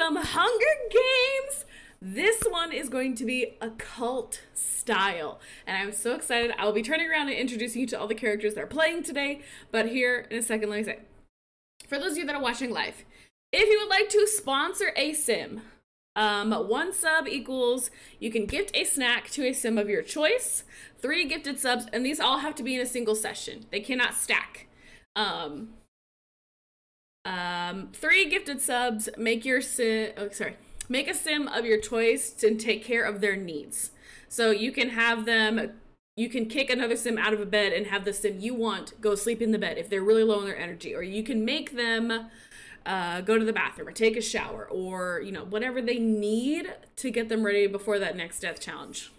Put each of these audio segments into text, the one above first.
some Hunger Games. This one is going to be occult style. And I'm so excited. I'll be turning around and introducing you to all the characters that are playing today. But here in a second, let me say for those of you that are watching live, if you would like to sponsor a sim, um, one sub equals you can gift a snack to a sim of your choice, three gifted subs, and these all have to be in a single session. They cannot stack. Um, um, three gifted subs make your sim. Oh, sorry, make a sim of your choice to take care of their needs. So you can have them. You can kick another sim out of a bed and have the sim you want go sleep in the bed if they're really low on their energy, or you can make them uh, go to the bathroom or take a shower or you know whatever they need to get them ready before that next death challenge.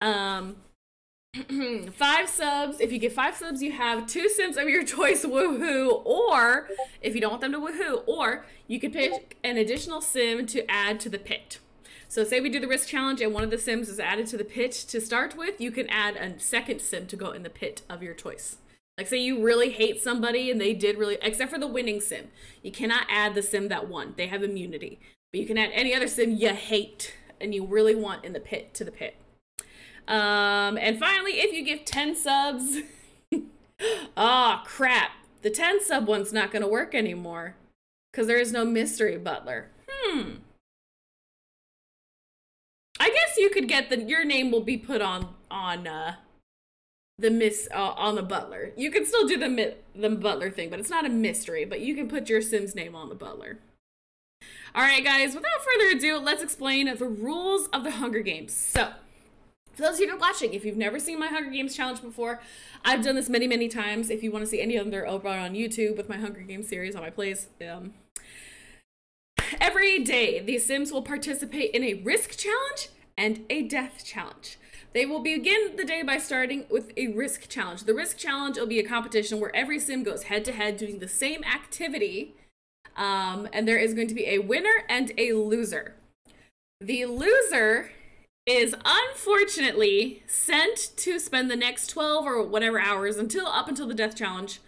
Um, five subs. If you get five subs, you have two sims of your choice, woohoo. Or if you don't want them to woohoo, or you could pick an additional sim to add to the pit. So say we do the risk challenge and one of the sims is added to the pit to start with, you can add a second sim to go in the pit of your choice. Like say you really hate somebody and they did really except for the winning sim. You cannot add the sim that won. They have immunity. But you can add any other sim you hate and you really want in the pit to the pit. Um, and finally, if you give 10 subs, ah, oh, crap. The 10 sub one's not going to work anymore because there is no mystery butler. Hmm. I guess you could get the your name will be put on on uh the miss uh, on the butler. You can still do the the butler thing, but it's not a mystery. But you can put your Sim's name on the butler. All right, guys. Without further ado, let's explain the rules of the Hunger Games. So, for those of you watching, if you've never seen my Hunger Games challenge before, I've done this many, many times. If you want to see any of them, they're over on YouTube with my Hunger Games series on my plays. Um, every day, these Sims will participate in a risk challenge and a death challenge. They will begin the day by starting with a risk challenge. The risk challenge will be a competition where every sim goes head to head doing the same activity. Um, and there is going to be a winner and a loser. The loser is unfortunately sent to spend the next 12 or whatever hours until up until the death challenge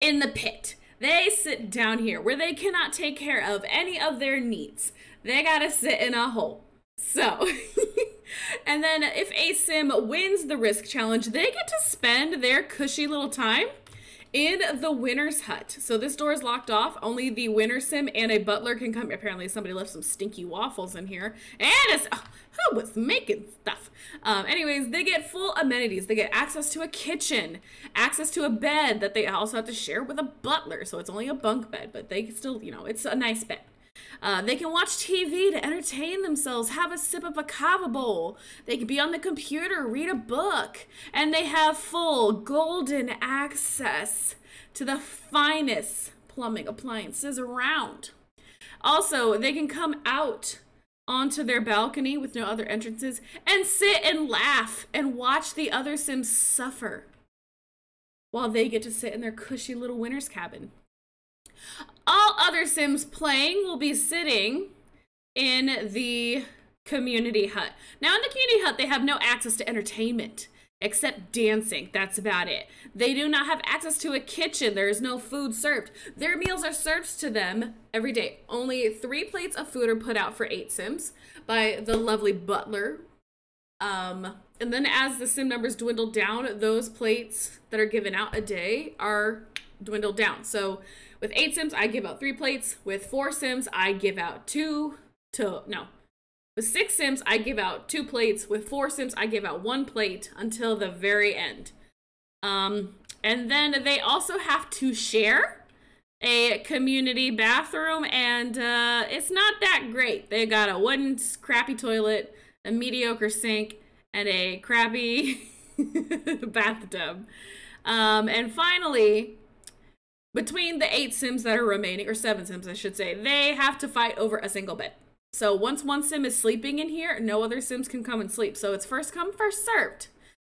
in the pit. They sit down here where they cannot take care of any of their needs. They gotta sit in a hole. So, and then if a sim wins the risk challenge, they get to spend their cushy little time in the winner's hut. So this door is locked off. Only the winner sim and a butler can come. Apparently, somebody left some stinky waffles in here. And it's, oh, who was making stuff? Um, anyways, they get full amenities. They get access to a kitchen, access to a bed that they also have to share with a butler. So it's only a bunk bed, but they still, you know, it's a nice bed. Uh, they can watch TV to entertain themselves, have a sip of a kava bowl. They can be on the computer, read a book, and they have full golden access to the finest plumbing appliances around. Also, they can come out onto their balcony with no other entrances and sit and laugh and watch the other Sims suffer while they get to sit in their cushy little winter's cabin. All other Sims playing will be sitting in the community hut. Now, in the community hut, they have no access to entertainment except dancing. That's about it. They do not have access to a kitchen. There is no food served. Their meals are served to them every day. Only three plates of food are put out for eight Sims by the lovely butler. Um, and then as the Sim numbers dwindle down, those plates that are given out a day are dwindled down. So with eight sims, I give out three plates. With four sims, I give out two to no. With six sims, I give out two plates. With four sims, I give out one plate until the very end. Um, and then they also have to share a community bathroom, and uh, it's not that great. They got a wooden crappy toilet, a mediocre sink, and a crappy bathtub. Um, and finally, between the eight sims that are remaining, or seven sims, I should say, they have to fight over a single bed. So once one sim is sleeping in here, no other sims can come and sleep. So it's first come, first served.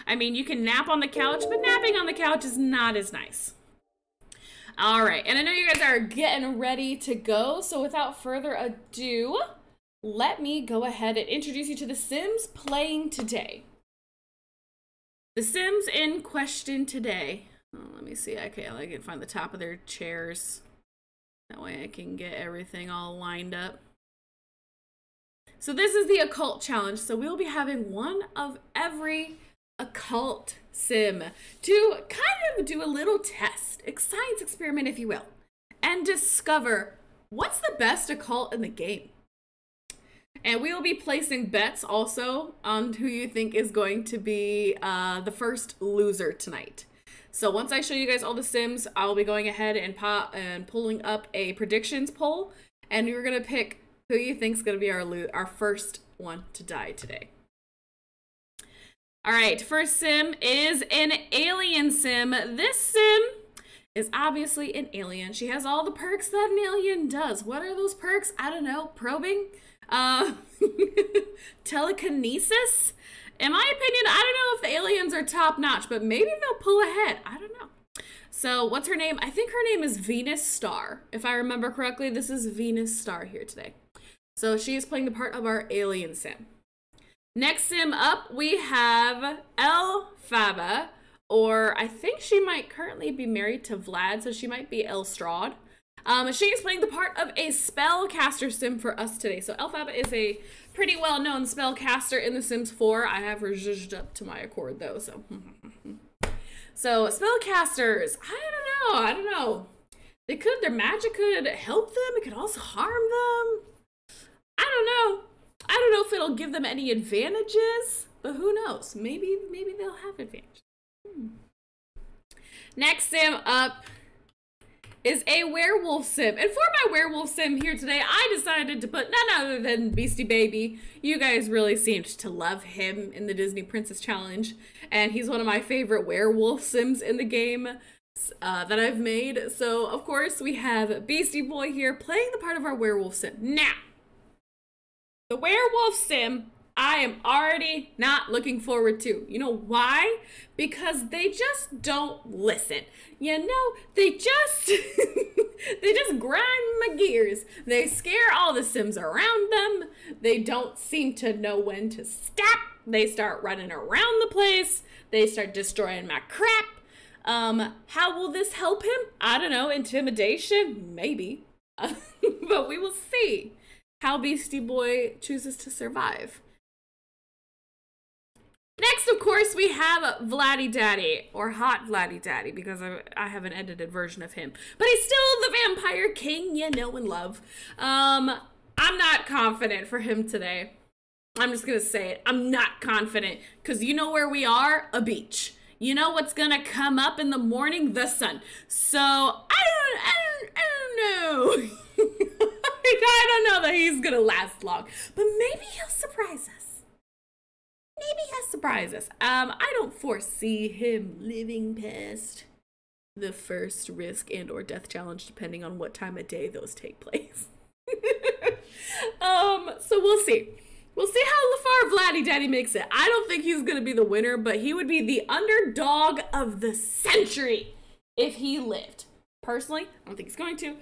I mean, you can nap on the couch, but napping on the couch is not as nice. All right, and I know you guys are getting ready to go. So without further ado, let me go ahead and introduce you to the Sims playing today. The Sims in question today Oh, let me see. Okay, I can find the top of their chairs. That way I can get everything all lined up. So this is the occult challenge. So we'll be having one of every occult sim to kind of do a little test, a science experiment, if you will, and discover what's the best occult in the game. And we will be placing bets also on who you think is going to be uh, the first loser tonight. So once I show you guys all the sims, I'll be going ahead and pop and pulling up a predictions poll, and we're gonna pick who you think's gonna be our our first one to die today. All right, first sim is an alien sim. This sim is obviously an alien. She has all the perks that an alien does. What are those perks? I don't know. Probing, uh, telekinesis. In my opinion, I don't know if the aliens are top notch, but maybe they'll pull ahead. I don't know. So, what's her name? I think her name is Venus Star. If I remember correctly, this is Venus Star here today. So, she is playing the part of our alien sim. Next sim up, we have El Faba, or I think she might currently be married to Vlad, so she might be El Strahd. Um, she is playing the part of a spellcaster sim for us today. So Elphaba is a pretty well-known spellcaster in The Sims 4. I have her zhuzhed up to my accord though, so. so spellcasters, I don't know, I don't know. They could, their magic could help them. It could also harm them. I don't know. I don't know if it'll give them any advantages, but who knows? Maybe, maybe they'll have advantage. Hmm. Next sim up is a werewolf sim. And for my werewolf sim here today, I decided to put none other than Beastie Baby. You guys really seemed to love him in the Disney Princess Challenge. And he's one of my favorite werewolf sims in the game uh, that I've made. So, of course, we have Beastie Boy here playing the part of our werewolf sim. Now, the werewolf sim I am already not looking forward to. You know why? Because they just don't listen. You know, they just they just grind my gears. They scare all the sims around them. They don't seem to know when to stop. They start running around the place. They start destroying my crap. Um, how will this help him? I don't know. Intimidation? Maybe. but we will see how Beastie Boy chooses to survive. Next, of course, we have Vladdy Daddy, or Hot Vladdy Daddy, because I, I, have an edited version of him. But he's still the vampire king you know and love. Um, I'm not confident for him today. I'm just gonna say it. I'm not confident, because you know where we are? A beach. You know what's gonna come up in the morning? The sun. So, I don't, I don't, I don't know. I don't know that he's gonna last long, but maybe he'll surprise us maybe he'll surprise us. Um, I don't foresee him living past the first risk and or death challenge, depending on what time of day those take place. um, so we'll see. We'll see how LaFar Vladdy Daddy makes it. I don't think he's gonna be the winner, but he would be the underdog of the century if he lived. Personally, I don't think he's going to,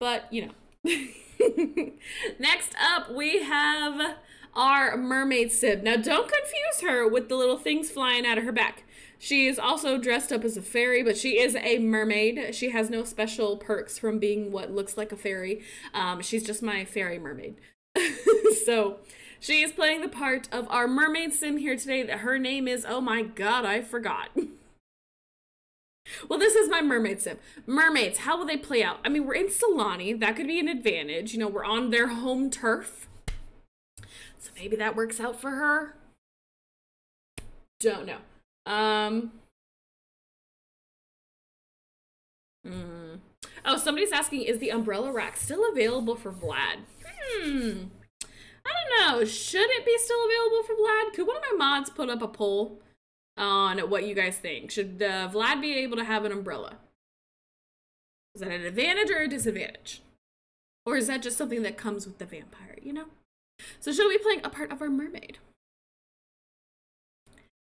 but you know. Next up, we have our mermaid Sim. Now, don't confuse her with the little things flying out of her back. She is also dressed up as a fairy, but she is a mermaid. She has no special perks from being what looks like a fairy. Um, she's just my fairy mermaid. so, she is playing the part of our mermaid sim here today. That her name is, oh my god, I forgot. Well, this is my mermaid sim. Mermaids, how will they play out? I mean, we're in Sulani. That could be an advantage. You know, we're on their home turf. So maybe that works out for her. Don't know. Um. Hmm. Oh, somebody's asking, is the umbrella rack still available for Vlad? Hmm. I don't know. Should it be still available for Vlad? Could one of my mods put up a poll on what you guys think? Should uh, Vlad be able to have an umbrella? Is that an advantage or a disadvantage? Or is that just something that comes with the vampire, you know? So she'll be playing a part of our mermaid.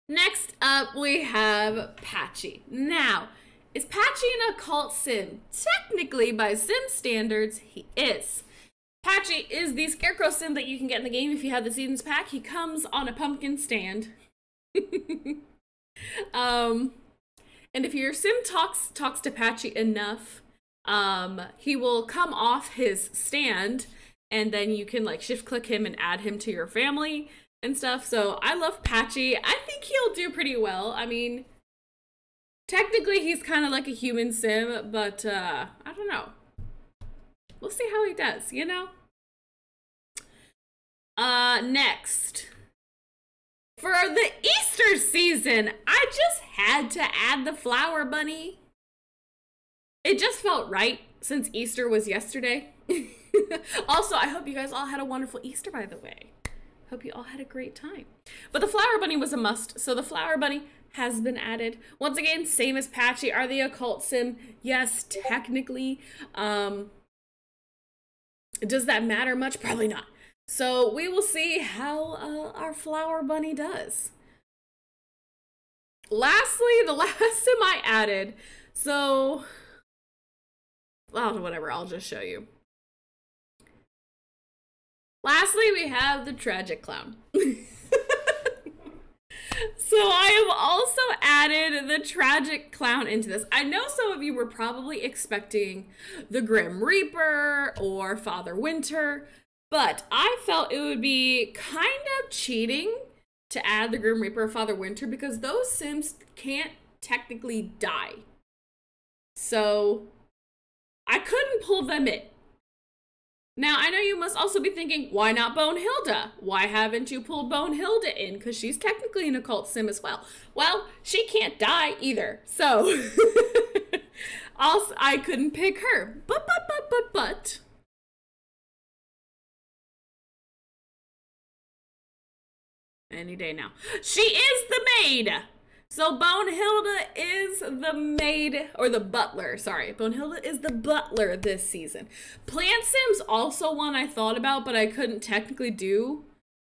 Next up, we have Patchy. Now, is Patchy an occult sim? Technically, by sim standards, he is. Patchy is the scarecrow sim that you can get in the game if you have the seasons pack. He comes on a pumpkin stand. um, and if your sim talks talks to Patchy enough, um, he will come off his stand and then you can like shift click him and add him to your family and stuff. So I love Patchy. I think he'll do pretty well. I mean, technically he's kind of like a human sim, but uh, I don't know. We'll see how he does, you know? Uh, next. For the Easter season, I just had to add the flower bunny. It just felt right since Easter was yesterday. also, I hope you guys all had a wonderful Easter, by the way. Hope you all had a great time. But the flower bunny was a must, so the flower bunny has been added. Once again, same as Patchy. Are the occult sim? Yes, technically. Um, does that matter much? Probably not. So we will see how uh, our flower bunny does. Lastly, the last sim I added. So, well, whatever, I'll just show you. Lastly, we have the tragic clown. So I have also added the tragic clown into this. I know some of you were probably expecting the Grim Reaper or Father Winter, but I felt it would be kind of cheating to add the Grim Reaper or Father Winter because those Sims can't technically die. So I couldn't pull them in. Now, I know you must also be thinking, why not Bonehilda? Why haven't you pulled Bonehilda in? Because she's technically an occult sim as well. Well, she can't die either. So, also, I couldn't pick her. But, but, but, but, but. Any day now. She is the maid! So Bonehilda is the maid or the butler. Sorry, Bonehilda is the butler this season. Plant Sim's also one I thought about, but I couldn't technically do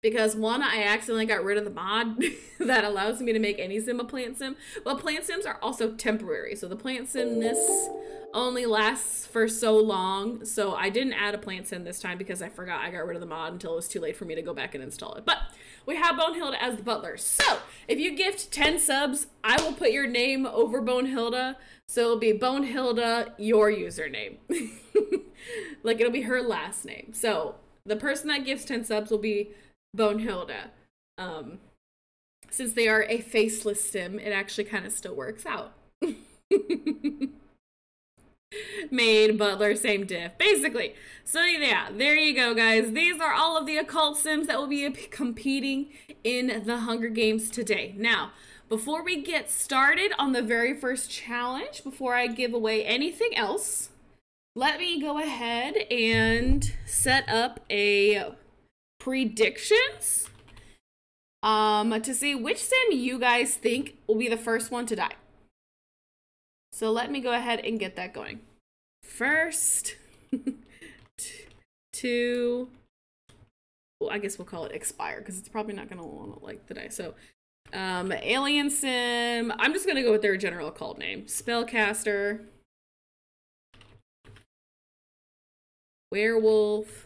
because one, I accidentally got rid of the mod that allows me to make any sim a plant sim. But plant sims are also temporary, so the plant simness only lasts for so long. So I didn't add a plant sim this time because I forgot I got rid of the mod until it was too late for me to go back and install it. But we have Bonehilda as the butler. So if you gift 10 subs, I will put your name over Bonehilda. So it'll be Bonehilda, your username. like it'll be her last name. So the person that gives 10 subs will be Bonehilda. Um, since they are a faceless sim, it actually kind of still works out. Maid, butler, same diff, basically. So yeah, there you go, guys. These are all of the occult sims that will be competing in the Hunger Games today. Now, before we get started on the very first challenge, before I give away anything else, let me go ahead and set up a predictions um, to see which sim you guys think will be the first one to die. So let me go ahead and get that going. First, two, well, I guess we'll call it expire because it's probably not going to want to like the die. So, um, Alien Sim, I'm just going to go with their general called name. Spellcaster, Werewolf,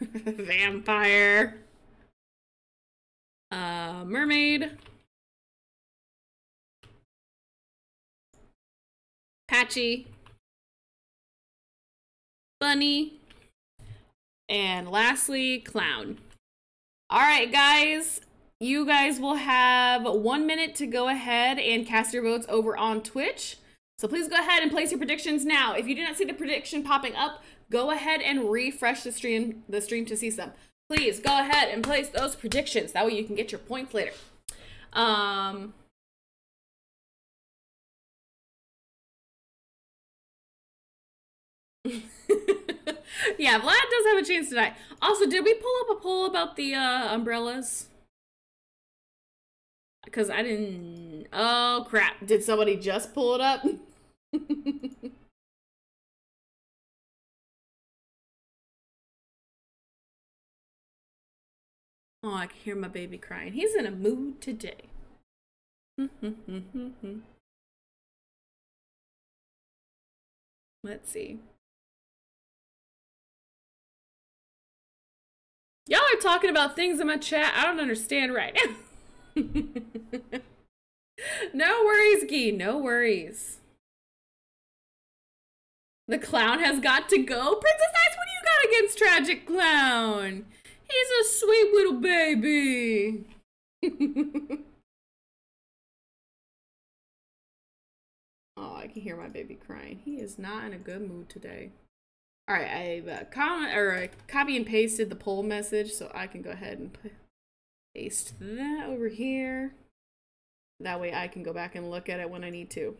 Vampire, uh, Mermaid, Patchy, Bunny, and lastly, Clown. All right, guys, you guys will have one minute to go ahead and cast your votes over on Twitch. So please go ahead and place your predictions now. If you do not see the prediction popping up, go ahead and refresh the stream the stream to see some. Please go ahead and place those predictions. That way you can get your points later. Um, yeah, Vlad does have a chance to die. Also, did we pull up a poll about the uh, umbrellas? Because I didn't... Oh, crap. Did somebody just pull it up? oh, I can hear my baby crying. He's in a mood today. Let's see. Y'all are talking about things in my chat I don't understand right now. no worries, Gee. No worries. The clown has got to go. Princess Ice, what do you got against Tragic Clown? He's a sweet little baby. oh, I can hear my baby crying. He is not in a good mood today. All right, I've uh, comment or uh, copy and pasted the poll message, so I can go ahead and paste that over here. That way I can go back and look at it when I need to.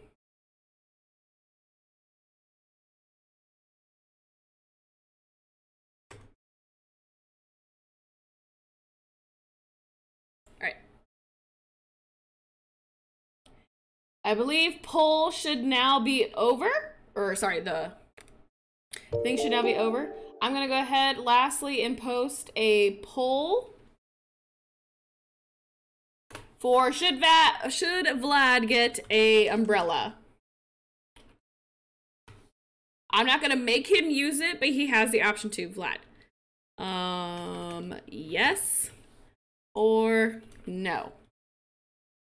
I believe poll should now be over. Or sorry, the thing should now be over. I'm gonna go ahead lastly and post a poll for should Va should Vlad get a umbrella. I'm not gonna make him use it, but he has the option to, Vlad. Um, yes or no.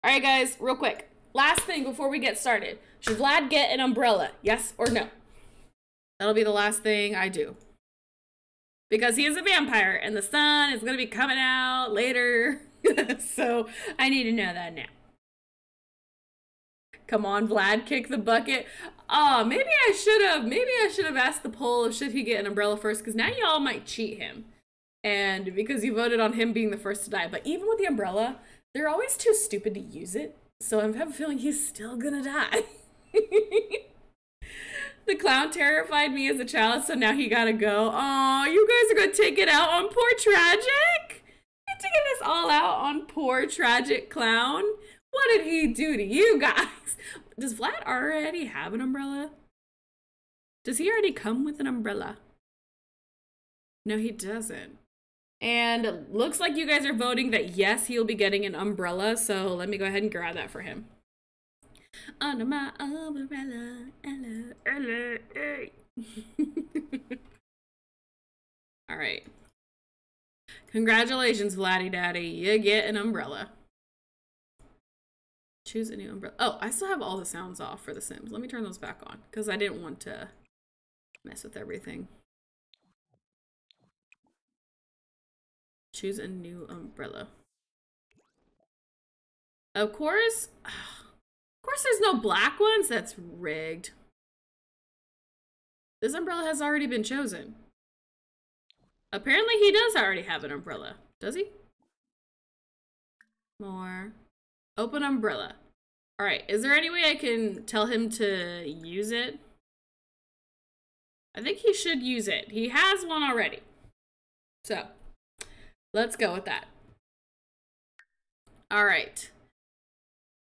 All right, guys, real quick. Last thing before we get started. Should Vlad get an umbrella? Yes or no? That'll be the last thing I do. Because he is a vampire and the sun is going to be coming out later. so I need to know that now. Come on, Vlad, kick the bucket. Oh, maybe I should have. Maybe I should have asked the poll of should he get an umbrella first, because now y'all might cheat him. And because you voted on him being the first to die. But even with the umbrella, they're always too stupid to use it. So I have a feeling he's still gonna die. the clown terrified me as a child, so now he gotta go. Oh, you guys are gonna take it out on poor Tragic? You're taking this all out on poor Tragic Clown? What did he do to you guys? Does Vlad already have an umbrella? Does he already come with an umbrella? No, he doesn't. And looks like you guys are voting that yes, he'll be getting an umbrella. So let me go ahead and grab that for him. Under my umbrella, Ella, Ella, hey. All right. Congratulations, Vladdy Daddy. You get an umbrella. Choose a new umbrella. Oh, I still have all the sounds off for the Sims. Let me turn those back on because I didn't want to mess with everything. Choose a new umbrella. Of course, of course there's no black ones. That's rigged. This umbrella has already been chosen. Apparently he does already have an umbrella. Does he? More. Open umbrella. All right, is there any way I can tell him to use it? I think he should use it. He has one already. So, Let's go with that. All right.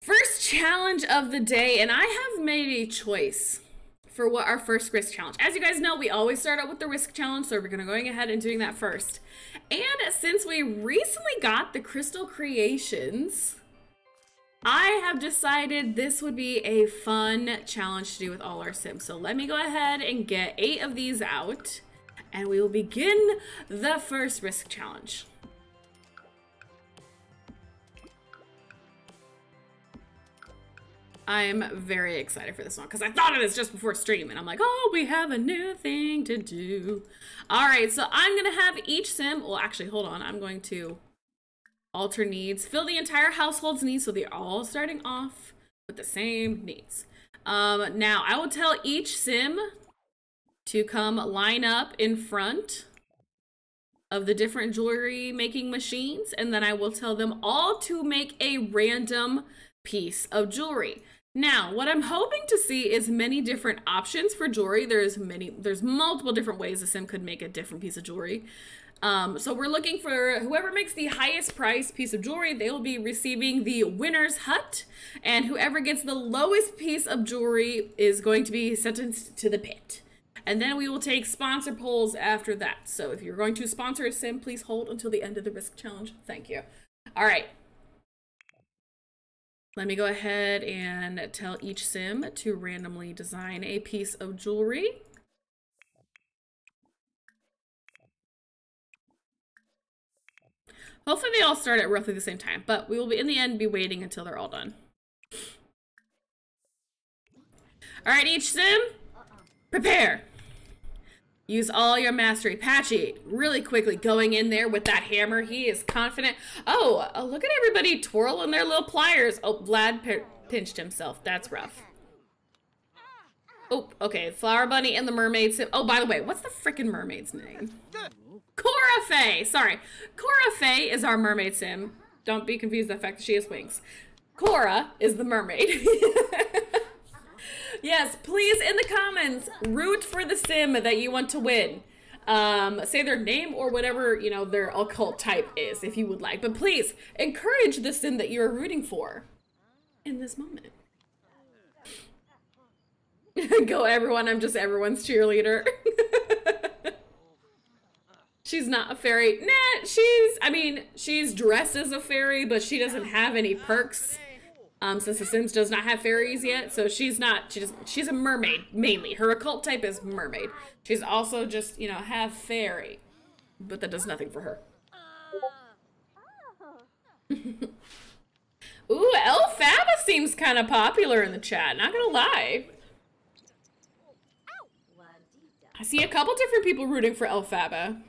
First challenge of the day, and I have made a choice for what our first risk challenge. As you guys know, we always start out with the risk challenge, so we're gonna going ahead and doing that first. And since we recently got the Crystal Creations, I have decided this would be a fun challenge to do with all our Sims. So let me go ahead and get eight of these out, and we will begin the first risk challenge. I'm very excited for this one because I thought of this just before stream and I'm like, oh, we have a new thing to do. All right, so I'm going to have each sim, well, actually, hold on. I'm going to alter needs, fill the entire household's needs so they're all starting off with the same needs. Um, now, I will tell each sim to come line up in front of the different jewelry making machines and then I will tell them all to make a random piece of jewelry. Now, what I'm hoping to see is many different options for jewelry. There's many, there's multiple different ways a sim could make a different piece of jewelry. Um, so we're looking for whoever makes the highest price piece of jewelry, they will be receiving the winner's hut. And whoever gets the lowest piece of jewelry is going to be sentenced to the pit. And then we will take sponsor polls after that. So if you're going to sponsor a sim, please hold until the end of the risk challenge. Thank you. All right. Let me go ahead and tell each sim to randomly design a piece of jewelry. Hopefully they all start at roughly the same time, but we will be in the end be waiting until they're all done. All right, each sim, uh-uh. prepare. Use all your mastery. Patchy, really quickly going in there with that hammer. He is confident. Oh, uh, look at everybody twirling their little pliers. Oh, Vlad pinched himself. That's rough. Oh, okay. Flower Bunny and the mermaids. Oh, by the way, what's the freaking mermaid's name? Cora Faye. Sorry. Cora Faye is our mermaid sim. Don't be confused the fact that she has wings. Cora is the mermaid. yes, please in the comments root for the sim that you want to win. Um, say their name or whatever you know their occult type is, if you would like. But please encourage the sim that you are rooting for in this moment. Go everyone! I'm just everyone's cheerleader. she's not a fairy. Nah, she's. I mean, she's dressed as a fairy, but she doesn't have any perks um, since The Sims does not have fairies yet, so she's not. She just she's a mermaid mainly. Her occult type is mermaid. She's also just you know half fairy, but that does nothing for her. Ooh, Elphaba seems kind of popular in the chat. Not gonna lie. I see a couple different people rooting for Elphaba.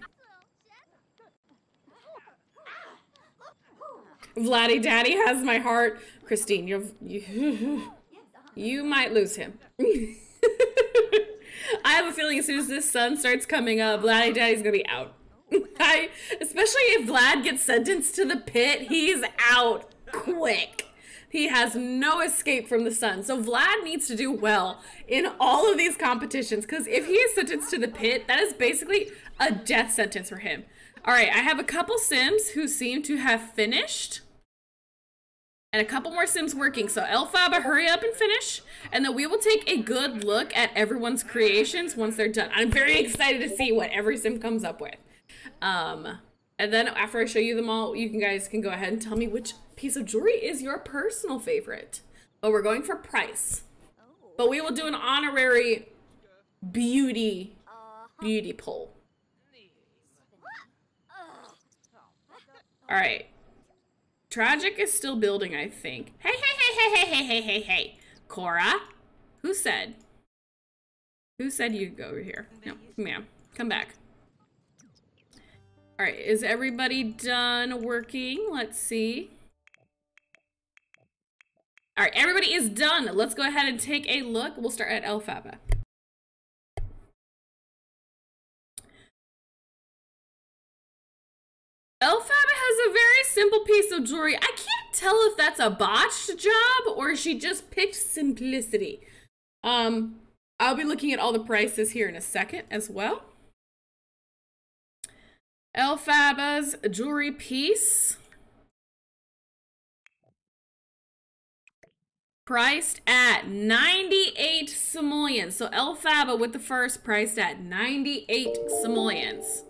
Vladdy Daddy has my heart. Christine, you're, you, you might lose him. I have a feeling as soon as this sun starts coming up, Vladdy Daddy's gonna be out. I, especially if Vlad gets sentenced to the pit, he's out quick. He has no escape from the sun. So Vlad needs to do well in all of these competitions because if he is sentenced to the pit, that is basically a death sentence for him. All right, I have a couple Sims who seem to have finished and a couple more sims working. So Elphaba, hurry up and finish. And then we will take a good look at everyone's creations once they're done. I'm very excited to see what every sim comes up with. Um, and then after I show you them all, you can guys can go ahead and tell me which piece of jewelry is your personal favorite. But we're going for price. But we will do an honorary beauty beauty poll. All right. Tragic is still building, I think. Hey, hey, hey, hey, hey, hey, hey, hey, hey. Cora? Who said? Who said you could go over here? No, ma'am. Come back. All right, is everybody done working? Let's see. All right, everybody is done. Let's go ahead and take a look. We'll start at Elphaba. Elphaba has a very simple piece of jewelry. I can't tell if that's a botched job or she just picked simplicity. Um, I'll be looking at all the prices here in a second as well. Elphaba's jewelry piece. Priced at 98 simoleons. So Elphaba with the first priced at 98 simoleons.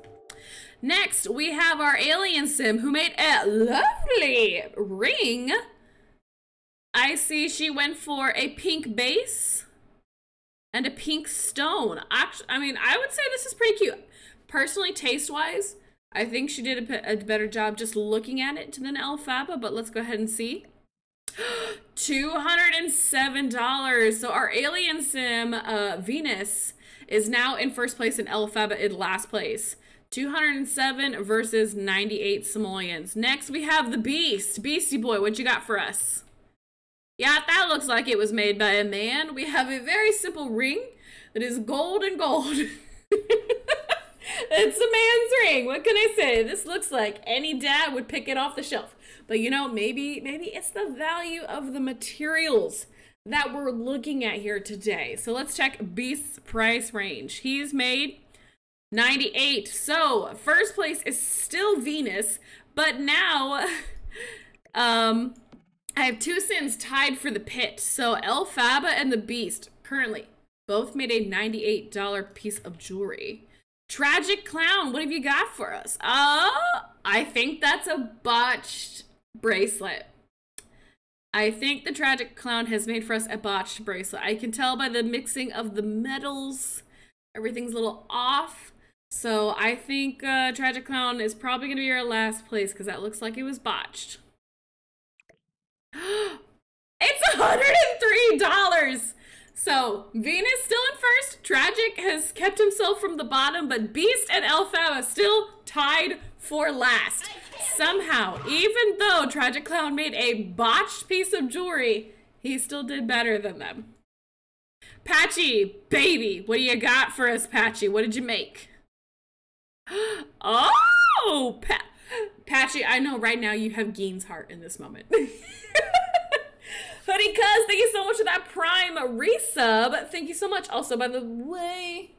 Next, we have our alien sim who made a lovely ring. I see she went for a pink base and a pink stone. Actually, I mean, I would say this is pretty cute. Personally, taste-wise, I think she did a, a, better job just looking at it than Elphaba, but let's go ahead and see. $207. So our alien sim, uh, Venus, is now in first place and Elphaba in last place. 207 versus 98 simoleons. Next, we have the Beast. Beastie Boy, what you got for us? Yeah, that looks like it was made by a man. We have a very simple ring that is gold and gold. it's a man's ring. What can I say? This looks like any dad would pick it off the shelf. But you know, maybe maybe it's the value of the materials that we're looking at here today. So let's check Beast's price range. He's made 98. So, first place is still Venus, but now um I have two sins tied for the pit. So, Elphaba and the Beast currently both made a $98 piece of jewelry. Tragic Clown, what have you got for us? Oh, I think that's a botched bracelet. I think the Tragic Clown has made for us a botched bracelet. I can tell by the mixing of the metals. Everything's a little off. So I think uh, Tragic Clown is probably going to be our last place because that looks like it was botched. it's $103! So Venus still in first. Tragic has kept himself from the bottom, but Beast and Elphaba still tied for last. Somehow, even though Tragic Clown made a botched piece of jewelry, he still did better than them. Patchy, baby, what do you got for us, Patchy? What did you make? Oh, pa Patchy, I know right now you have Gein's heart in this moment. Hoodie Cuz, thank you so much for that prime resub. Thank you so much. Also, by the way,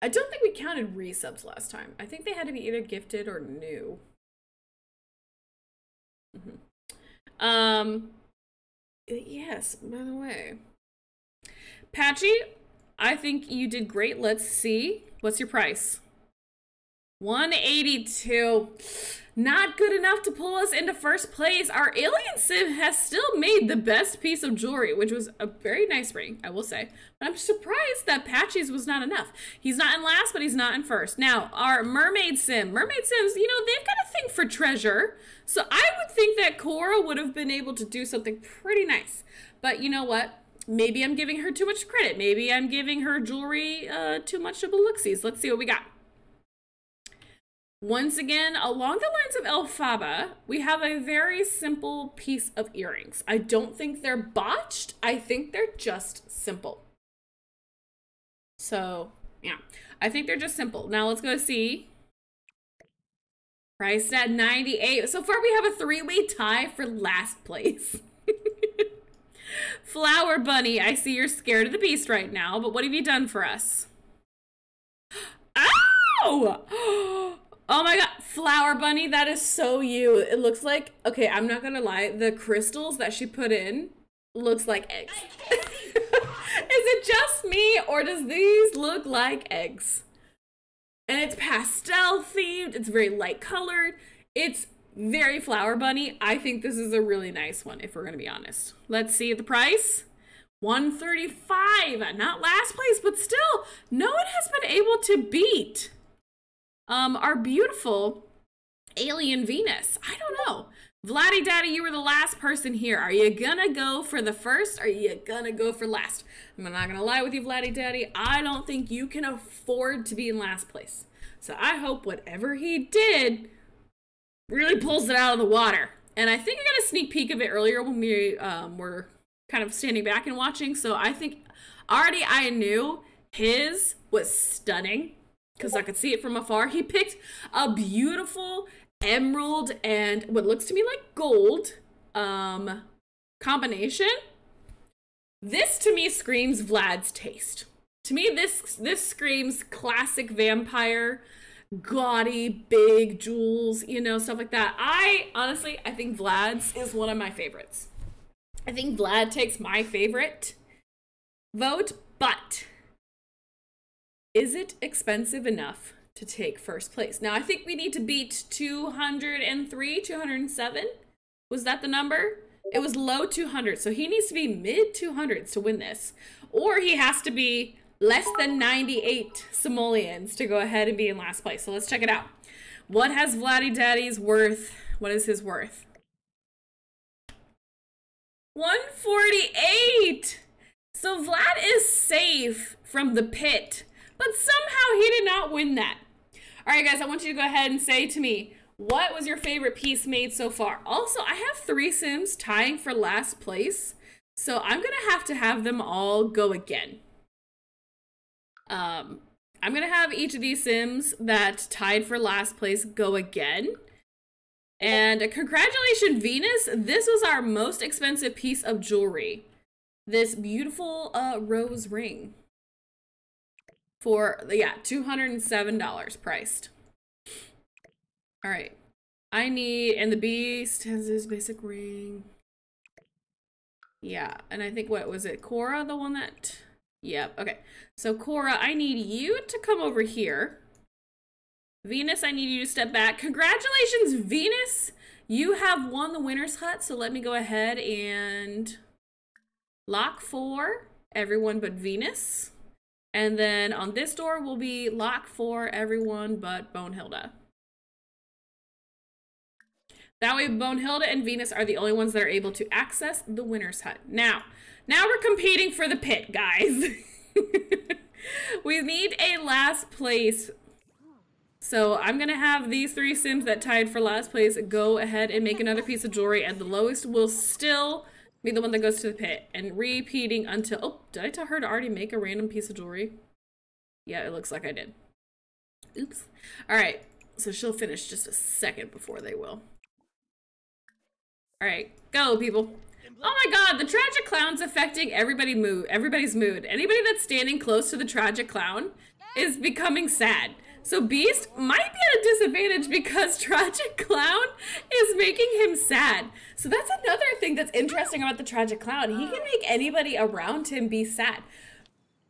I don't think we counted resubs last time. I think they had to be either gifted or new. Mm -hmm. Um, yes, by the way. Patchy, I think you did great. Let's see. What's your price? 182. Not good enough to pull us into first place. Our alien sim has still made the best piece of jewelry, which was a very nice ring, I will say. But I'm surprised that Patchy's was not enough. He's not in last, but he's not in first. Now, our mermaid sim. Mermaid sims, you know, they've got a thing for treasure. So I would think that Cora would have been able to do something pretty nice. But you know what? Maybe I'm giving her too much credit. Maybe I'm giving her jewelry uh, too much of a looksies. Let's see what we got. Once again, along the lines of Elphaba, we have a very simple piece of earrings. I don't think they're botched. I think they're just simple. So, yeah, I think they're just simple. Now let's go see. Priced at 98. So far we have a three-way tie for last place. Flower Bunny, I see you're scared of the beast right now, but what have you done for us? Ow! Oh my god, Flower Bunny, that is so you. It looks like, okay, I'm not gonna lie, the crystals that she put in looks like eggs. is it just me, or does these look like eggs? And it's pastel themed, it's very light colored, it's very Flower Bunny. I think this is a really nice one, if we're gonna be honest. Let's see the price. 135 not last place but still no one has been able to beat um, our beautiful alien Venus. I don't know. Vladdy Daddy, you were the last person here. Are you gonna go for the first? Are you gonna go for last? I'm not gonna lie with you, Vladdy Daddy. I don't think you can afford to be in last place. So I hope whatever he did really pulls it out of the water. And I think I got a sneak peek of it earlier when we um, were kind of standing back and watching. So I think already I knew his was stunning because I could see it from afar. He picked a beautiful emerald and what looks to me like gold um, combination. This to me screams Vlad's taste. To me, this this screams classic vampire, gaudy, big jewels, you know, stuff like that. I honestly, I think Vlad's is one of my favorites. I think Vlad takes my favorite vote, but is it expensive enough to take first place? Now, I think we need to beat 203, 207. Was that the number? It was low 200, so he needs to be mid 200s to win this. Or he has to be less than 98 simoleons to go ahead and be in last place. So let's check it out. What has Vladdy Daddy's worth? What is his worth? 148! So Vlad is safe from the pit but somehow he did not win that. All right, guys, I want you to go ahead and say to me, what was your favorite piece made so far? Also, I have three Sims tying for last place, so I'm to have to have them all go again. Um, I'm going to have each of these Sims that tied for last place go again. And congratulations, Venus. This was our most expensive piece of jewelry. This beautiful uh, rose ring for yeah $207 priced all right i need and the beast has his basic ring yeah and i think what was it cora the one that yep okay. So cora i need you to come over here. Venus i need you to step back. Congratulations venus! You have won the winner's hut so let me go ahead and lock for everyone but venus. And then on this door will be lock for everyone but Bonehilda. That way, Bonehilda and Venus are the only ones that are able to access the winner's hut. Now, now we're competing for the pit, guys. we need a last place. So I'm going to have these three Sims that tied for last place go ahead and make another piece of jewelry, and the lowest will still be the one that goes to the pit. And repeating until... Oh, did I tell her to already make a random piece of jewelry? Yeah, it looks like I did. Oops. All right, so she'll finish just a second before they will. All right, go people. Oh my god, the tragic clown's affecting everybody mood, everybody's mood. Anybody that's standing close to the tragic clown is becoming sad. So Beast might be at a disadvantage because Tragic Clown is making him sad. So that's another thing that's interesting about the Tragic Clown. He can make anybody around him be sad.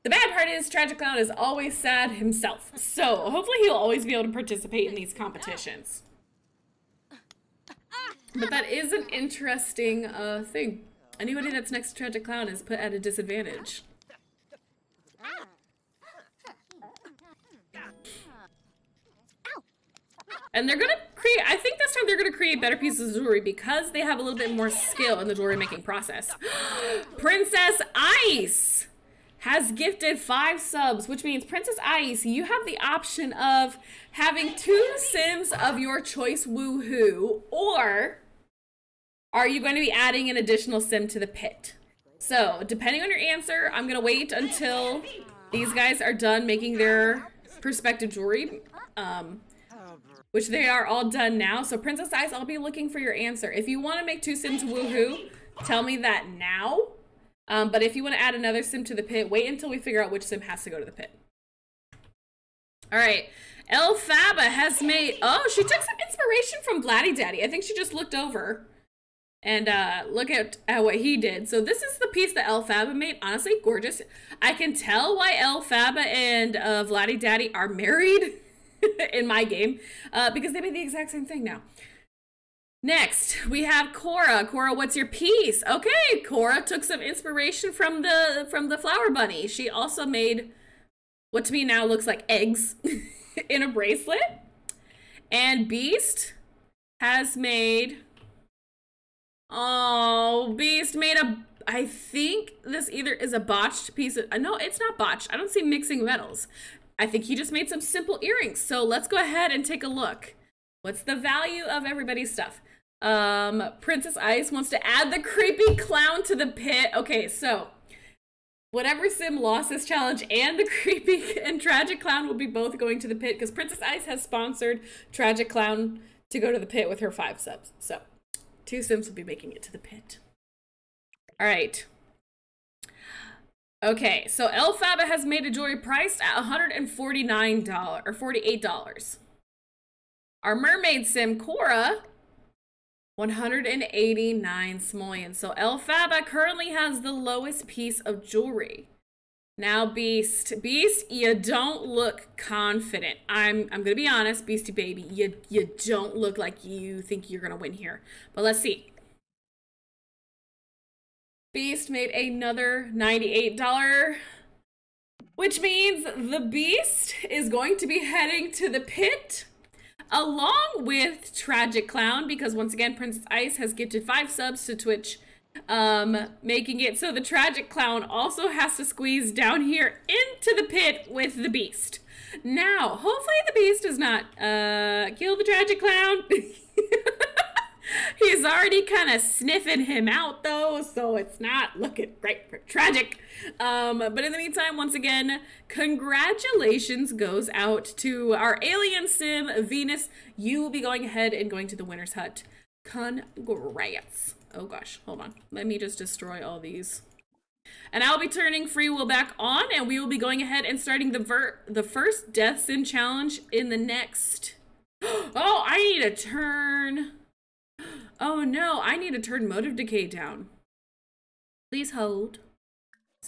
The bad part is Tragic Clown is always sad himself. So hopefully he'll always be able to participate in these competitions. But that is an interesting uh, thing. Anybody that's next to Tragic Clown is put at a disadvantage. And they're gonna create, I think this time they're gonna create better pieces of jewelry because they have a little bit more skill in the jewelry making process. Princess Ice has gifted five subs, which means Princess Ice, you have the option of having two Sims of your choice woohoo, or are you going to be adding an additional sim to the pit? So, depending on your answer, I'm going to wait until these guys are done making their perspective jewelry, um, which they are all done now. So, Princess Ice, I'll be looking for your answer. If you want to make two sims woohoo, tell me that now. Um, but if you want to add another sim to the pit, wait until we figure out which sim has to go to the pit. All right. Elphaba has made... Oh, she took some inspiration from Vladdy Daddy. I think she just looked over and uh, look at, at what he did. So this is the piece that Elphaba made. Honestly, gorgeous. I can tell why Elphaba and uh, Vladdy Daddy are married in my game uh, because they made the exact same thing now. Next, we have Cora. Cora, what's your piece? Okay, Cora took some inspiration from the from the flower bunny. She also made what to me now looks like eggs in a bracelet. And Beast has made Oh, Beast made a. I think this either is a botched piece of. No, it's not botched. I don't see mixing metals. I think he just made some simple earrings. So let's go ahead and take a look. What's the value of everybody's stuff? Um, Princess Ice wants to add the creepy clown to the pit. Okay, so whatever sim lost this challenge and the creepy and tragic clown will be both going to the pit because Princess Ice has sponsored tragic clown to go to the pit with her five subs. So Two Sims will be making it to the pit. All right. Okay, so Elphaba has made a jewelry priced at $149 or $48. Our mermaid sim, Cora, 189 simoleons. So Elphaba currently has the lowest piece of jewelry. Now, Beast, Beast, you don't look confident. I'm, I'm gonna be honest, Beastie baby, you, you don't look like you think you're gonna win here. But let's see. Beast made another $98, which means the Beast is going to be heading to the pit along with Tragic Clown because once again, Princess Ice has gifted five subs to Twitch um, making it so the tragic clown also has to squeeze down here into the pit with the beast. Now, hopefully the beast does not uh, kill the tragic clown. He's already kind of sniffing him out though, so it's not looking great for tragic. Um, but in the meantime, once again, congratulations goes out to our alien sim, Venus. You will be going ahead and going to the winner's hut. Congrats. Oh gosh, hold on. Let me just destroy all these. And I'll be turning free will back on and we will be going ahead and starting the ver the first death sim challenge in the next Oh, I need to turn Oh no, I need to turn motive decay down. Please hold.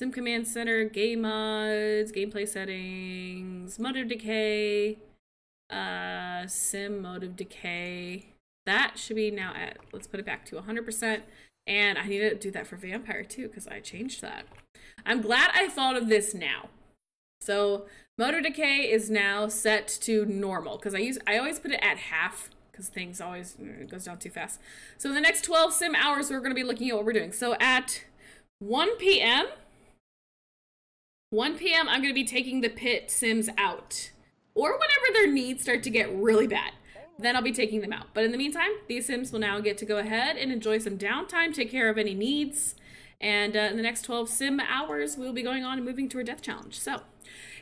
MC Command Center, game mods, gameplay settings, motive decay, uh, sim motive decay. That should be now at, let's put it back to 100%. And I need to do that for vampire too, because I changed that. I'm glad I thought of this now. So motive decay is now set to normal because I use I always put it at half because things always it goes down too fast. So in the next 12 sim hours, we're going to be looking at what we're doing. So at 1 p.m., 1 p.m., I'm going to be taking the pit sims out. Or whenever their needs start to get really bad. Then I'll be taking them out. But in the meantime, these sims will now get to go ahead and enjoy some downtime, take care of any needs. And uh, in the next 12 sim hours, we'll be going on and moving to a death challenge. So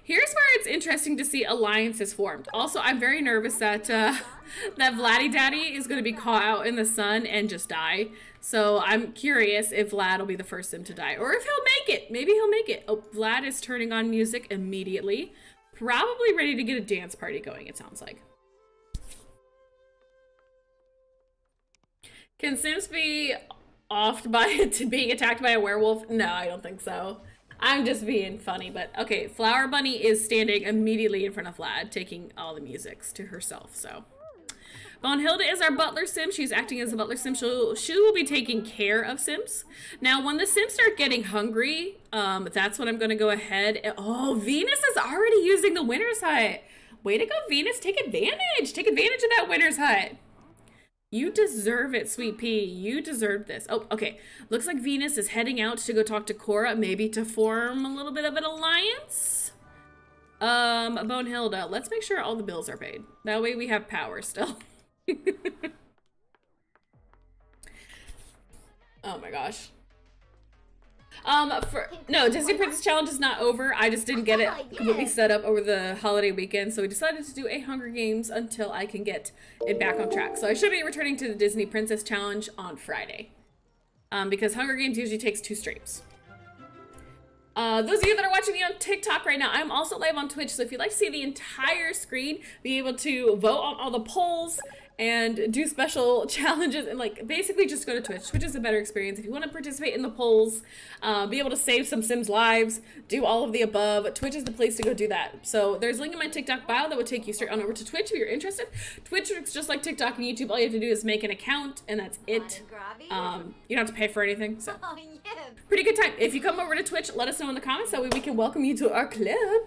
Here's where it's interesting to see alliances formed. Also, I'm very nervous that uh, that Vladdy Daddy is going to be caught out in the sun and just die. So I'm curious if Vlad will be the first sim to die, or if he'll make it. Maybe he'll make it. Oh, Vlad is turning on music immediately. Probably ready to get a dance party going, it sounds like. Can Sims be offed by to being attacked by a werewolf? No, I don't think so. I'm just being funny, but okay. Flower Bunny is standing immediately in front of Vlad, taking all the musics to herself, so. Bonehilda is our butler sim. She's acting as a butler sim. She'll, she will be taking care of sims. Now, when the sims start getting hungry, um, that's when I'm going to go ahead. oh, Venus is already using the winner's hut. Way to go, Venus. Take advantage. Take advantage of that winner's hut. You deserve it, Sweet Pea. You deserve this. Oh, okay. Looks like Venus is heading out to go talk to Cora, maybe to form a little bit of an alliance. Um, Bonehilda, let's make sure all the bills are paid. That way we have power still. oh my gosh. Um, for no, Disney Princess Challenge is not over. I just didn't get it completely set up over the holiday weekend, so we decided to do a Hunger Games until I can get it back on track. So I should be returning to the Disney Princess Challenge on Friday, um, because Hunger Games usually takes two streams. Uh, those of you that are watching me on TikTok right now, I'm also live on Twitch. So if you'd like to see the entire screen, be able to vote on all the polls and do special challenges and like basically just go to Twitch. Twitch is a better experience. If you want to participate in the polls, uh, be able to save some Sims lives, do all of the above, Twitch is the place to go do that. So there's a link in my TikTok bio that would take you straight on over to Twitch if you're interested. Twitch is just like TikTok and YouTube. All you have to do is make an account and that's it. Um, you don't have to pay for anything. So oh, pretty good time. If you come over to Twitch, let us know in the comments. That way we can welcome you to our club.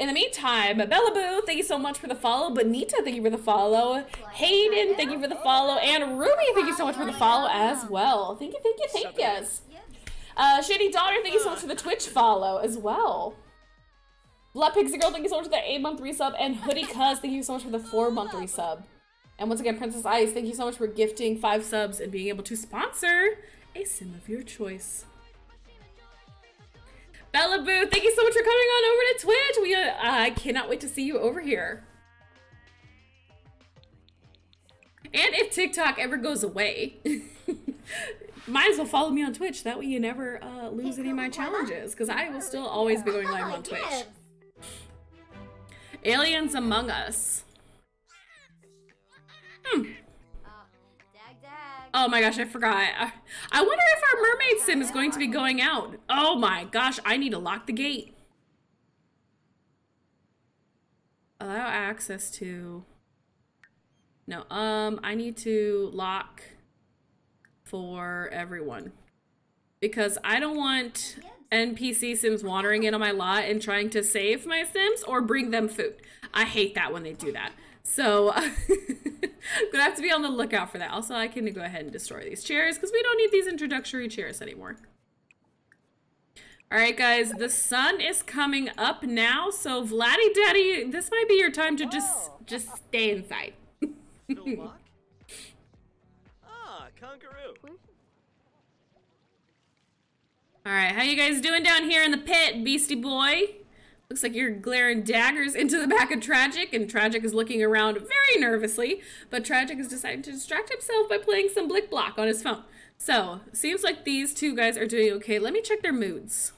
In the meantime, Bella Boo, thank you so much for the follow. Bonita, thank you for the follow. Hayden, thank you for the follow. And Ruby, thank you so much for the follow as well. Thank you, thank you, thank you. Uh, Shady Daughter, thank you so much for the Twitch follow as well. Blood Pixie Girl, thank you so much for the 8 month resub. And Hoodie Cuz, thank you so much for the 4 month resub. And once again, Princess Ice, thank you so much for gifting 5 subs and being able to sponsor a sim of your choice. Bella Boo, thank you so much for coming on over to Twitch. We, uh, I cannot wait to see you over here. And if TikTok ever goes away, might as well follow me on Twitch. That way you never uh, lose any of my challenges, because I will still always be going live on Twitch. Aliens Among Us. Hmm. Oh my gosh, I forgot. I, wonder if our mermaid sim is going to be going out. Oh my gosh, I need to lock the gate. Allow access to... No, um, I need to lock for everyone. Because I don't want NPC sims wandering in on my lot and trying to save my sims or bring them food. I hate that when they do that. So I'm gonna have to be on the lookout for that. Also, I can go ahead and destroy these chairs because we don't need these introductory chairs anymore. All right, guys, the sun is coming up now, so Vladdy Daddy, this might be your time to just just stay inside. ah, kangaroo. All right, how you guys doing down here in the pit, Beastie Boy? Looks like you're glaring daggers into the back of Tragic, and Tragic is looking around very nervously, but Tragic has decided to distract himself by playing some Blicblock on his phone. So, seems like these two guys are doing okay. Let me check their moods.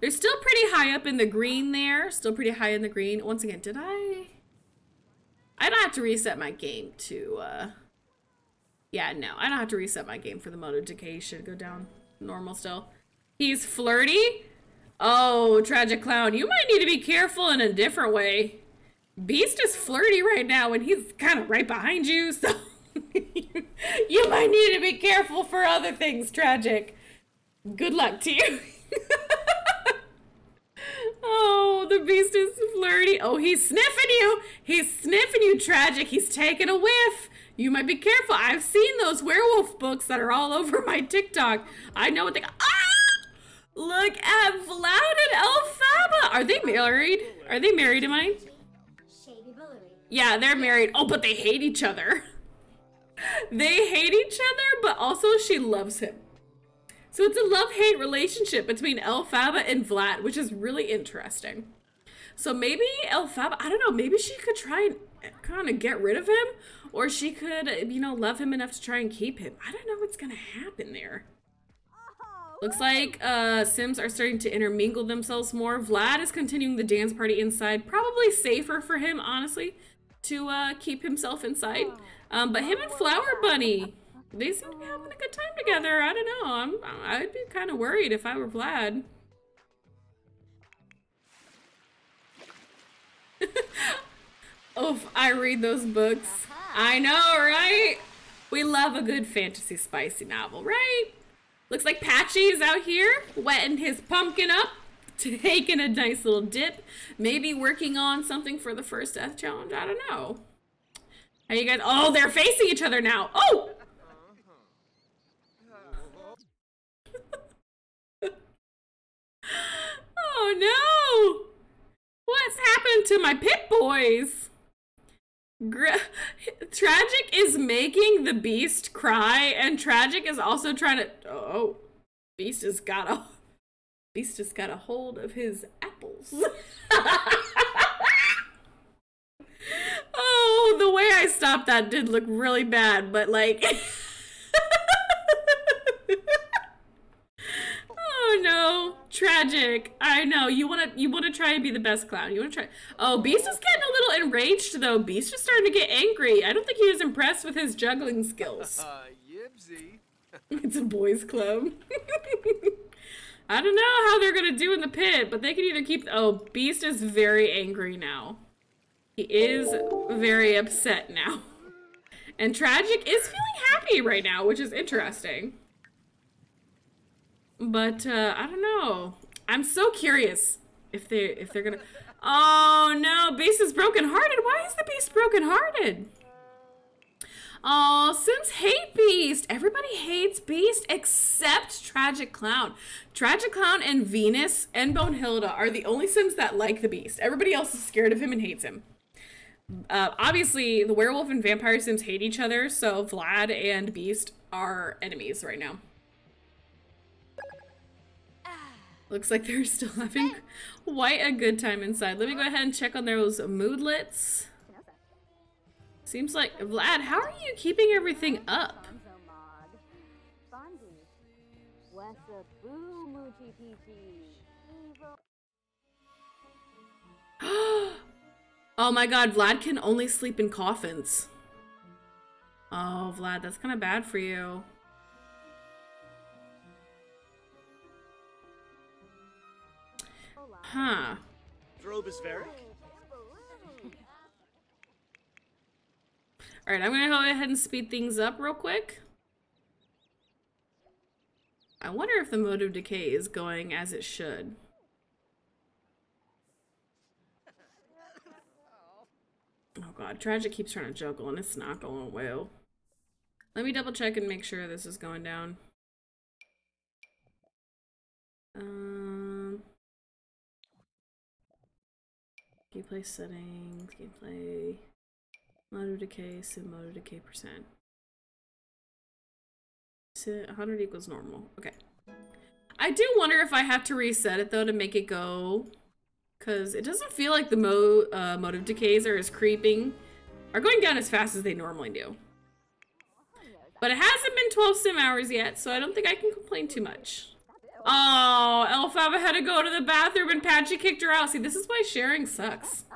They're still pretty high up in the green there. Still pretty high in the green. Once again, did I... I don't have to reset my game to, uh... Yeah, no, I don't have to reset my game for the motive decay. Should go down normal still. He's flirty. Oh, Tragic Clown, you might need to be careful in a different way. Beast is flirty right now and he's kind of right behind you, so you might need to be careful for other things, Tragic. Good luck to you. oh, the beast is flirty. Oh, he's sniffing you. He's sniffing you, Tragic. He's taking a whiff. You might be careful. I've seen those werewolf books that are all over my TikTok. I know what they. Ah! Look at Vlad and Elphaba. Are they married? Are they married? Am I? Yeah, they're married. Oh, but they hate each other. they hate each other, but also she loves him. So it's a love-hate relationship between Elphaba and Vlad, which is really interesting. So maybe Elphaba, I don't know, maybe she could try and kind of get rid of him, or she could, you know, love him enough to try and keep him. I don't know what's gonna happen there. Looks like uh, Sims are starting to intermingle themselves more. Vlad is continuing the dance party inside. Probably safer for him, honestly, to uh, keep himself inside. Um, but him and Flower Bunny, they seem to be having a good time together. I don't know. I'm, I'd be kind of worried if I were Vlad. Oof, I read those books. I know, right? We love a good fantasy spicy novel, right? Looks like Patchy is out here wetting his pumpkin up, taking a nice little dip, maybe working on something for the first death challenge. I don't know. Are you guys? Oh, they're facing each other now. Oh! oh no! What's happened to my pit boys? Gra Tragic is making the beast cry, and Tragic is also trying to. Oh, Beast has got a. Beast has got a hold of his apples. oh, the way I stopped that did look really bad, but like. Oh no, tragic. I know you want to you want to try and be the best clown. You want to try. Oh, Beast is getting a little enraged though. Beast is starting to get angry. I don't think he was impressed with his juggling skills. Uh, it's a boys' club. I don't know how they're gonna do in the pit, but they can either keep. Oh, Beast is very angry now. He is very upset now. And Tragic is feeling happy right now, which is interesting. But uh, I don't know. I'm so curious if they if they're gonna. Oh no, Beast is brokenhearted. Why is the Beast brokenhearted? Oh, Sims hate Beast. Everybody hates Beast except Tragic Clown. Tragic Clown and Venus and Bonehilda are the only Sims that like the Beast. Everybody else is scared of him and hates him. Uh, obviously, the werewolf and vampire Sims hate each other, so Vlad and Beast are enemies right now. Looks like they're still having quite a good time inside. Let me go ahead and check on those moodlets. Seems like, Vlad, how are you keeping everything up? oh my god, Vlad can only sleep in coffins. Oh, Vlad, that's kind of bad for you. Huh. Alright, I'm gonna go ahead and speed things up real quick. I wonder if the motive decay is going as it should. Oh god, Tragic keeps trying to juggle and it's not going well. Let me double check and make sure this is going down. Um... Gameplay settings, gameplay, motive decay, sim motive decay percent. 100 equals normal. Okay. I do wonder if I have to reset it though to make it go, because it doesn't feel like the mo uh, of decays are as creeping, are going down as fast as they normally do. But it hasn't been 12 sim hours yet, so I don't think I can complain too much. Oh, Elphaba had to go to the bathroom and Patchy kicked her out. See, this is why sharing sucks.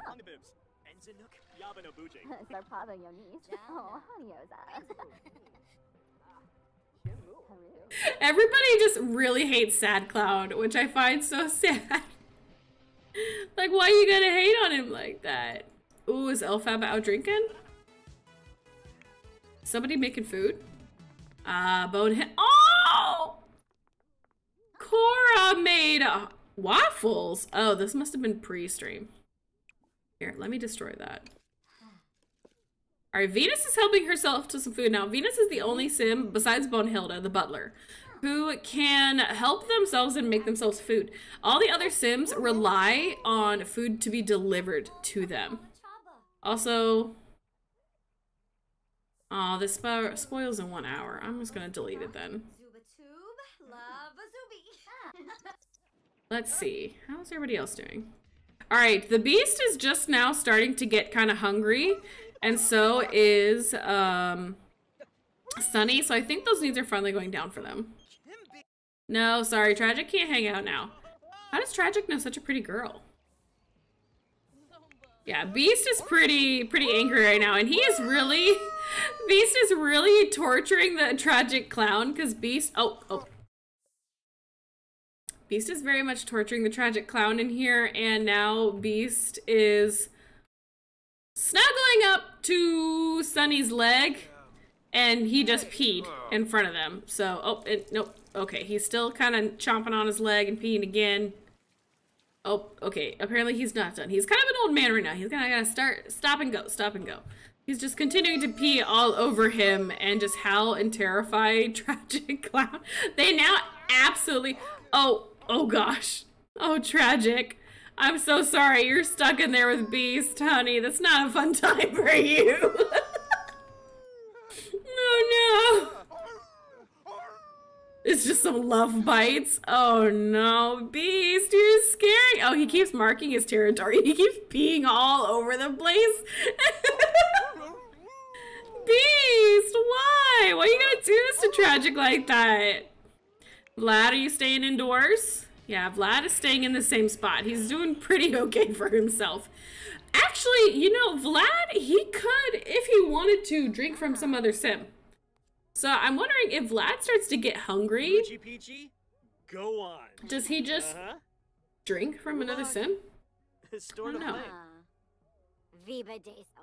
Everybody just really hates Sad Clown, which I find so sad. like, why are you gonna hate on him like that? Ooh, is Elphaba out drinking? Somebody making food? Uh, Bonehead. Oh! Cora made uh, waffles. Oh, this must have been pre-stream. Here, let me destroy that. All right, Venus is helping herself to some food now. Venus is the only sim besides Bonehilda, the butler, who can help themselves and make themselves food. All the other sims rely on food to be delivered to them. Also, oh, this spo spoils in one hour. I'm just gonna delete it then. Let's see. How's everybody else doing? All right, the beast is just now starting to get kind of hungry, and so is um, Sunny. So I think those needs are finally going down for them. No, sorry, Tragic can't hang out now. How does Tragic know such a pretty girl? Yeah, Beast is pretty pretty angry right now, and he is really Beast is really torturing the Tragic Clown because Beast. Oh, oh. Beast is very much torturing the tragic clown in here, and now Beast is snuggling up to Sunny's leg, and he just peed in front of them. So, oh, it, nope. Okay, he's still kind of chomping on his leg and peeing again. Oh, okay. Apparently he's not done. He's kind of an old man right now. He's gonna gotta start, stop and go, stop and go. He's just continuing to pee all over him and just howl and terrify tragic clown. They now absolutely. Oh, Oh gosh. Oh, tragic. I'm so sorry. You're stuck in there with Beast, honey. That's not a fun time for you. oh no. It's just some love bites. Oh no, Beast, you're scary. Oh, he keeps marking his territory. He keeps peeing all over the place. Beast, why? Why are you gonna do this to Tragic like that? Vlad, are you staying indoors? Yeah, Vlad is staying in the same spot. He's doing pretty okay for himself. Actually, you know, Vlad, he could, if he wanted to, drink from some other sim. So I'm wondering if Vlad starts to get hungry. Peachy peachy, go on. Does he just uh -huh. drink from another sim? Store I don't know. Viva Deso.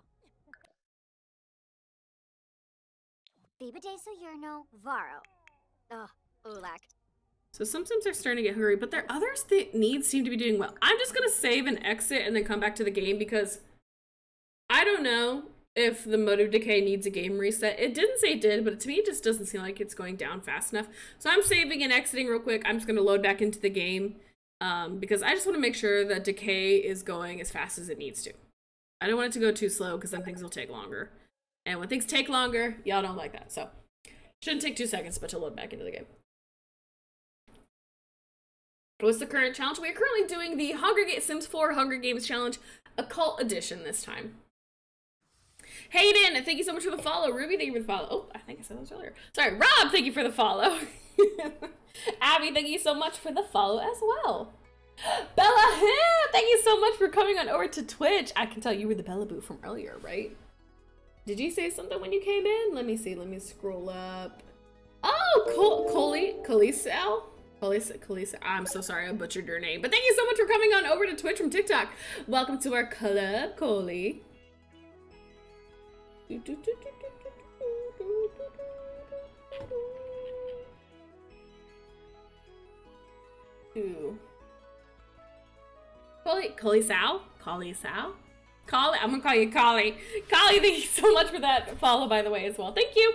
Viva Deso Yerno Varo. Ugh, Ulak. So some sims are starting to get hungry, but their others that needs seem to be doing well. I'm just gonna save and exit and then come back to the game because I don't know if the of decay needs a game reset. It didn't say it did, but to me it just doesn't seem like it's going down fast enough. So I'm saving and exiting real quick. I'm just gonna load back into the game um, because I just want to make sure that decay is going as fast as it needs to. I don't want it to go too slow because then things will take longer. And when things take longer, y'all don't like that. So shouldn't take two seconds, but to load back into the game. What's the current challenge? We are currently doing the Hunger Games Sims 4 Hunger Games Challenge Occult Edition this time. Hayden, thank you so much for the follow. Ruby, thank you for the follow. Oh, I think I said that earlier. Sorry, Rob, thank you for the follow. Abby, thank you so much for the follow as well. Bella, thank you so much for coming on over to Twitch. I can tell you were the Bella Boo from earlier, right? Did you say something when you came in? Let me see. Let me scroll up. Oh, Col Coley, Colisal? Kalisa, Kalisa, I'm so sorry I butchered your name. But thank you so much for coming on over to Twitch from TikTok. Welcome to our club, Coley. Ooh. Coley, Coley Sal? Coley Sal? Collie, I'm gonna call you Collie. Collie, thank you so much for that follow, by the way, as well. Thank you.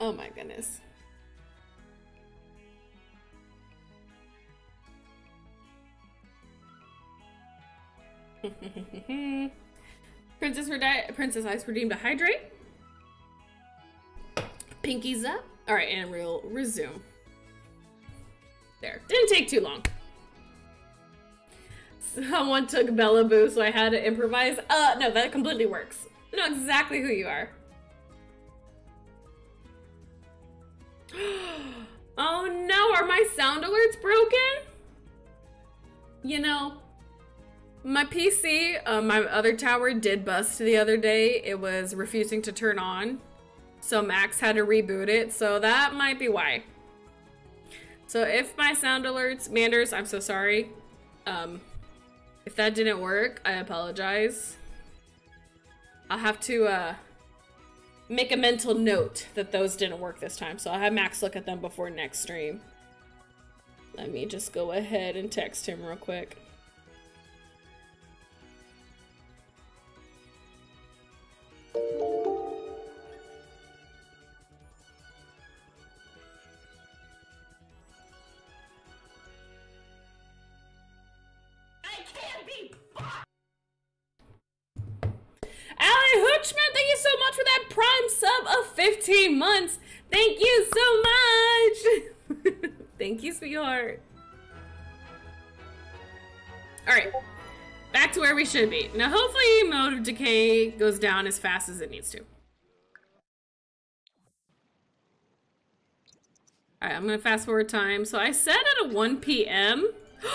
Oh my goodness. Princess Princess Ice redeemed a hydrate. Pinkies up. All right, and we'll resume. There. Didn't take too long. Someone took Bella Boo, so I had to improvise. Uh, no, that completely works. I know exactly who you are. oh no, are my sound alerts broken? You know, my PC, uh, my other tower did bust the other day. It was refusing to turn on. So Max had to reboot it. So that might be why. So if my sound alerts, Manders, I'm so sorry. Um, if that didn't work, I apologize. I'll have to, uh, make a mental note that those didn't work this time. So I'll have Max look at them before next stream. Let me just go ahead and text him real quick. Hutchman, thank you so much for that prime sub of 15 months. Thank you so much. thank you, sweetheart. All right, back to where we should be. Now, hopefully, motive decay goes down as fast as it needs to. All right, I'm gonna fast forward time. So I said at a 1 p.m.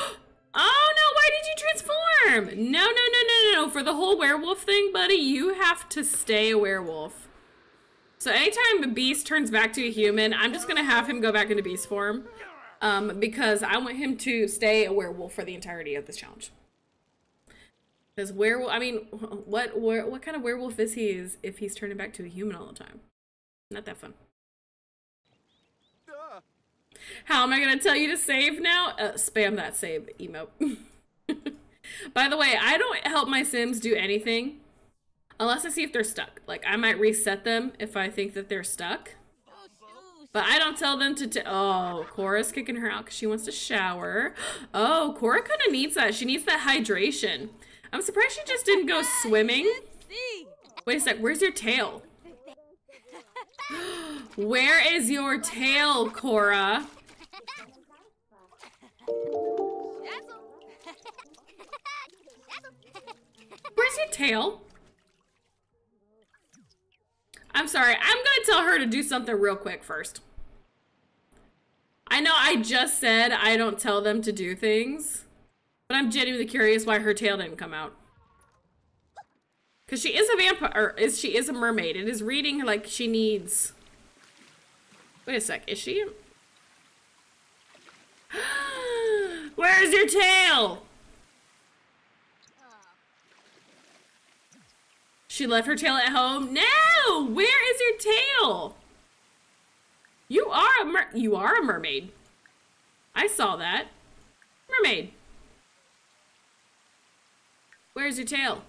Oh no, why did you transform? No, no, no, no, no, no. For the whole werewolf thing, buddy, you have to stay a werewolf. So anytime a beast turns back to a human, I'm just gonna have him go back into beast form. Um, because I want him to stay a werewolf for the entirety of this challenge. Because werewolf, I mean, what, what, what kind of werewolf is he is if he's turning back to a human all the time? Not that fun. How am I gonna tell you to save now? Uh, spam that save emote. By the way, I don't help my Sims do anything unless I see if they're stuck. Like I might reset them if I think that they're stuck. But I don't tell them to. T oh, Cora's kicking her out because she wants to shower. Oh, Cora kind of needs that. She needs that hydration. I'm surprised she just didn't go swimming. Wait a sec. Where's your tail? Where is your tail, Cora? Where's your tail? I'm sorry. I'm going to tell her to do something real quick first. I know I just said I don't tell them to do things, but I'm genuinely curious why her tail didn't come out. Because she is a vampire, or is she is a mermaid. and is reading like she needs... Wait a sec, is she? Where's your tail? She left her tail at home. No! Where is your tail? You are a mer you are a mermaid. I saw that. Mermaid. Where's your tail?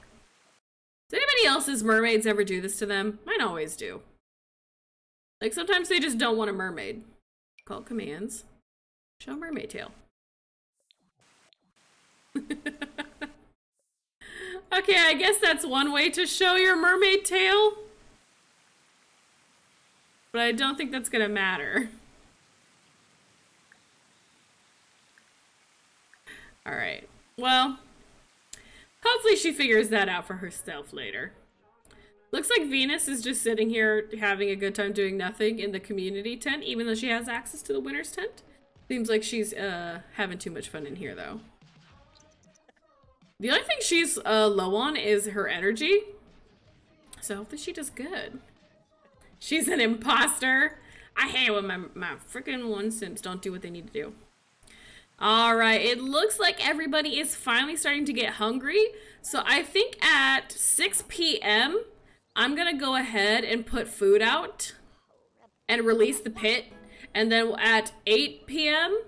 Does anybody else's mermaids ever do this to them? Mine always do. Like sometimes they just don't want a mermaid. Call commands. Show mermaid tail. Okay, I guess that's one way to show your mermaid tail. But I don't think that's gonna matter. Alright, well, hopefully she figures that out for herself later. Looks like Venus is just sitting here having a good time doing nothing in the community tent, even though she has access to the winner's tent. Seems like she's uh, having too much fun in here, though. The only thing she's uh, low on is her energy. So hopefully she does good. She's an imposter. I hate when my, my freaking one sims don't do what they need to do. All right, it looks like everybody is finally starting to get hungry. So I think at 6 p.m., I'm gonna go ahead and put food out and release the pit. And then at 8 p.m.,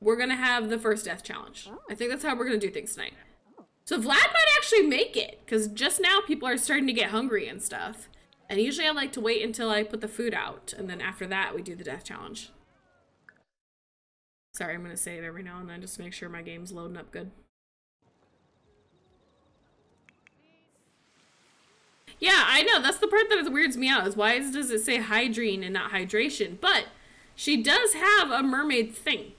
we're gonna have the first death challenge. I think that's how we're gonna do things tonight. So Vlad might actually make it, because just now people are starting to get hungry and stuff. And usually I like to wait until I put the food out, and then after that we do the death challenge. Sorry, I'm going to save every now and then just to make sure my game's loading up good. Yeah, I know. That's the part that weirds me out. Is why does it say hydrine and not hydration? But she does have a mermaid thing.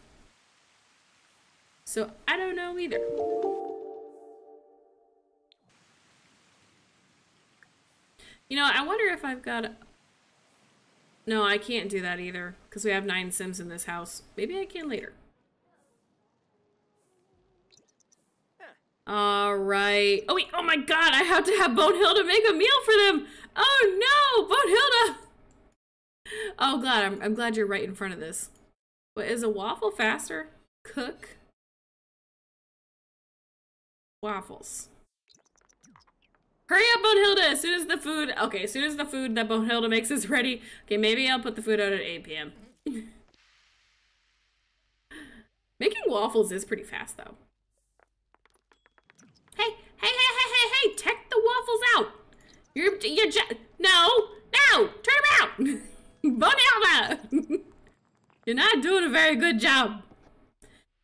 So I don't know either. You know, I wonder if I've got... No, I can't do that either, because we have nine Sims in this house. Maybe I can later. Alright. Oh wait, oh my god, I have to have Bonehilda make a meal for them! Oh no, Bonehilda! Oh god, I'm, I'm glad you're right in front of this. What, is a waffle faster? Cook? Waffles. Hurry up, Bonehilda! As soon as the food, okay, as soon as the food that Bonehilda makes is ready, okay, maybe I'll put the food out at 8 p.m. Making waffles is pretty fast, though. Hey, hey, hey, hey, hey, hey, take the waffles out! You're, you're just, no, no, turn around! Bonehilda! you're not doing a very good job.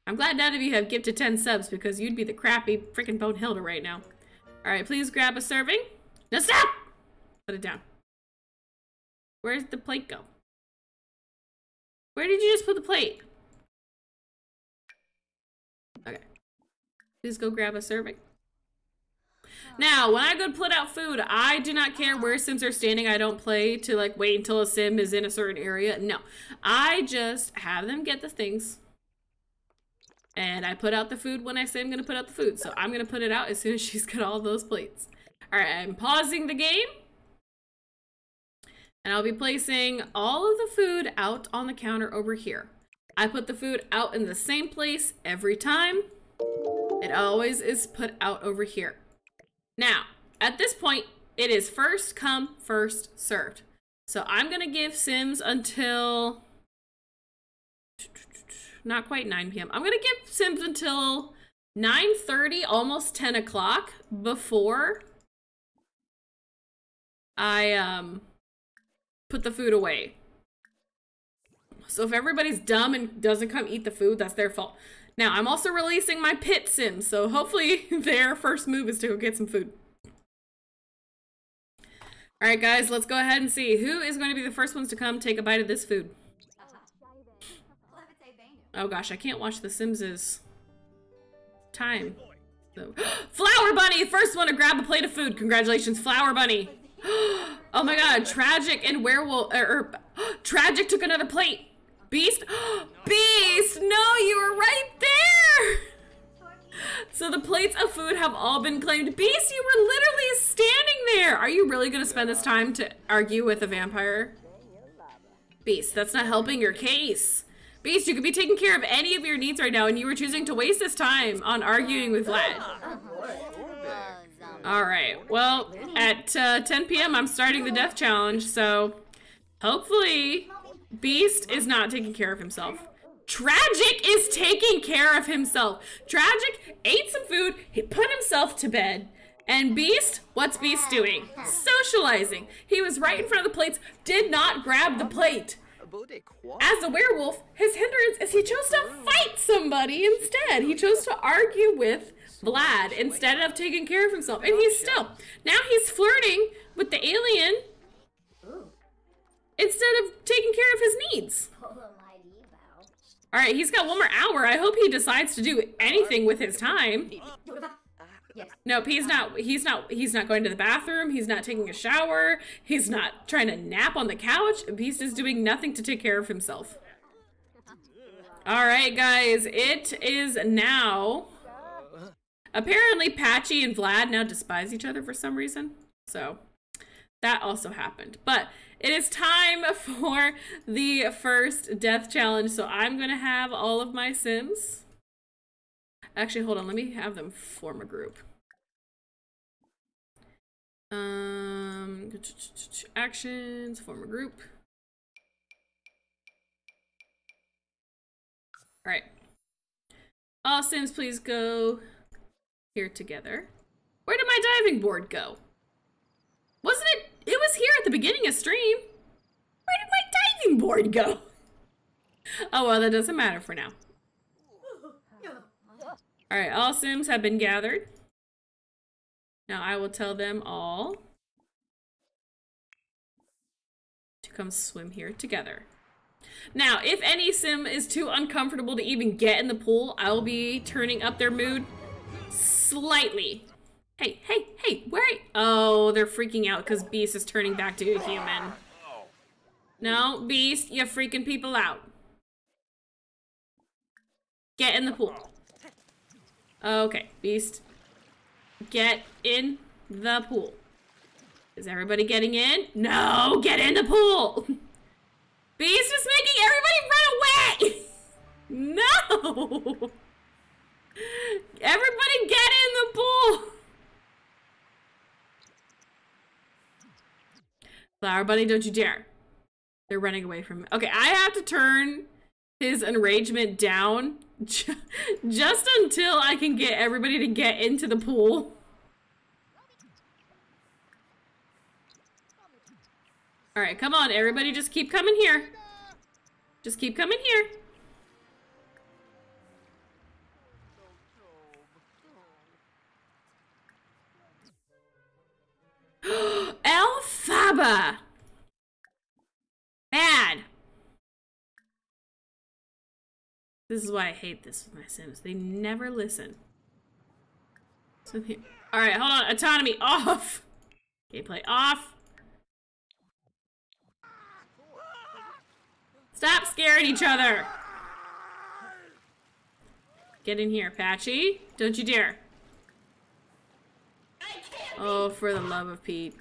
I'm glad none of you have gifted 10 subs because you'd be the crappy freaking Bonehilda right now. Alright, please grab a serving. Now stop! Put it down. Where's the plate go? Where did you just put the plate? Okay. Please go grab a serving. Now, when I go to put out food, I do not care where Sims are standing. I don't play to like wait until a Sim is in a certain area. No. I just have them get the things and I put out the food when I say I'm going to put out the food. So I'm going to put it out as soon as she's got all those plates. All right, I'm pausing the game. And I'll be placing all of the food out on the counter over here. I put the food out in the same place every time. It always is put out over here. Now, at this point, it is first come, first served. So I'm going to give Sims until not quite 9 p.m. I'm gonna give Sims until 9:30, almost 10 o'clock before I um put the food away. So if everybody's dumb and doesn't come eat the food, that's their fault. Now, I'm also releasing my pit sims, so hopefully their first move is to go get some food. All right, guys, let's go ahead and see who is going to be the first ones to come take a bite of this food. Oh gosh, I can't watch The Sims' time. So. Flower Bunny! First one to grab a plate of food. Congratulations, Flower Bunny. oh my god, Tragic and Werewolf, er, er, Tragic took another plate. Beast? Beast! No, you were right there! So the plates of food have all been claimed. Beast, you were literally standing there! Are you really gonna spend this time to argue with a vampire? Beast, that's not helping your case. Beast, you could be taking care of any of your needs right now, and you were choosing to waste this time on arguing with Vlad. Alright, well, at uh, 10 p.m., I'm starting the death challenge, so hopefully Beast is not taking care of himself. Tragic is taking care of himself. Tragic ate some food, he put himself to bed. And Beast, what's Beast doing? Socializing. He was right in front of the plates, did not grab the plate. As a werewolf, his hindrance is he chose to fight somebody instead. He chose to argue with Vlad instead of taking care of himself. And he's still, now he's flirting with the alien instead of taking care of his needs. All right, he's got one more hour. I hope he decides to do anything with his time. Yes. Nope, he's not he's not he's not going to the bathroom, he's not taking a shower, he's not trying to nap on the couch. Beast is doing nothing to take care of himself. Alright guys, it is now apparently Patchy and Vlad now despise each other for some reason. So that also happened. But it is time for the first death challenge. So I'm gonna have all of my Sims Actually, hold on. Let me have them form a group. Um, actions, form a group. All right. All Sims, please go here together. Where did my diving board go? Wasn't it? It was here at the beginning of stream. Where did my diving board go? Oh, well, that doesn't matter for now. All right, all Sims have been gathered. Now I will tell them all to come swim here together. Now, if any sim is too uncomfortable to even get in the pool, I will be turning up their mood slightly. Hey, hey, hey, where are you? Oh, they're freaking out because Beast is turning back to a human. No, Beast, you're freaking people out. Get in the pool. Okay, Beast. Get in the pool. Is everybody getting in? No, get in the pool. Beast is making everybody run away. no. Everybody get in the pool. Flower Bunny, don't you dare. They're running away from me. Okay, I have to turn his enragement down just until I can get everybody to get into the pool. All right, come on, everybody, just keep coming here. Just keep coming here. Elphaba! Bad. This is why I hate this with my Sims. They never listen. So Alright, hold on. Autonomy off. Gameplay off. Stop scaring each other. Get in here, Patchy. Don't you dare. Oh, for the love of Pete.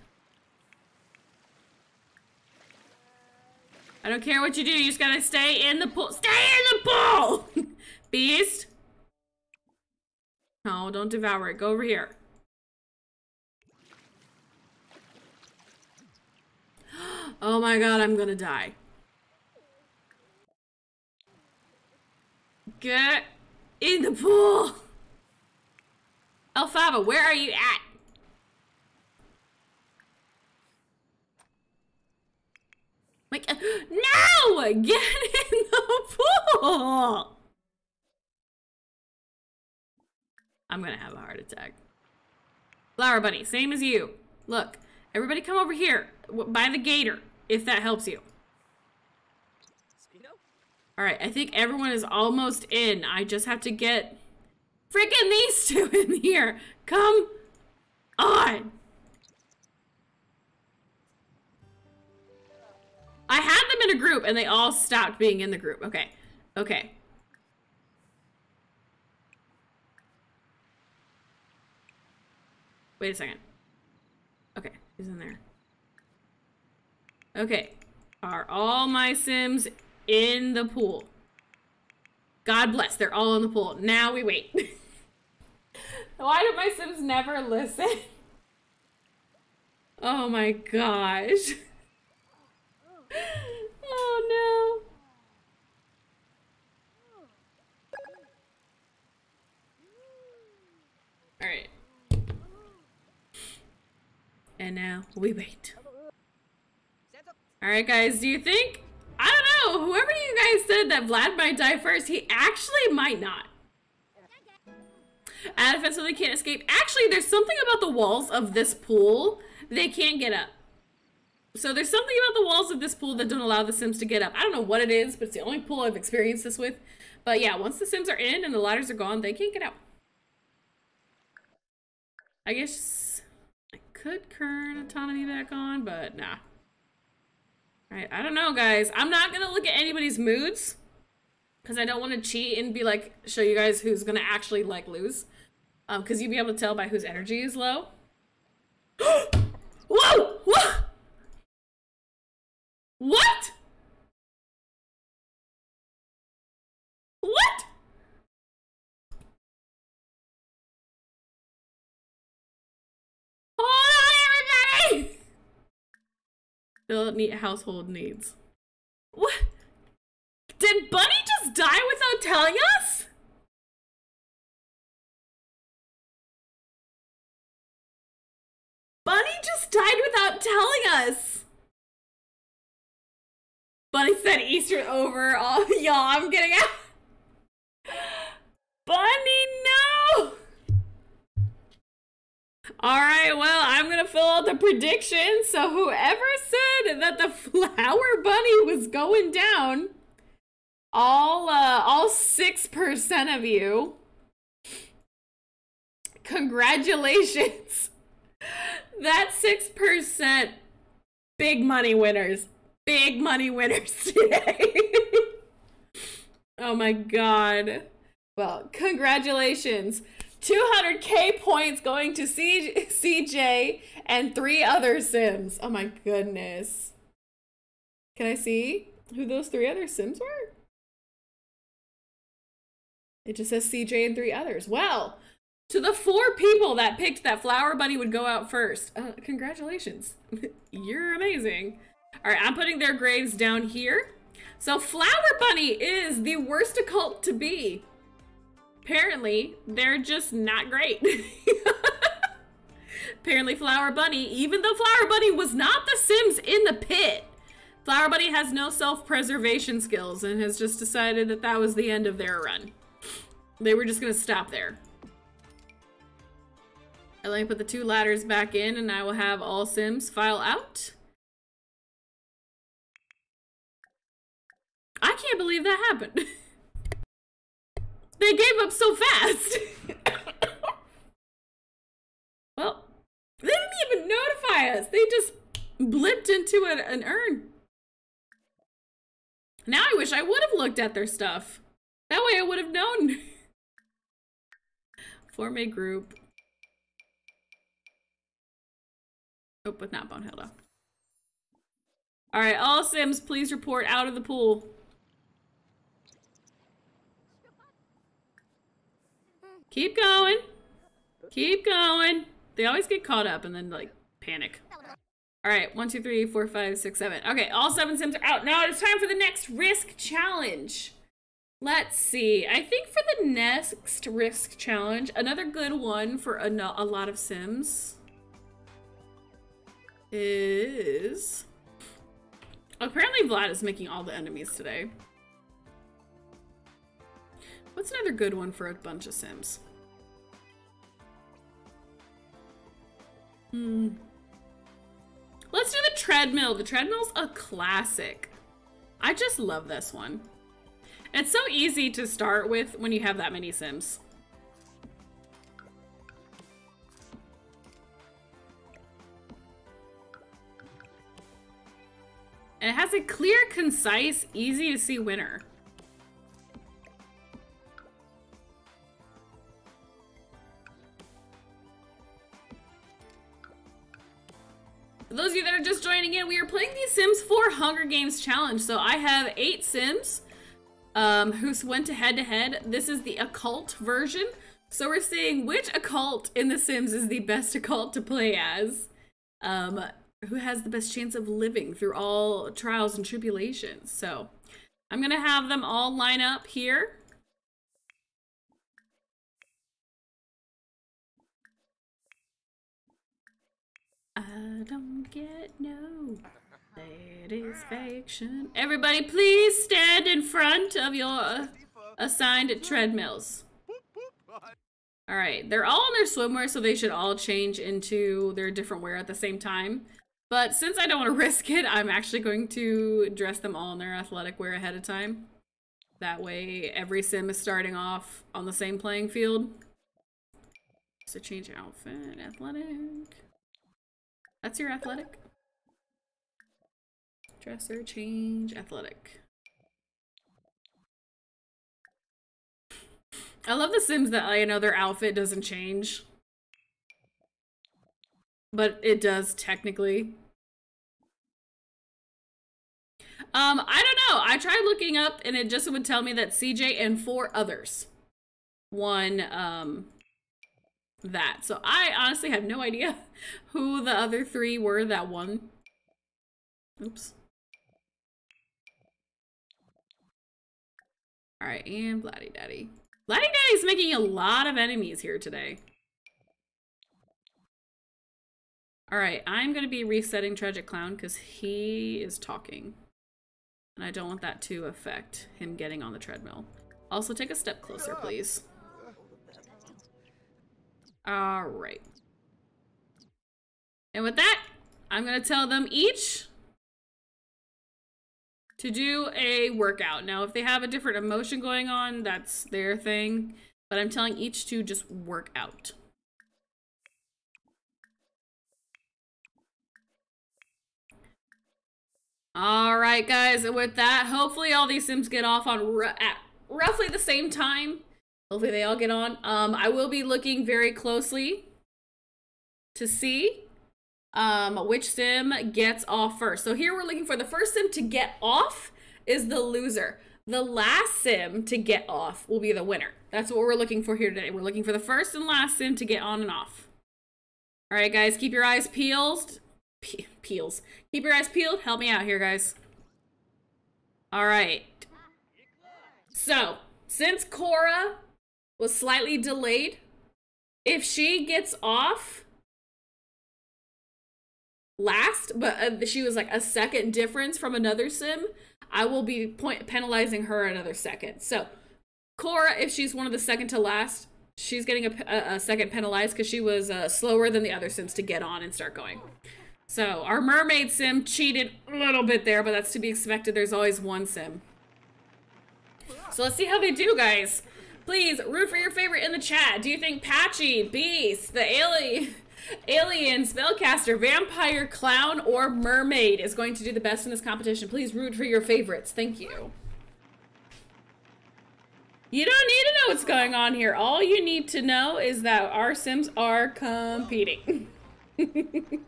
I don't care what you do, you just gotta stay in the pool. Stay in the pool! Beast! No, don't devour it. Go over here. Oh my god, I'm gonna die. Get in the pool! Elphaba, where are you at? Like, no! Get in the pool! I'm gonna have a heart attack. Flower Bunny, same as you. Look, everybody come over here by the gator, if that helps you. Alright, I think everyone is almost in. I just have to get freaking these two in here. Come on! I had them in a group and they all stopped being in the group. Okay. Okay. Wait a second. Okay, he's in there. Okay. Are all my Sims in the pool? God bless, they're all in the pool. Now we wait. Why do my Sims never listen? oh my gosh. oh no. Alright. And now we wait. Alright guys, do you think? I don't know, whoever you guys said that Vlad might die first, he actually might not. Add a fence so they can't escape. Actually, there's something about the walls of this pool they can't get up. So there's something about the walls of this pool that don't allow the Sims to get up. I don't know what it is, but it's the only pool I've experienced this with. But yeah, once the Sims are in and the ladders are gone, they can't get out. I guess I could turn autonomy back on, but nah. Alright, I don't know, guys. I'm not gonna look at anybody's moods. Because I don't want to cheat and be like, show you guys who's gonna actually, like, lose. Um, because you'd be able to tell by whose energy is low. Whoa! Whoa! What? What? Hold on, everybody! Fill need household needs. What? Did Bunny just die without telling us? Bunny just died without telling us. Bunny said Easter over. Oh, y'all, I'm getting out. Bunny, no! Alright, well, I'm gonna fill out the prediction. So whoever said that the flower bunny was going down, all uh all six percent of you, congratulations. That six percent big money winners big money winners today. oh my god. Well, congratulations. 200k points going to C- CJ and three other Sims. Oh my goodness. Can I see who those three other Sims were? It just says CJ and three others. Well, To the four people that picked that Flower Bunny would go out first, uh, congratulations. You're amazing. All right, I'm putting their graves down here. So Flower Bunny is the worst occult to be. Apparently, they're just not great. Apparently, Flower Bunny, even though Flower Bunny was not the Sims in the pit, Flower Bunny has no self-preservation skills and has just decided that that was the end of their run. They were just gonna stop there. I let me put the two ladders back in and I will have all Sims file out. I can't believe that happened. they gave up so fast. well, they didn't even notify us. They just blipped into an, an urn. Now I wish I would have looked at their stuff. That way I would have known. Form a group. Oh, but not Bonehilda. Alright, all Sims, please report out of the pool. Keep going. Keep going. They always get caught up and then, like, panic. All right, one, two, three, four, five, six, seven. Okay, all seven sims are out. Now it's time for the next risk challenge. Let's see. I think for the next risk challenge, another good one for a, a lot of sims is... Apparently Vlad is making all the enemies today. What's another good one for a bunch of sims? Hmm. Let's do the treadmill. The treadmill's a classic. I just love this one. It's so easy to start with when you have that many Sims. And it has a clear, concise, easy to see winner. Those of you that are just joining in, we are playing the Sims 4 Hunger Games Challenge. So I have eight Sims um, who went to head to head. This is the occult version. So we're seeing which occult in The Sims is the best occult to play as. Um, who has the best chance of living through all trials and tribulations. So I'm going to have them all line up here. I don't get no satisfaction. Everybody, please stand in front of your uh, assigned treadmills. All right, they're all in their swimwear, so they should all change into their different wear at the same time. But since I don't want to risk it, I'm actually going to dress them all in their athletic wear ahead of time. That way, every sim is starting off on the same playing field. So change outfit, athletic. That's your athletic. Dresser, change, athletic. I love the Sims that, you know, their outfit doesn't change. But it does technically. Um, I don't know. I tried looking up and it just would tell me that CJ and four others won um that. So I honestly have no idea who the other three were that won. Oops. All right, and Vladdy Daddy. Vladdy Daddy's making a lot of enemies here today. All right, I'm going to be resetting Tragic Clown because he is talking. And I don't want that to affect him getting on the treadmill. Also, take a step closer, please. All right. And with that, I'm going to tell them each to do a workout. Now, if they have a different emotion going on, that's their thing. But I'm telling each to just work out. All right, guys. And with that, hopefully all these Sims get off on at roughly the same time. Hopefully they all get on. Um, I will be looking very closely to see um, which sim gets off first. So here we're looking for the first sim to get off is the loser. the last sim to get off will be the winner. That's what we're looking for here today. We're looking for the first and last sim to get on and off. All right, guys, keep your eyes peeled. Pe peels. Keep your eyes peeled. Help me out here, guys. All right. So, since Cora was slightly delayed, if she gets off last, but uh, she was like a second difference from another sim, I will be point penalizing her another second. So, Cora, if she's one of the second to last, she's getting a, a, a second penalized because she was uh, slower than the other sims to get on and start going. So, our mermaid sim cheated a little bit there, but that's to be expected. There's always one sim. So let's see how they do, guys. Please root for your favorite in the chat. Do you think Patchy, Beast, the alien, alien, spellcaster, vampire, clown, or mermaid is going to do the best in this competition? Please root for your favorites. Thank you. You don't need to know what's going on here. All you need to know is that our Sims are competing.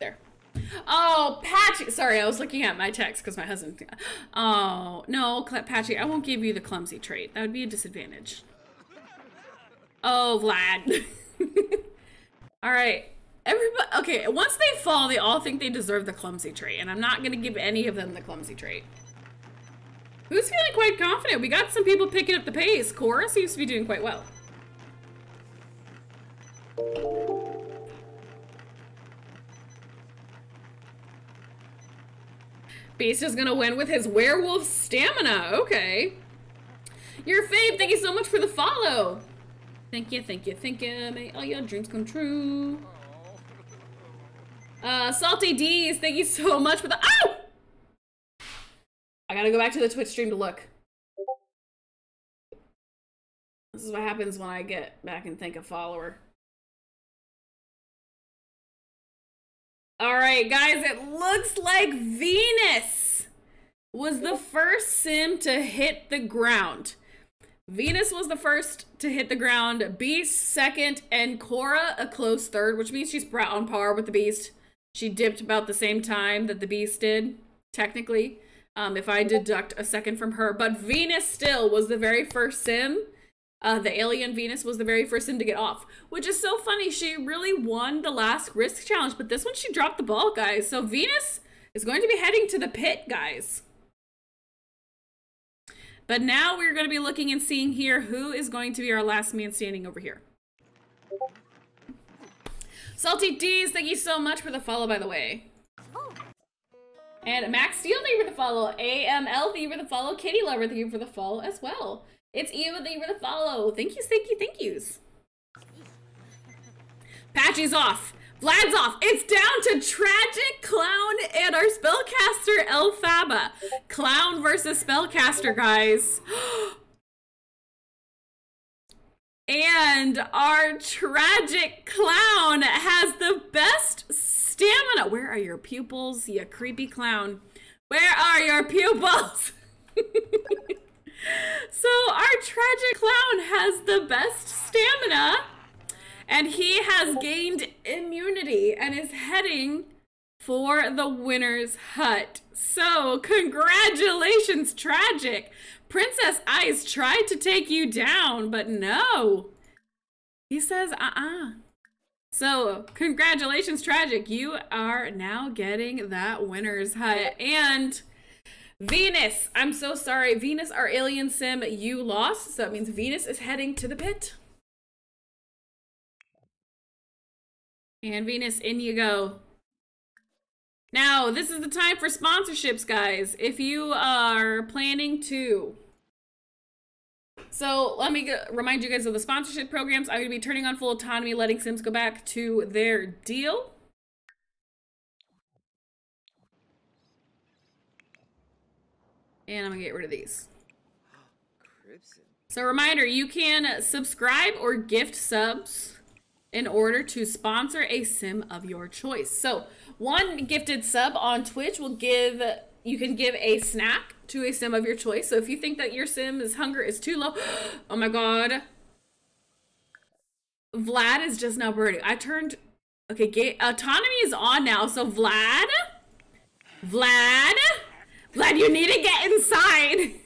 There. Oh, Patchy. Sorry, I was looking at my text because my husband. Oh, no, Patchy, I won't give you the clumsy trait. That would be a disadvantage. Oh, Vlad. all right. Everybody, okay, once they fall, they all think they deserve the clumsy trait, and I'm not going to give any of them the clumsy trait. Who's feeling quite confident? We got some people picking up the pace. Cora seems to be doing quite well. Beast is gonna win with his werewolf stamina. Okay. Your fave, thank you so much for the follow. Thank you, thank you, thank you. May all your dreams come true. Uh, Salty D's, thank you so much for the- Oh! I gotta go back to the Twitch stream to look. This is what happens when I get back and thank a follower. All right, guys, it looks like Venus was the first sim to hit the ground. Venus was the first to hit the ground, Beast second, and Cora a close third, which means she's on par with the Beast. She dipped about the same time that the Beast did, technically, um, if I deduct a second from her. But Venus still was the very first sim uh, the alien Venus was the very first sim to get off, which is so funny. She really won the last risk challenge, but this one she dropped the ball, guys. So Venus is going to be heading to the pit, guys. But now we're going to be looking and seeing here who is going to be our last man standing over here. Salty D's, thank you so much for the follow, by the way. And Max Steel, thank you for the follow. AML, thank you for the follow. Kitty Lover, thank you for the follow as well. It's Eva, thank you for the follow. Thank you, thank you, thank yous. Patchy's off. Vlad's off. It's down to Tragic, Clown, and our spellcaster Elphaba. Clown versus spellcaster, guys. and our Tragic Clown has the best stamina. Where are your pupils, you creepy clown? Where are your pupils? so our tragic clown has the best stamina and he has gained immunity and is heading for the winner's hut. So, congratulations, Tragic. Princess Ice tried to take you down, but no. He says, uh-uh. So, congratulations, Tragic. You are now getting that winner's hut. And Venus, I'm so sorry. Venus, our alien sim, you lost. So that means Venus is heading to the pit. And Venus, in you go. Now, this is the time for sponsorships, guys. If you are planning to. So, let me remind you guys of the sponsorship programs. I'm going to be turning on full autonomy, letting Sims go back to their deal. And I'm gonna get rid of these. So reminder, you can subscribe or gift subs in order to sponsor a sim of your choice. So one gifted sub on Twitch will give you can give a snack to a sim of your choice. So if you think that your sim's hunger is too low, oh my god. Vlad is just now burning. I turned, okay, autonomy is on now. So Vlad, Vlad, Vlad, you need to get inside.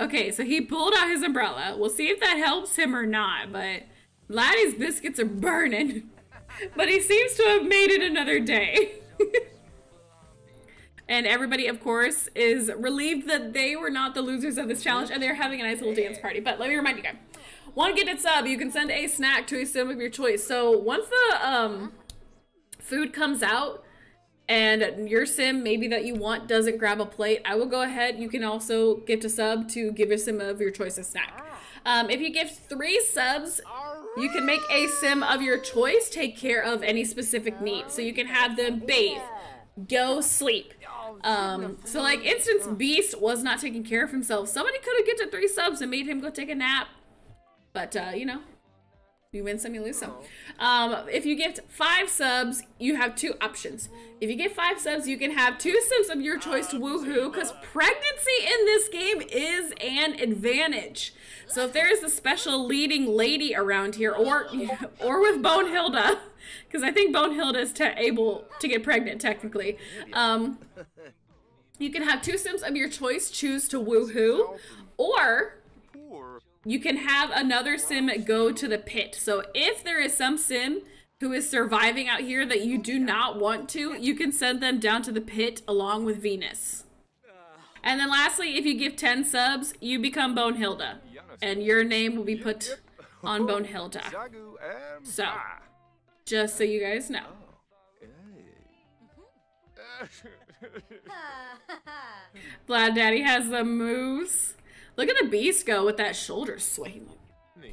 Okay, so he pulled out his umbrella. We'll see if that helps him or not, but Vladdy's biscuits are burning. but he seems to have made it another day. and everybody, of course, is relieved that they were not the losers of this challenge and they're having a nice little dance party. But let me remind you guys. Get it sub, you can send a snack to a sim of your choice. So once the um, food comes out, and your sim maybe that you want doesn't grab a plate, I will go ahead. You can also gift a sub to give a sim of your choice a snack. Um, if you gift three subs, you can make a sim of your choice take care of any specific need. So you can have them bathe, go sleep. Um, so like instance Beast was not taking care of himself. Somebody could have gifted three subs and made him go take a nap. But uh, you know, you win some, you lose some. Um, if you get five subs, you have two options. If you get five subs, you can have two sims of your choice to woohoo, because pregnancy in this game is an advantage. So if there is a special leading lady around here, or or with Bonehilda, because I think Bonehilda is able to get pregnant technically. Um, you can have two sims of your choice choose to woohoo, or you can have another sim go to the pit. So if there is some sim who is surviving out here that you do not want to, you can send them down to the pit along with Venus. And then lastly, if you give 10 subs, you become Bonehilda. And your name will be put on Bonehilda. So, just so you guys know. Vlad Daddy has the moves. Look at the beast go with that shoulder swaying.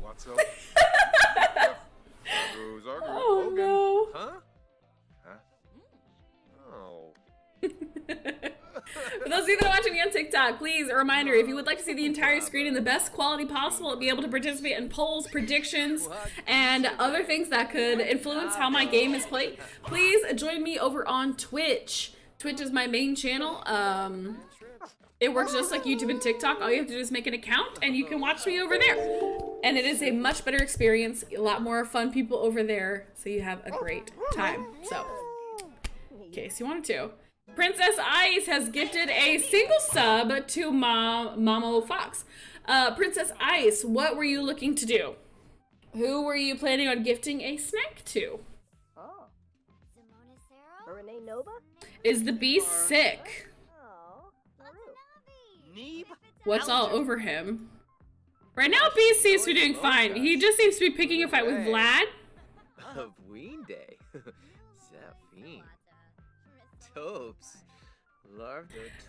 What's up? oh no. Huh? Huh? Oh. For those of you that are watching me on TikTok, please, a reminder, if you would like to see the entire screen in the best quality possible, be able to participate in polls, predictions, and other things that could influence how my game is played, please join me over on Twitch. Twitch is my main channel. Um, it works just like YouTube and TikTok. All you have to do is make an account and you can watch me over there. And it is a much better experience, a lot more fun people over there, so you have a great time. So, in case you wanted to. Princess Ice has gifted a single sub to Mom Mamo Fox. Uh, Princess Ice, what were you looking to do? Who were you planning on gifting a snack to? Oh. Renee Nova? Is the beast sick? What's all over him? Right now, Beast seems to be doing fine. He just seems to be picking a fight with Vlad. Of Ween Day. Zafine. Topes.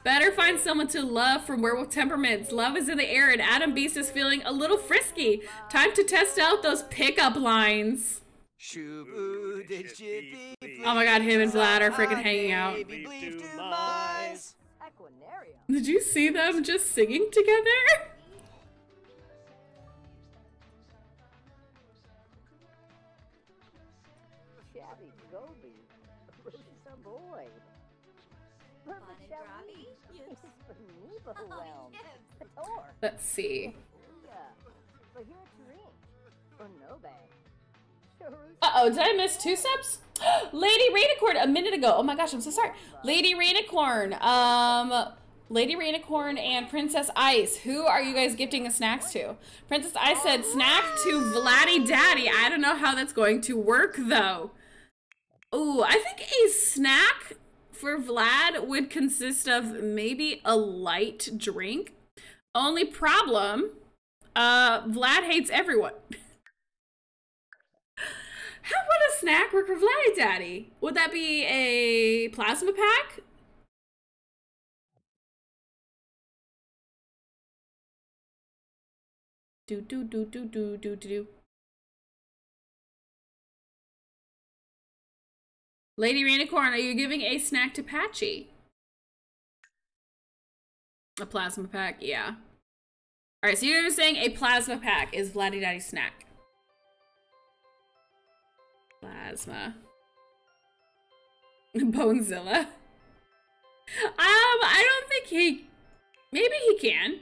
Better find someone to love from Werewolf Temperaments. Love is in the air, and Adam Beast is feeling a little frisky. Time to test out those pickup lines. Oh my god, him and Vlad are freaking hanging out. Did you see them just singing together? Shabby Gobi. Roosa boy. Perfect Shabby. Overwhelmed. Let's see. Uh-oh, did I miss two subs? Lady Rainicorn a minute ago. Oh my gosh, I'm so sorry. Lady Rainicorn, um, Lady Rainicorn and Princess Ice. Who are you guys gifting the snacks to? Princess Ice said snack to Vladdy Daddy. I don't know how that's going to work though. Ooh, I think a snack for Vlad would consist of maybe a light drink. Only problem, uh, Vlad hates everyone. How would a snack work for Vladdy Daddy? Would that be a plasma pack? Do do do do do do do. Lady Rainicorn, are you giving a snack to Patchy? A plasma pack, yeah. Alright, so you're saying a plasma pack is Vladdy Daddy's snack. Plasma. Bonezilla. Um, I don't think he. Maybe he can.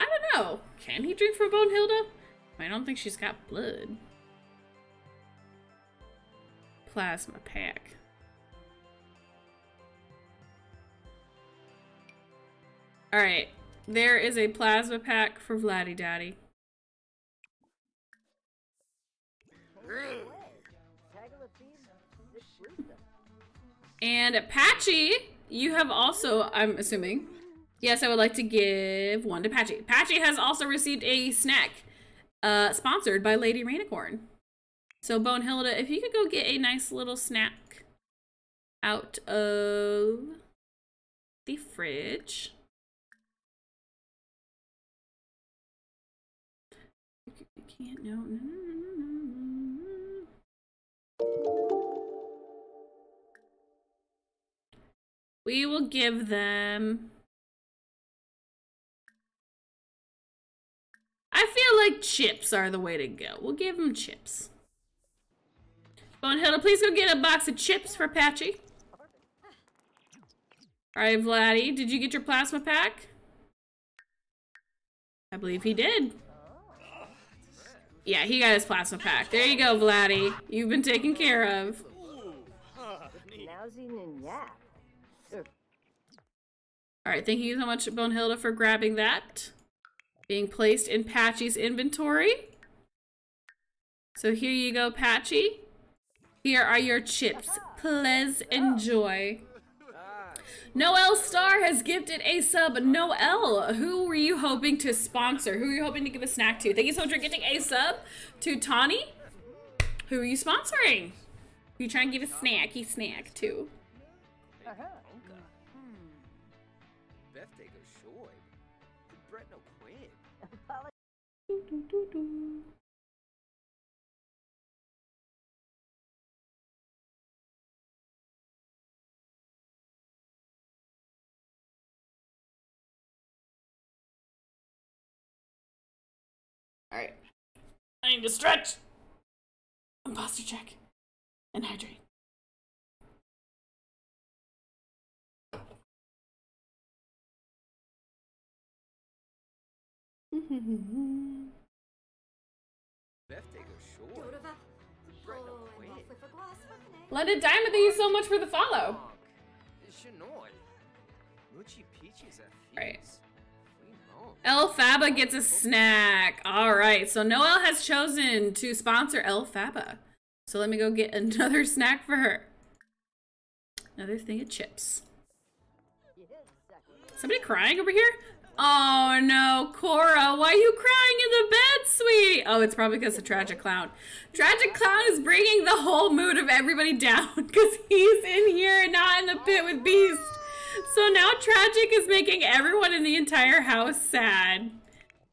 I don't know. Can he drink from Bonehilda? I don't think she's got blood. Plasma pack. Alright. There is a plasma pack for Vladdy Daddy. And Patchy, you have also, I'm assuming, yes, I would like to give one to Patchy. Patchy has also received a snack uh, sponsored by Lady Rainicorn. So Bonehilda, if you could go get a nice little snack out of the fridge. can't, no, no, no, no. We will give them... I feel like chips are the way to go. We'll give them chips. Bonehilda, please go get a box of chips for Patchy. Alright, Vladdy, did you get your plasma pack? I believe he did. Yeah, he got his plasma pack. There you go, Vladdy. You've been taken care of. Alright, thank you so much, Bonehilda, for grabbing that. Being placed in Patchy's inventory. So here you go, Patchy. Here are your chips. Please enjoy. Noel Star has gifted a sub. Noel, who were you hoping to sponsor? Who are you hoping to give a snack to? Thank you so much for gifting a sub to Tawny. Who are you sponsoring? You trying to give a snacky snack to? I need to stretch and posture check and hydrate. London Diamond, thank you so much for the follow. Right. Elphaba gets a snack. All right, so Noel has chosen to sponsor Elphaba. So let me go get another snack for her. Another thing of chips. Somebody crying over here? Oh no, Cora, why are you crying in the bed, sweet? Oh, it's probably because of Tragic Clown. Tragic Clown is bringing the whole mood of everybody down because he's in here and not in the pit with Beast. So now Tragic is making everyone in the entire house sad.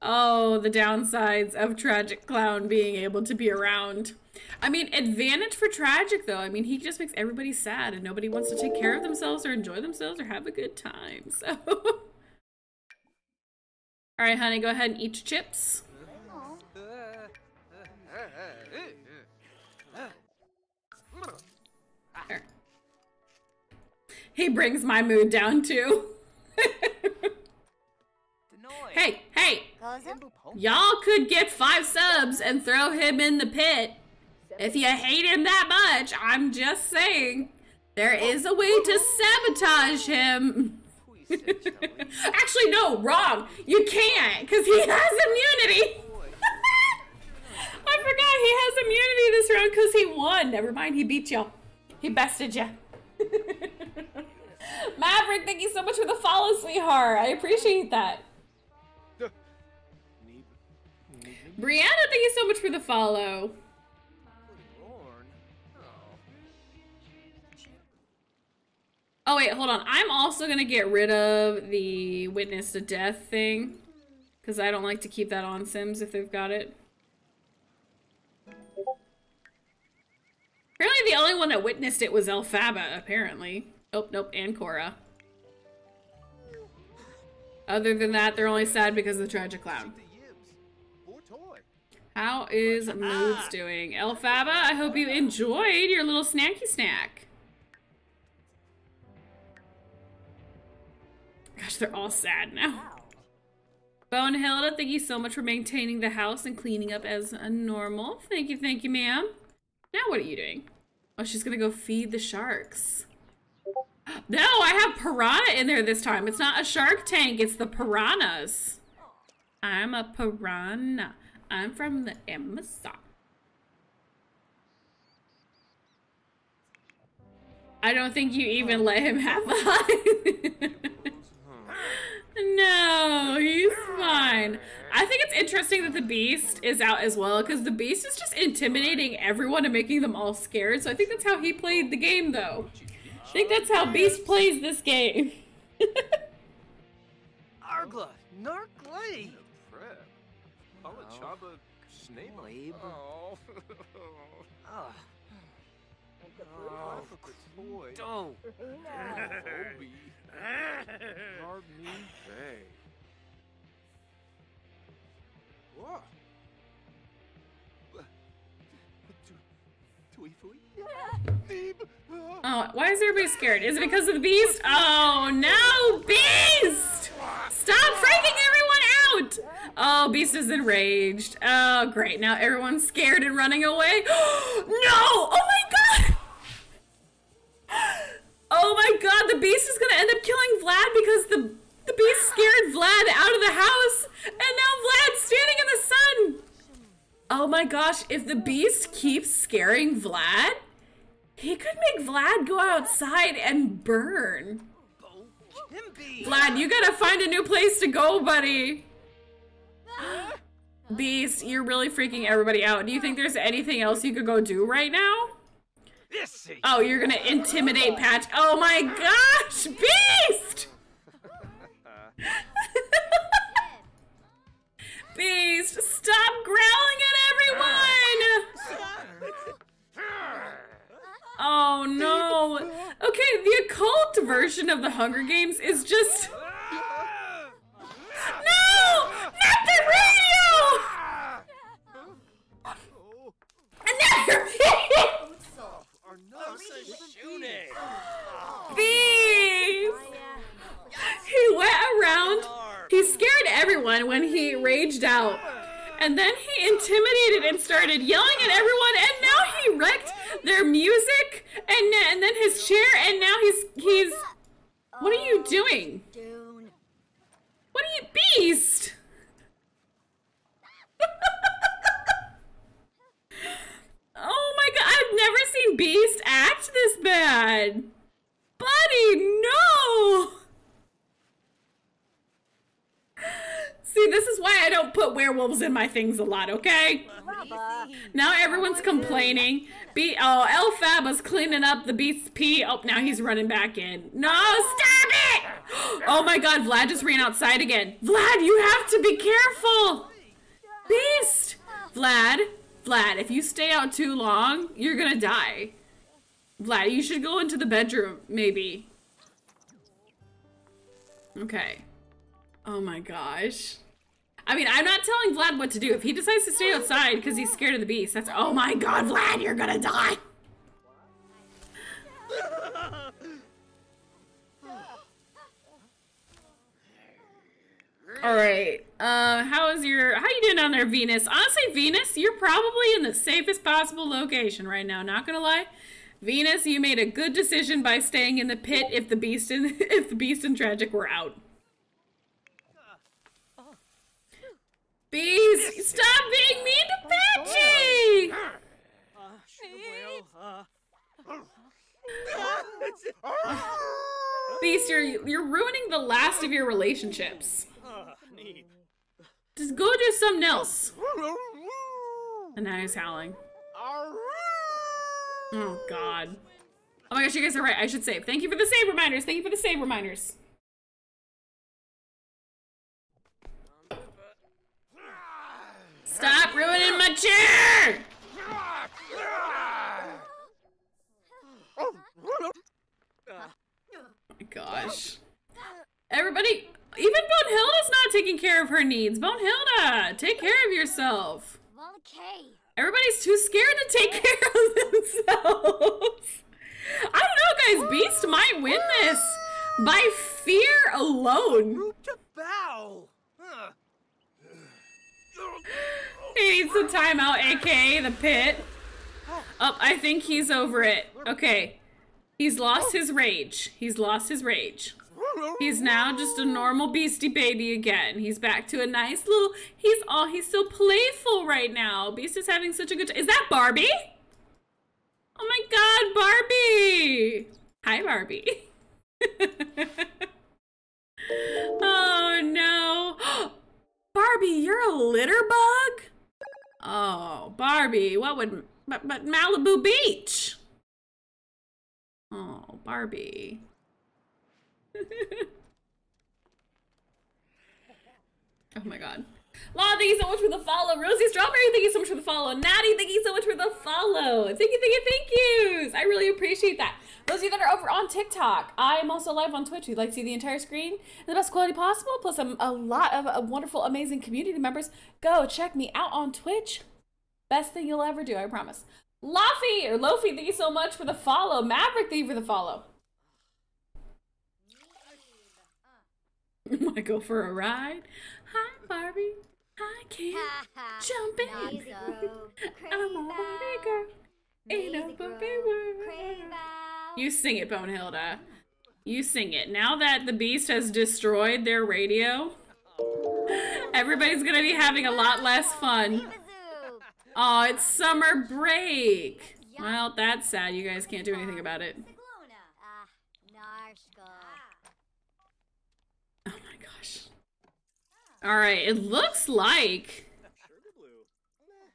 Oh, the downsides of Tragic Clown being able to be around. I mean, advantage for Tragic, though. I mean, he just makes everybody sad and nobody wants to take care of themselves or enjoy themselves or have a good time. So... All right, honey, go ahead and eat your chips. He brings my mood down too. hey, hey! Y'all could get five subs and throw him in the pit. If you hate him that much, I'm just saying. There is a way to sabotage him. Actually, no, wrong. You can't, because he has immunity. I forgot he has immunity this round because he won. Never mind, he beat y'all. He bested you. Maverick, thank you so much for the follow, sweetheart. I appreciate that. Brianna, thank you so much for the follow. Oh wait, hold on. I'm also gonna get rid of the witness to death thing. Because I don't like to keep that on Sims if they've got it. the only one that witnessed it was Elphaba, apparently. Oh, nope, and Cora. Other than that, they're only sad because of the tragic clown. How is Moods ah. doing? Elphaba, I hope you enjoyed your little snacky snack. Gosh, they're all sad now. Bonehilda, thank you so much for maintaining the house and cleaning up as a normal. Thank you, thank you, ma'am. Now what are you doing? Oh, she's gonna go feed the sharks. No, I have piranha in there this time. It's not a shark tank, it's the piranhas. I'm a piranha. I'm from the Amazon. I don't think you even let him have a. no, he's fine. I think it's interesting that the Beast is out as well because the Beast is just intimidating everyone and making them all scared. So I think that's how he played the game, though. I think that's how Beast plays this game. Argla, Narklay. Prep. Palachaba Snape. Oh. Ah, Oh, boy. don't. Obi. Pardon me. Hey. What? Oh, why is everybody scared? Is it because of the beast? Oh no, beast! Stop freaking everyone out! Oh, beast is enraged. Oh, great. Now everyone's scared and running away. no! Oh my god! Oh my god, the beast is gonna end up killing Vlad because the the beast scared Vlad out of the house, and now Vlad's standing in the sun. Oh my gosh, if the beast keeps scaring Vlad, he could make Vlad go outside and burn. Vlad, you gotta find a new place to go, buddy. Beast, you're really freaking everybody out. Do you think there's anything else you could go do right now? Missy. Oh, you're gonna intimidate Patch. Oh my gosh, Beast! Beast, stop growling at everyone! Oh no. Okay, the occult version of the Hunger Games is just. No! Not the radio! And now you're Our nose is shooting. Beast! He went around. He scared everyone when he raged out. And then he intimidated and started yelling at everyone, and now he wrecked their music and, and then his chair, and now he's he's What are you doing? What are you beast? oh my god, I've never seen Beast act this bad. Buddy, no! See, this is why I don't put werewolves in my things a lot, okay? Now everyone's complaining. Be oh, Elphaba's cleaning up the beast's pee. Oh, now he's running back in. No, stop it! Oh my god, Vlad just ran outside again. Vlad, you have to be careful! Beast! Vlad, Vlad, if you stay out too long, you're gonna die. Vlad, you should go into the bedroom, maybe. Okay. Oh my gosh. I mean, I'm not telling Vlad what to do. If he decides to stay outside because he's scared of the beast, that's oh my god, Vlad, you're gonna die. All right. Uh, how is your? How you doing down there, Venus? Honestly, Venus, you're probably in the safest possible location right now. Not gonna lie, Venus, you made a good decision by staying in the pit. If the beast and if the beast and tragic were out. Beast, stop being mean to Patchy! Beast, you're you're ruining the last of your relationships. Just go do something else. And now he's howling. Oh God. Oh my gosh, you guys are right. I should save. Thank you for the save reminders. Thank you for the save reminders. Stop ruining my chair! Oh my gosh. Everybody, even Bonehilda's not taking care of her needs. Bonehilda, take care of yourself. Well, okay. Everybody's too scared to take care of themselves. I don't know, guys. Beast might win this. By fear alone. He needs some time out, aka the pit. Oh, I think he's over it. Okay. He's lost his rage. He's lost his rage. He's now just a normal beastie baby again. He's back to a nice little. He's all. He's so playful right now. Beast is having such a good. Is that Barbie? Oh my God, Barbie! Hi, Barbie. oh no, Barbie, you're a litter bug. Oh, Barbie, what would but but Malibu Beach? Oh, Barbie. oh my god. Law, thank you so much for the follow. Rosie Strawberry, thank you so much for the follow. Natty, thank you so much for the follow. Thank you, thank you, thank yous. I really appreciate that. Those of you that are over on TikTok, I am also live on Twitch. You'd like to see the entire screen in the best quality possible, plus a, a lot of wonderful, amazing community members, go check me out on Twitch. Best thing you'll ever do, I promise. Laffy or Lofi, thank you so much for the follow. Maverick, thank you for the follow. Want to go for a ride? Hi, Barbie. I can't jump in. I'm a Barbie girl in a Barbie world. You sing it, Bonehilda. You sing it. Now that the Beast has destroyed their radio, everybody's gonna be having a lot less fun. Oh, it's summer break. Well, that's sad. You guys can't do anything about it. Oh my gosh. All right, it looks like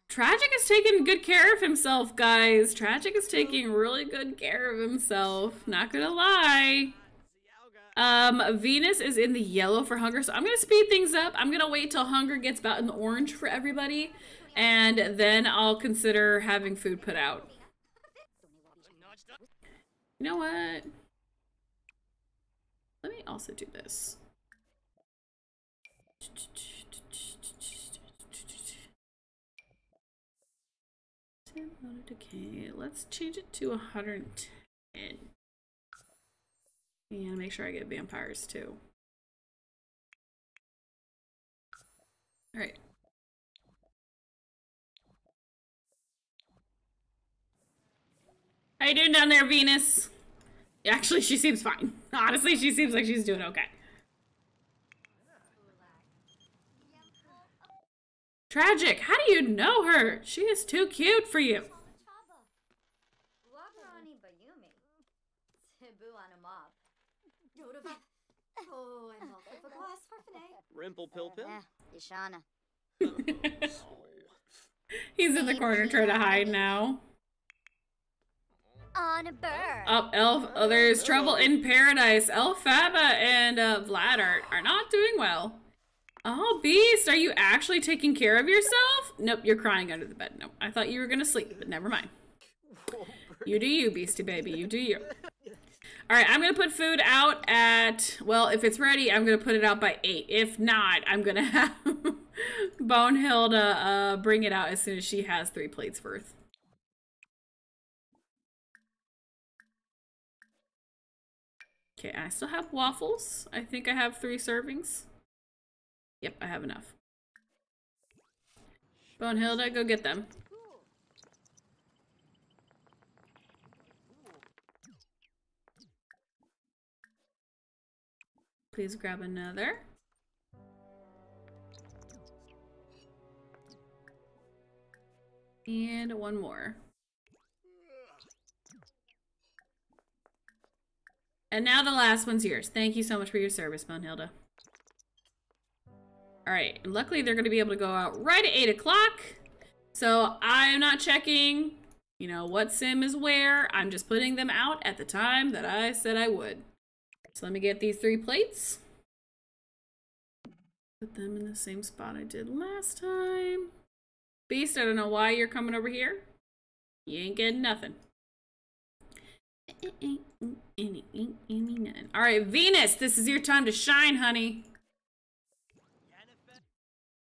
Tragic is taking good care of himself, guys. Tragic is taking really good care of himself. Not gonna lie. Um, Venus is in the yellow for hunger, so I'm gonna speed things up. I'm gonna wait till hunger gets about in the orange for everybody, and then I'll consider having food put out. You know what? Let me also do this. Decay. Let's change it to 110. And make sure I get vampires too. Alright. How you doing down there, Venus? Actually, she seems fine. Honestly, she seems like she's doing okay. Tragic, how do you know her? She is too cute for you. Rimple pill pill. Ishana. He's in the corner trying to hide now. On a bird. Up, Elf. Oh, there's trouble in paradise. Elphaba and uh, Vlad are, are not doing well. Oh, Beast, are you actually taking care of yourself? Nope, you're crying under the bed. Nope, I thought you were gonna sleep, but never mind. You do you, Beastie Baby. You do you. All right, I'm gonna put food out at, well, if it's ready, I'm gonna put it out by eight. If not, I'm gonna have Bonehilda uh, bring it out as soon as she has three plates worth. Okay, I still have waffles. I think I have three servings. Yep, I have enough. Bonehilda, go get them. Please grab another. And one more. And now the last one's yours. Thank you so much for your service, Bonehilda. Alright, luckily they're to be able to go out right at 8 o'clock. So I'm not checking, you know, what sim is where. I'm just putting them out at the time that I said I would. So let me get these three plates. Put them in the same spot I did last time. Beast, I don't know why you're coming over here. You ain't getting nothing. All right, Venus, this is your time to shine, honey.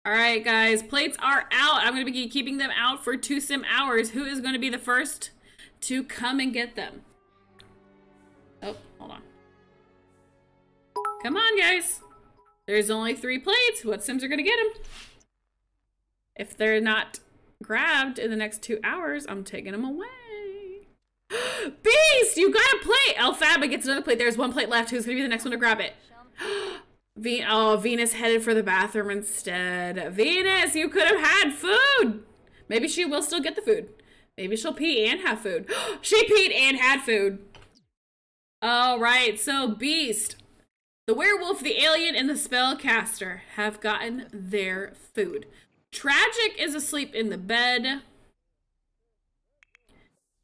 All right, guys, plates are out. I'm going to be keeping them out for two sim hours. Who is going to be the first to come and get them? Oh, hold on. Come on, guys. There's only three plates. What Sims are gonna get them? If they're not grabbed in the next two hours, I'm taking them away. Beast, you got a plate. Elphaba gets another plate. There's one plate left. Who's gonna be the next one to grab it? Ve- oh, Venus headed for the bathroom instead. Venus, you could have had food. Maybe she will still get the food. Maybe she'll pee and have food. she peed and had food. All right, so Beast, the werewolf, the alien, and the spellcaster have gotten their food. Tragic is asleep in the bed.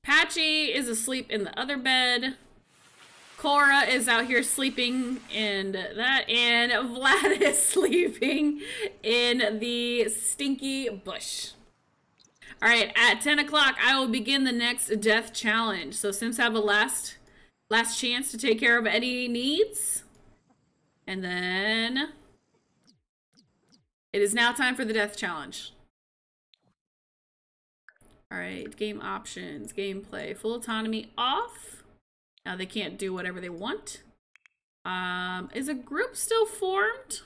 Patchy is asleep in the other bed. Cora is out here sleeping in that, and Vlad is sleeping in the stinky bush. All right, at 10 o'clock, I will begin the next death challenge. So Sims have a last, last chance to take care of any needs. And then it is now time for the death challenge. All right, game options, gameplay, full autonomy off. Now they can't do whatever they want. Um, is a group still formed?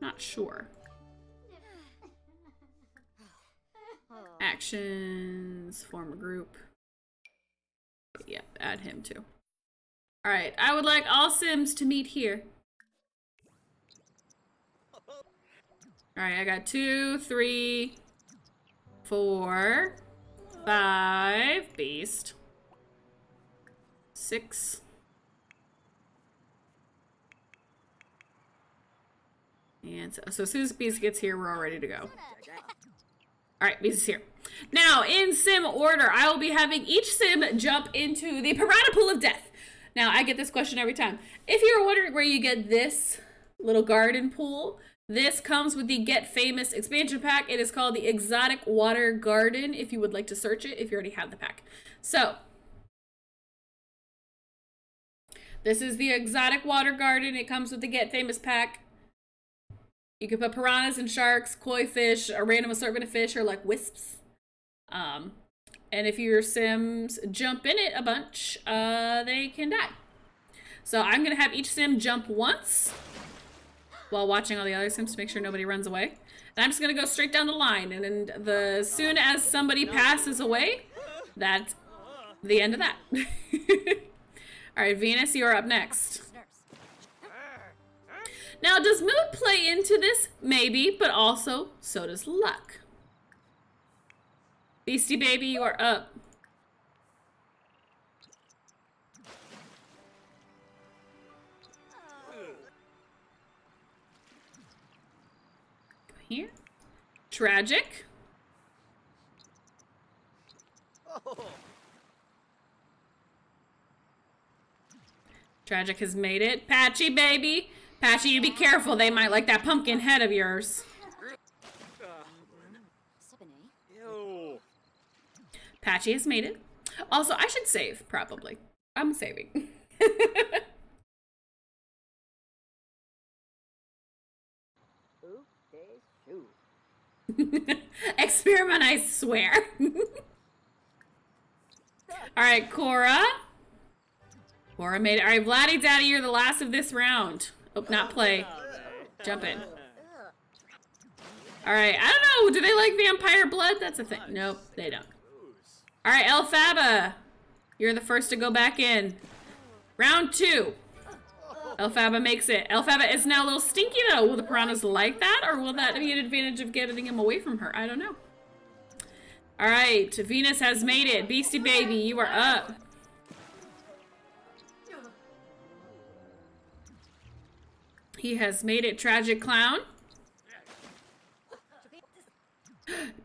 Not sure. Actions, form a group. Yep, add him too. All right, I would like all Sims to meet here. All right, I got two, three, four, five, beast, six, and so, so as soon as beast gets here, we're all ready to go. All right, Beast is here. Now, in sim order, I will be having each sim jump into the piranha pool of death. Now, I get this question every time. If you're wondering where you get this little garden pool, this comes with the Get Famous expansion pack. It is called the Exotic Water Garden, if you would like to search it, if you already have the pack. So, this is the Exotic Water Garden. It comes with the Get Famous pack. You can put piranhas and sharks, koi fish, a random assortment of fish, or like wisps. Um, and if your sims jump in it a bunch, uh, they can die. So I'm gonna have each sim jump once while watching all the other sims to make sure nobody runs away. And I'm just gonna go straight down the line, and then the soon as somebody passes away, that's the end of that. all right, Venus, you're up next. Now, does mood play into this? Maybe, but also so does luck. Beastie Baby, you are up. Here. Tragic. Oh. Tragic has made it. Patchy, baby. Patchy, you be careful. They might like that pumpkin head of yours. Patchy has made it. Also, I should save, probably. I'm saving. Experiment, I swear. All right, Cora. Cora made it. All right, Vladdy Daddy, you're the last of this round. Oh, not play. Jump in. All right, I don't know. Do they like vampire blood? That's a thing. Nope, they don't. All right, Elphaba. You're the first to go back in. Round two. Elphaba makes it. Elphaba is now a little stinky though. Will the piranhas like that or will that be an advantage of getting him away from her? I don't know. All right, Venus has made it. Beastie Baby, you are up. He has made it. Tragic Clown.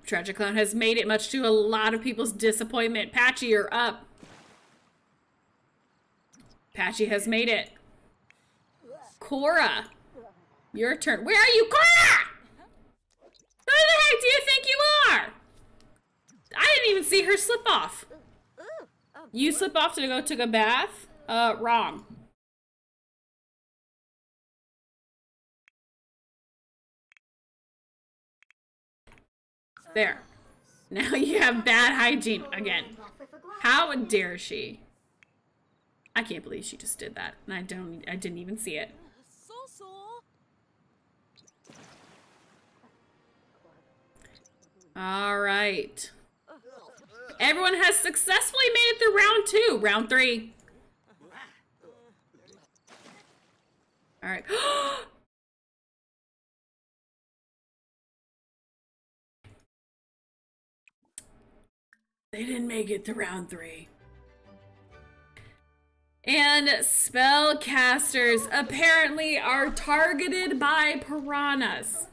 Tragic Clown has made it much to a lot of people's disappointment. Patchy, you're up. Patchy has made it. Cora, your turn. Where are you, Cora? Who the heck do you think you are? I didn't even see her slip off. You slip off to go take a bath? Uh, wrong. There. Now you have bad hygiene again. How dare she? I can't believe she just did that. And I don't I didn't even see it. All right. Everyone has successfully made it through round two. Round three. All right. they didn't make it to round three. And spellcasters apparently are targeted by piranhas.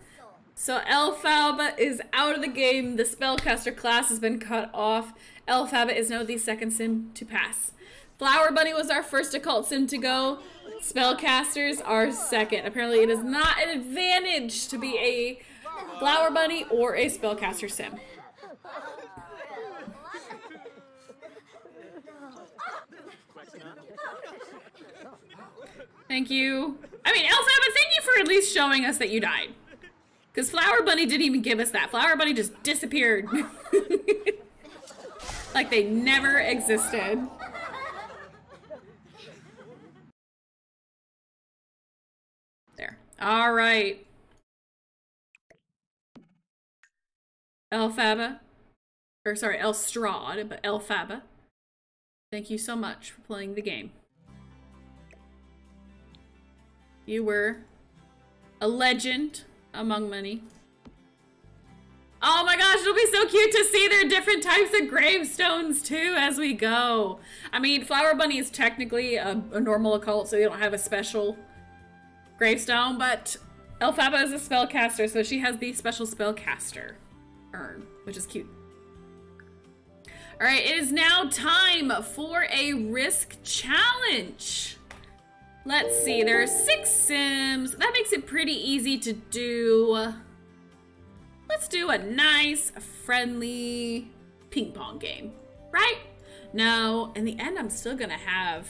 So Elphaba is out of the game. The spellcaster class has been cut off. Elphaba is now the second sim to pass. Flower Bunny was our first occult sim to go. Spellcasters are second. Apparently it is not an advantage to be a Flower Bunny or a spellcaster sim. Thank you. I mean, Elphaba, thank you for at least showing us that you died. Because Flower Bunny didn't even give us that. Flower Bunny just disappeared. like they never existed. There. All right. Elphaba. Or sorry, Elstrad, but Elphaba. Thank you so much for playing the game. You were a legend among many. Oh my gosh, it'll be so cute to see their different types of gravestones too as we go. I mean, Flower Bunny is technically a, a normal occult, so they don't have a special gravestone, but Elphaba is a spellcaster, so she has the special spellcaster urn, which is cute. All right, it is now time for a risk challenge. Let's see, there are six sims. That makes it pretty easy to do. Let's do a nice, friendly ping pong game, right? No, in the end, I'm still gonna have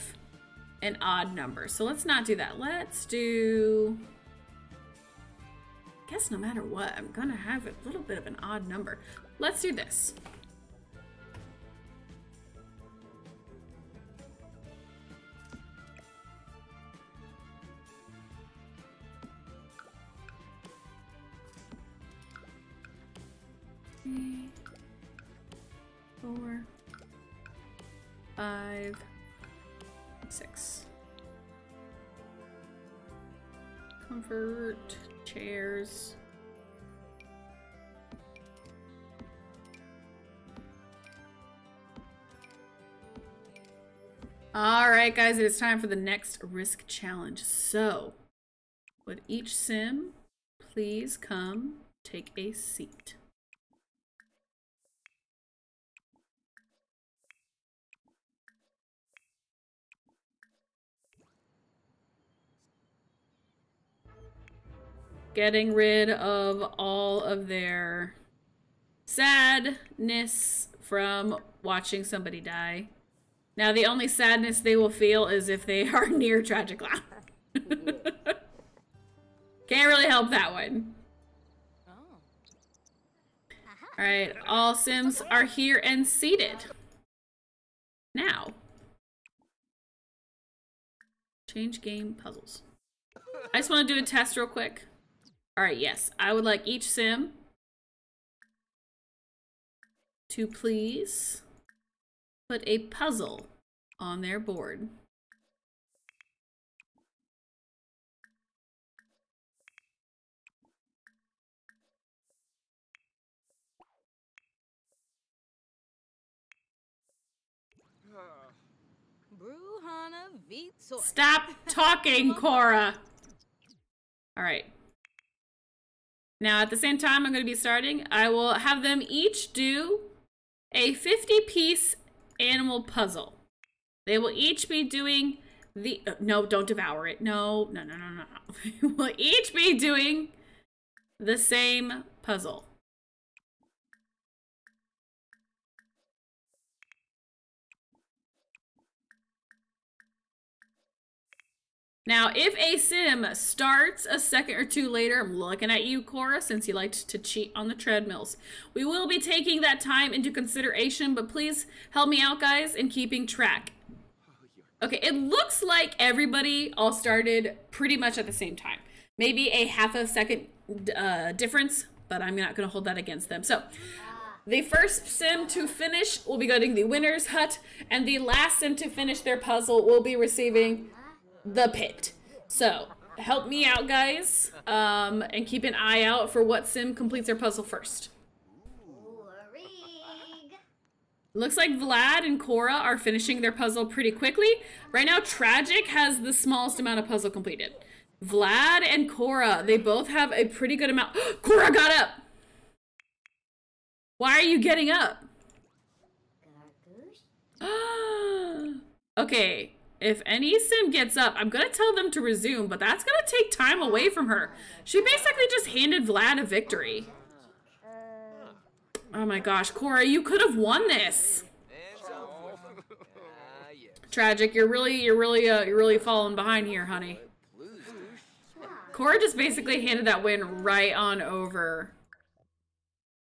an odd number. So let's not do that. Let's do, I guess no matter what, I'm gonna have a little bit of an odd number. Let's do this. Three, four, five, six. Comfort, chairs. All right, guys, it is time for the next risk challenge. So, would each sim please come take a seat? Getting rid of all of their sadness from watching somebody die. Now, the only sadness they will feel is if they are near tragic laugh. Can't really help that one. Oh. All right, all Sims are here and seated. Now, change game puzzles. I just want to do a test real quick. All right, yes. I would like each sim to please put a puzzle on their board. Stop talking, Cora. All right. Now, at the same time, I'm going to be starting. I will have them each do a 50 piece animal puzzle. They will each be doing the. Uh, no, don't devour it. No, no, no, no, no. They will each be doing the same puzzle. Now, if a sim starts a second or two later, I'm looking at you, Cora, since you liked to cheat on the treadmills. We will be taking that time into consideration, but please help me out, guys, in keeping track. Okay, it looks like everybody all started pretty much at the same time. Maybe a half a second uh, difference, but I'm not going to hold that against them. So, the first sim to finish will be getting the winner's hut, and the last sim to finish their puzzle will be receiving the pit. So, help me out, guys, um, and keep an eye out for what sim completes their puzzle first. Looks like Vlad and Cora are finishing their puzzle pretty quickly. Right now, Tragic has the smallest amount of puzzle completed. Vlad and Cora, they both have a pretty good amount. Cora got up! Why are you getting up? okay, if any sim gets up, I'm gonna tell them to resume, but that's gonna take time away from her. She basically just handed Vlad a victory. Oh my gosh, Cora, you could have won this. Tragic, you're really, you're really, uh, you're really falling behind here, honey. Cora just basically handed that win right on over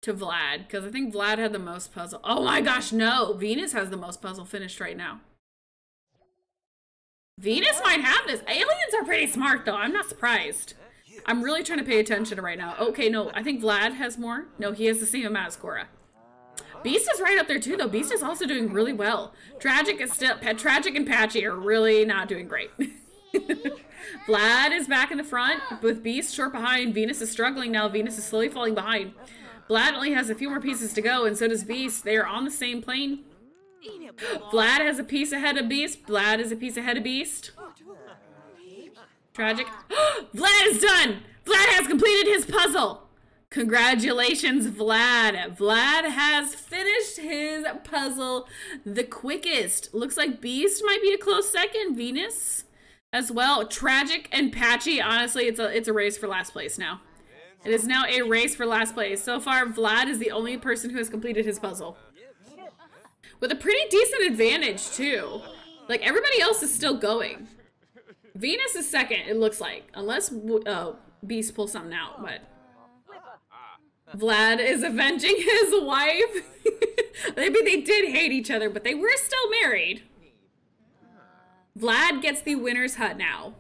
to Vlad, because I think Vlad had the most puzzle. Oh my gosh, no! Venus has the most puzzle finished right now. Venus might have this. Aliens are pretty smart, though. I'm not surprised. I'm really trying to pay attention right now. Okay, no, I think Vlad has more. No, he has the same amount as Cora. Beast is right up there too, though. Beast is also doing really well. Tragic is still Tragic and Patchy are really not doing great. Vlad is back in the front with Beast short behind. Venus is struggling now. Venus is slowly falling behind. Vlad only has a few more pieces to go, and so does Beast. They are on the same plane. Vlad has a piece ahead of Beast. Vlad is a piece ahead of Beast. Tragic. Vlad is done! Vlad has completed his puzzle! Congratulations, Vlad. Vlad has finished his puzzle the quickest. Looks like Beast might be a close second. Venus as well. Tragic and Patchy. Honestly, it's a it's a race for last place now. It is now a race for last place. So far, Vlad is the only person who has completed his puzzle. With a pretty decent advantage, too. Like, everybody else is still going. Venus is second, it looks like. Unless uh, Beast pulls something out, but... Vlad is avenging his wife. Maybe they did hate each other, but they were still married. Vlad gets the winner's hut now.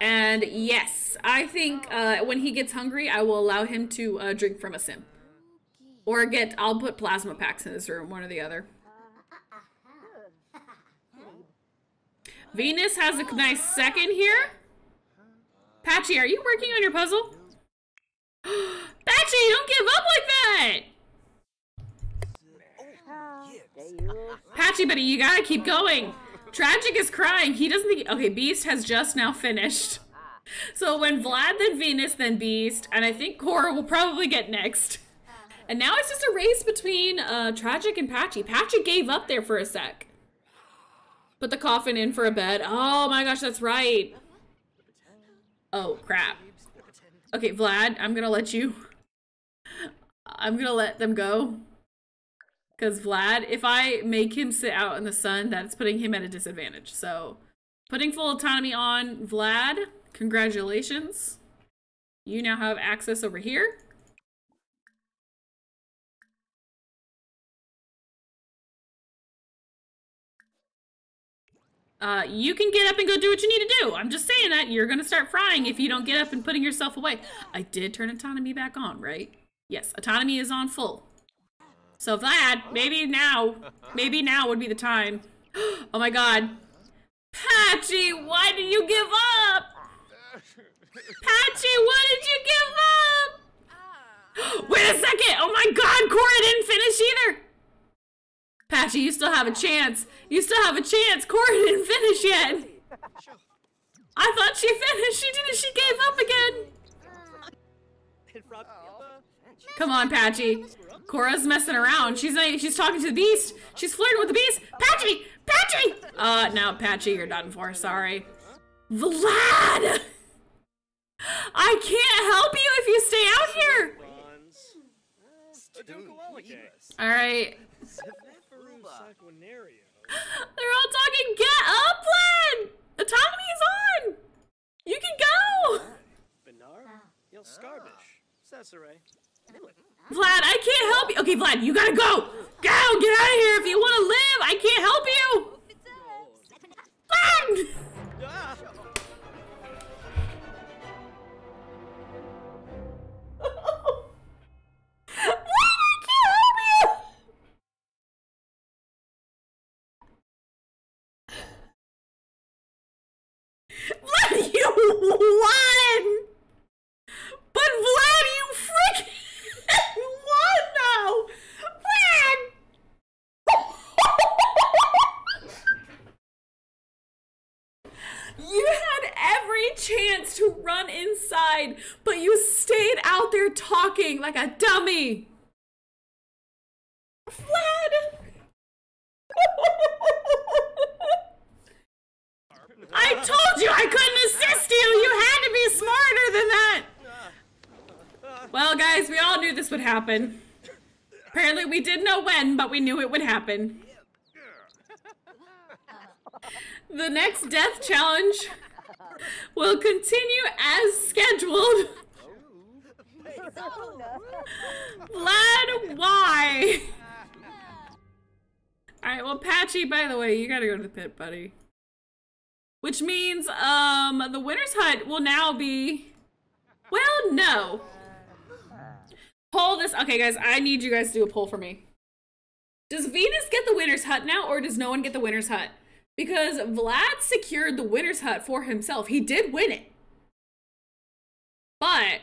And yes, I think uh, when he gets hungry, I will allow him to uh, drink from a sim. Or get, I'll put plasma packs in this room, one or the other. Venus has a nice second here. Patchy, are you working on your puzzle? Patchy, don't give up like that! Patchy, buddy, you gotta keep going. Tragic is crying. He doesn't think. Okay, Beast has just now finished. So when Vlad, then Venus, then Beast, and I think Cora will probably get next. And now it's just a race between uh, Tragic and Patchy. Patchy gave up there for a sec. Put the coffin in for a bed. Oh my gosh, that's right. Oh, crap. Okay, Vlad, I'm gonna let you... I'm gonna let them go. Because Vlad, if I make him sit out in the sun, that's putting him at a disadvantage. So, putting full autonomy on Vlad, congratulations. You now have access over here. Uh, you can get up and go do what you need to do. I'm just saying that you're going to start frying if you don't get up and putting yourself away. I did turn autonomy back on, right? Yes, autonomy is on full. So Vlad, maybe now, maybe now would be the time. Oh my god. Patchy, why did you give up? Patchy, why did you give up? Wait a second! Oh my god, Cora didn't finish either! Patchy, you still have a chance. You still have a chance. Cora didn't finish yet. I thought she finished. She didn't. She gave up again. Come on, Patchy. Cora's messing around. She's not, she's talking to the beast. She's flirting with the beast. Patchy! Patchy! Uh, no, Patchy, you're done for. Sorry. Vlad! I can't help you if you stay out here. Alright. They're all talking. Get up, Vlad! Autonomy is on! You can go! Vlad, I can't help you. Okay, Vlad, you gotta go. Go, get out of here. If you want to live, I can't help you. Uh, Vlad, inside, but you stayed out there talking like a dummy. Vlad! I told you I couldn't assist you! You had to be smarter than that! Well, guys, we all knew this would happen. Apparently, we didn't know when, but we knew it would happen. The next death challenge will continue as scheduled. Vlad, why? Alright, well, Patchy, by the way, you gotta go to the pit, buddy. Which means, um, the winner's hut will now be... Well, no. Poll this. Okay, guys, I need you guys to do a poll for me. Does Venus get the winner's hut now, or does no one get the winner's hut? Because Vlad secured the winner's hut for himself. He did win it. But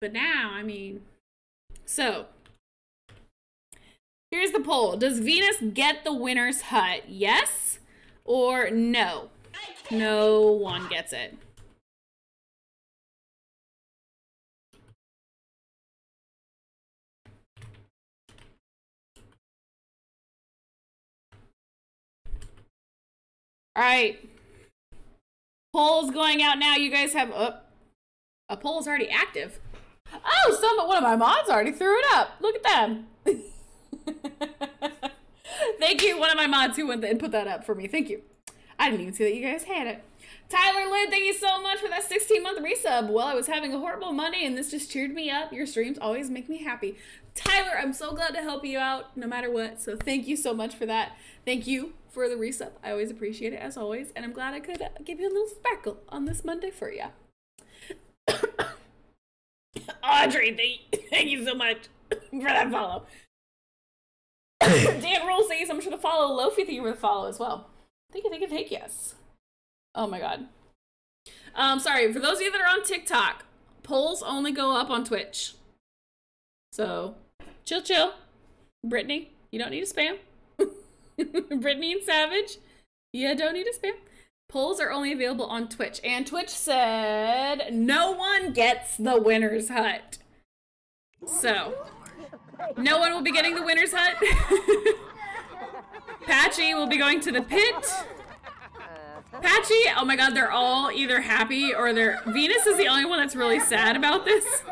But now, I mean, so here's the poll. Does Venus get the winner's hut? Yes or no? No one gets it. All right. Poll's going out now. You guys have oh, a poll's already active. Oh, some one of my mods already threw it up. Look at them. Thank you, one of my mods who went and put that up for me. Thank you. I didn't even see that you guys had it. Tyler Lynn, thank you so much for that 16 month resub. Well, I was having a horrible Monday and this just cheered me up. Your streams always make me happy. Tyler, I'm so glad to help you out no matter what. So thank you so much for that. Thank you for the resub. I always appreciate it as always. And I'm glad I could give you a little sparkle on this Monday for you. Audrey, thank, thank you so much for that follow. Dan Roll says I'm sure to follow. Lofi, thank you for the follow as well. Thank you, thank you, thank yes. Oh my god. Um, sorry, for those of you that are on TikTok, polls only go up on Twitch. So, chill, chill. Brittany, you don't need to spam. Brittany and Savage, you don't need to spam. Polls are only available on Twitch. And Twitch said no one gets the winner's hut. So, no one will be getting the winner's hut. Patchy will be going to the pit. Patchy, oh my god, they're all either happy or they're. Venus is the only one that's really sad about this.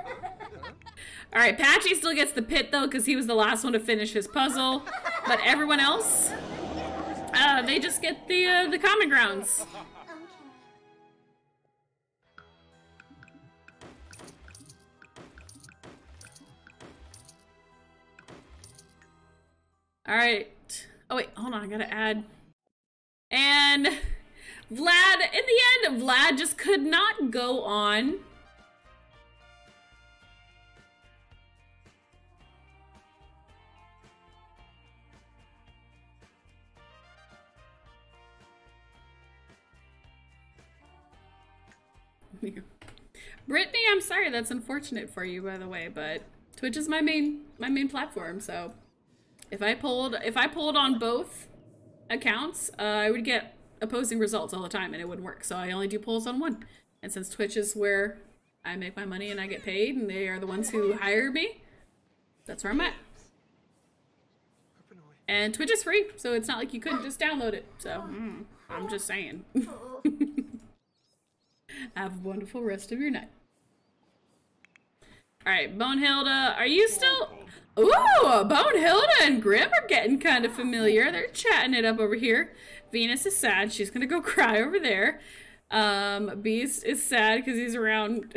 Alright, Patchy still gets the pit though, because he was the last one to finish his puzzle. But everyone else, uh, they just get the uh, the common grounds. All right. Oh wait, hold on. I gotta add. And Vlad, in the end, Vlad just could not go on. Brittany, I'm sorry that's unfortunate for you, by the way, but Twitch is my main my main platform, so if I pulled if I pulled on both accounts, uh, I would get opposing results all the time, and it wouldn't work. So I only do polls on one. And since Twitch is where I make my money and I get paid, and they are the ones who hire me, that's where I'm at. And Twitch is free, so it's not like you couldn't just download it. So mm, I'm just saying. Have a wonderful rest of your night. All right, Bonehilda, are you still? Ooh, Bonehilda and Grim are getting kind of familiar. They're chatting it up over here. Venus is sad. She's gonna go cry over there. Um, Beast is sad because he's around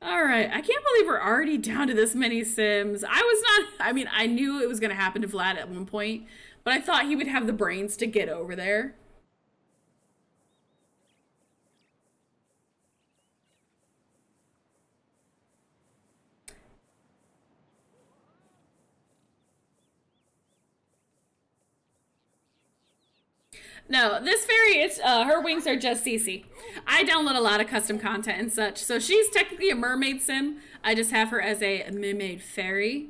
All right, I can't believe we're already down to this many Sims. I was not, I mean, I knew it was going to happen to Vlad at one point, but I thought he would have the brains to get over there. No, this fairy, it's uh, her wings are just CC. I download a lot of custom content and such, so she's technically a mermaid sim. I just have her as a mermaid fairy,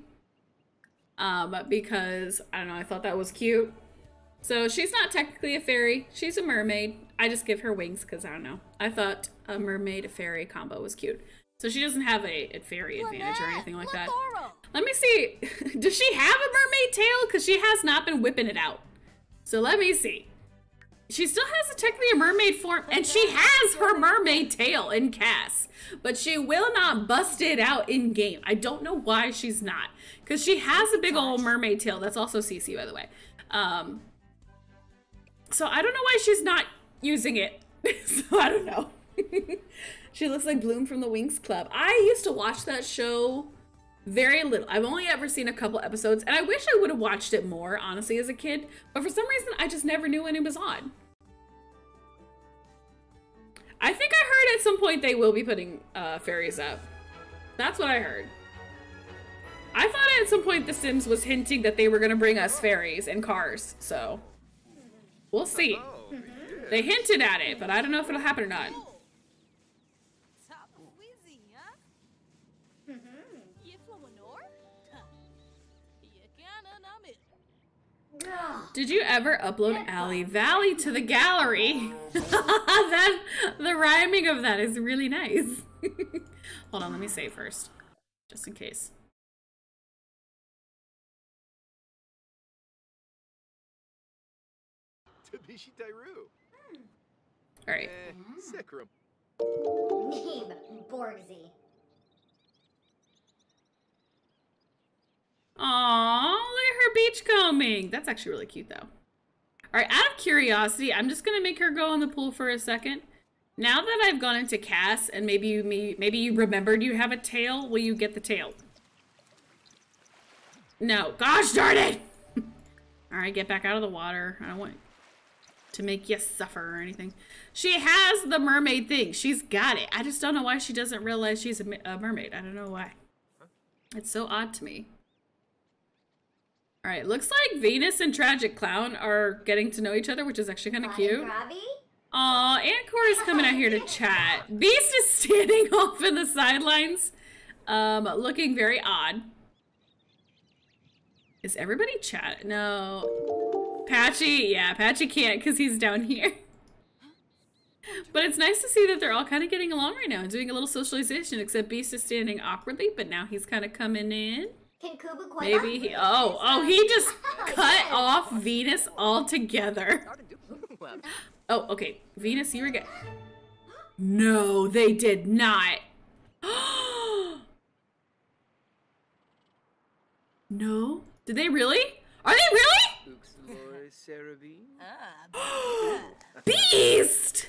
um, because I don't know. I thought that was cute. So she's not technically a fairy. She's a mermaid. I just give her wings because I don't know. I thought a mermaid a fairy combo was cute. So she doesn't have a, a fairy advantage or anything like that. Let me see. Does she have a mermaid tail? Because she has not been whipping it out. So let me see. She still has a, technically a mermaid form, and she has her mermaid tail in CAS, but she will not bust it out in game. I don't know why she's not, because she has a big old mermaid tail. That's also CC, by the way. Um, so I don't know why she's not using it. so I don't know. she looks like Bloom from the Winx Club. I used to watch that show very little. I've only ever seen a couple episodes, and I wish I would have watched it more, honestly, as a kid. But for some reason, I just never knew when it was on. I think I heard at some point they will be putting uh, fairies up. That's what I heard. I thought at some point The Sims was hinting that they were going to bring us fairies and cars, so we'll see. Oh. They hinted at it, but I don't know if it'll happen or not. Did you ever upload Alley Valley to the gallery? that the rhyming of that is really nice. Hold on, let me say first, just in case. Tabishi Dairu. All right. Eh, Name Borgsy. Aw, look at her beachcombing. That's actually really cute, though. All right, out of curiosity, I'm just gonna make her go in the pool for a second. Now that I've gone into CAS and maybe you maybe you remembered you have a tail, will you get the tail? No. Gosh darn it! All right, get back out of the water. I don't want to make you suffer or anything. She has the mermaid thing. She's got it. I just don't know why she doesn't realize she's a, a mermaid. I don't know why. It's so odd to me. All right, looks like Venus and Tragic Clown are getting to know each other, which is actually kind of cute. Grabby? Aw, Aunt Cora's coming out here to chat. Beast is standing off in the sidelines, um, looking very odd. Is everybody chat? No. Patchy, yeah, Patchy can't because he's down here. But it's nice to see that they're all kind of getting along right now and doing a little socialization, except Beast is standing awkwardly, but now he's kind of coming in. Can Kubu Koya? Maybe he, oh, oh, uh, he just cut off Venus altogether. Oh, okay. Venus, you were good. No, they did not. no? Did they really? Are they really? Beast!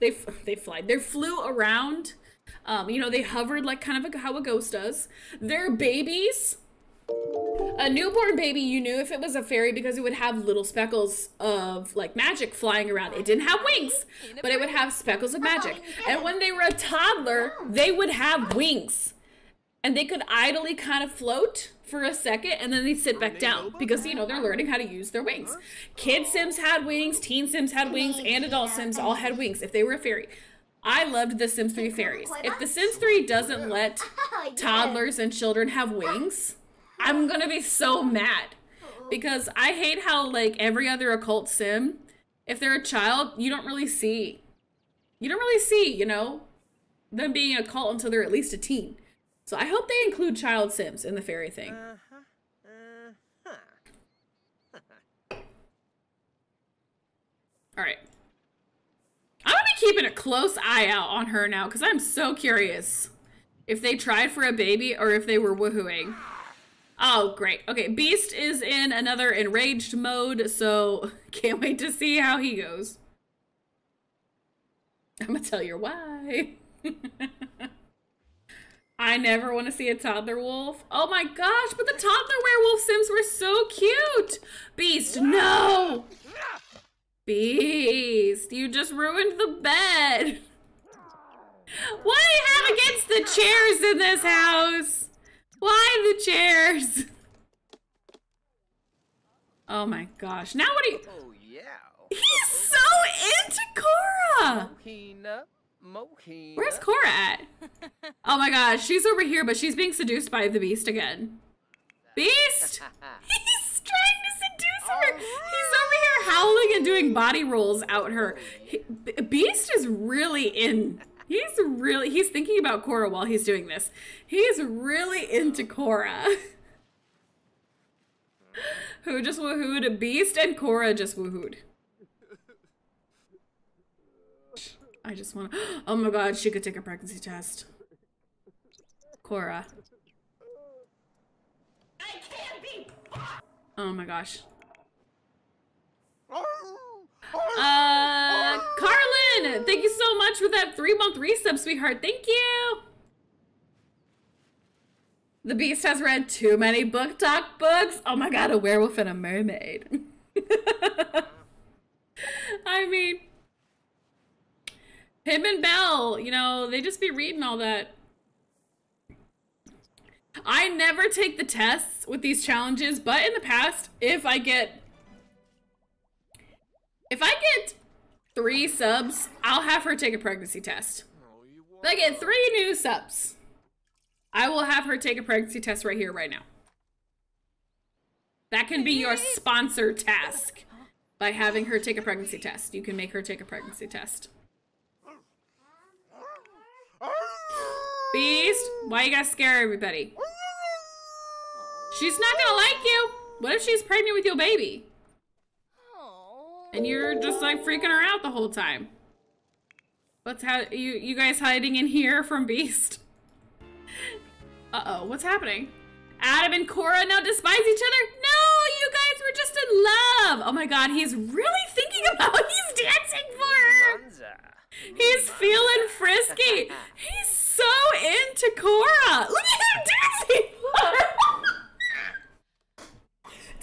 They they flied. They flew around. Um, you know, they hovered like kind of how a ghost does. Their babies a newborn baby, you knew if it was a fairy because it would have little speckles of like magic flying around. It didn't have wings, but it would have speckles of magic. And when they were a toddler, they would have wings. And they could idly kind of float for a second and then they sit back down because you know they're learning how to use their wings. Kid Sims had wings, Teen Sims had wings, and Adult Sims all had wings if they were a fairy. I loved the Sims 3 fairies. If the Sims 3 doesn't let toddlers and children have wings, I'm gonna be so mad because I hate how like every other occult sim, if they're a child, you don't really see, you don't really see, you know, them being a cult until they're at least a teen. So I hope they include child sims in the fairy thing. Uh-huh. Uh-huh. All right. I'm gonna be keeping a close eye out on her now because I'm so curious if they tried for a baby or if they were woohooing. Oh, great. Okay, Beast is in another enraged mode, so can't wait to see how he goes. I'm gonna tell you why. I never want to see a toddler wolf. Oh my gosh, but the toddler werewolf sims were so cute. Beast, no. Beast, you just ruined the bed. What do you have against the chairs in this house? Why the chairs? Oh my gosh. Now what do you... Oh, yeah. He's so into Cora. Where's Cora at? Oh my gosh, she's over here, but she's being seduced by the beast again. Beast! He's trying to seduce her. He's over here howling and doing body rolls out her. He- beast is really in. He's really. He's thinking about Cora while he's doing this. He's really into Cora. Who just woohooed? A beast and Cora just woohooed. I just want to. Oh my god, she could take a pregnancy test. Cora. Oh my gosh. Uh, Carlin, thank you so much for that three month resub, sweetheart. Thank you. The Beast has read too many BookTok books. Oh my god, a werewolf and a mermaid. I mean, him and Belle, you know, they just be reading all that. I never take the tests with these challenges, but in the past, if I get if I get three subs, I'll have her take a pregnancy test. If I get three new subs, I will have her take a pregnancy test right here, right now. That can be your sponsor task by having her take a pregnancy test. You can make her take a pregnancy test. Beast, why you gotta scare everybody? She's not gonna like you. What if she's pregnant with your baby? And you're just like freaking her out the whole time. What's how you you guys hiding in here from Beast? Uh-oh, what's happening? Adam and Cora now despise each other? No, you guys were just in love. Oh my god, he's really thinking about he's dancing for her. He's feeling frisky. He's so into Cora. Look at him dancing.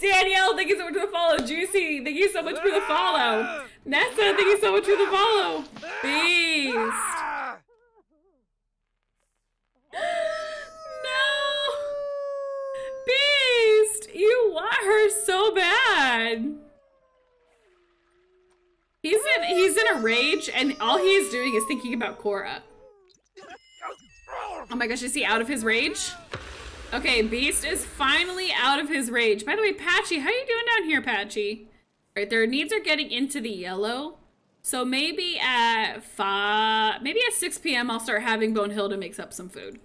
Danielle, thank you so much for the follow. Juicy, thank you so much for the follow. Nessa, thank you so much for the follow. Beast. No. Beast, you want her so bad. He's in he's in a rage and all he's doing is thinking about Cora. Oh my gosh, is he out of his rage? Okay, Beast is finally out of his rage. By the way, Patchy, how are you doing down here, Patchy? Right, their needs are getting into the yellow. So maybe at five, maybe at 6 p.m. I'll start having Bonehilda makes up some food.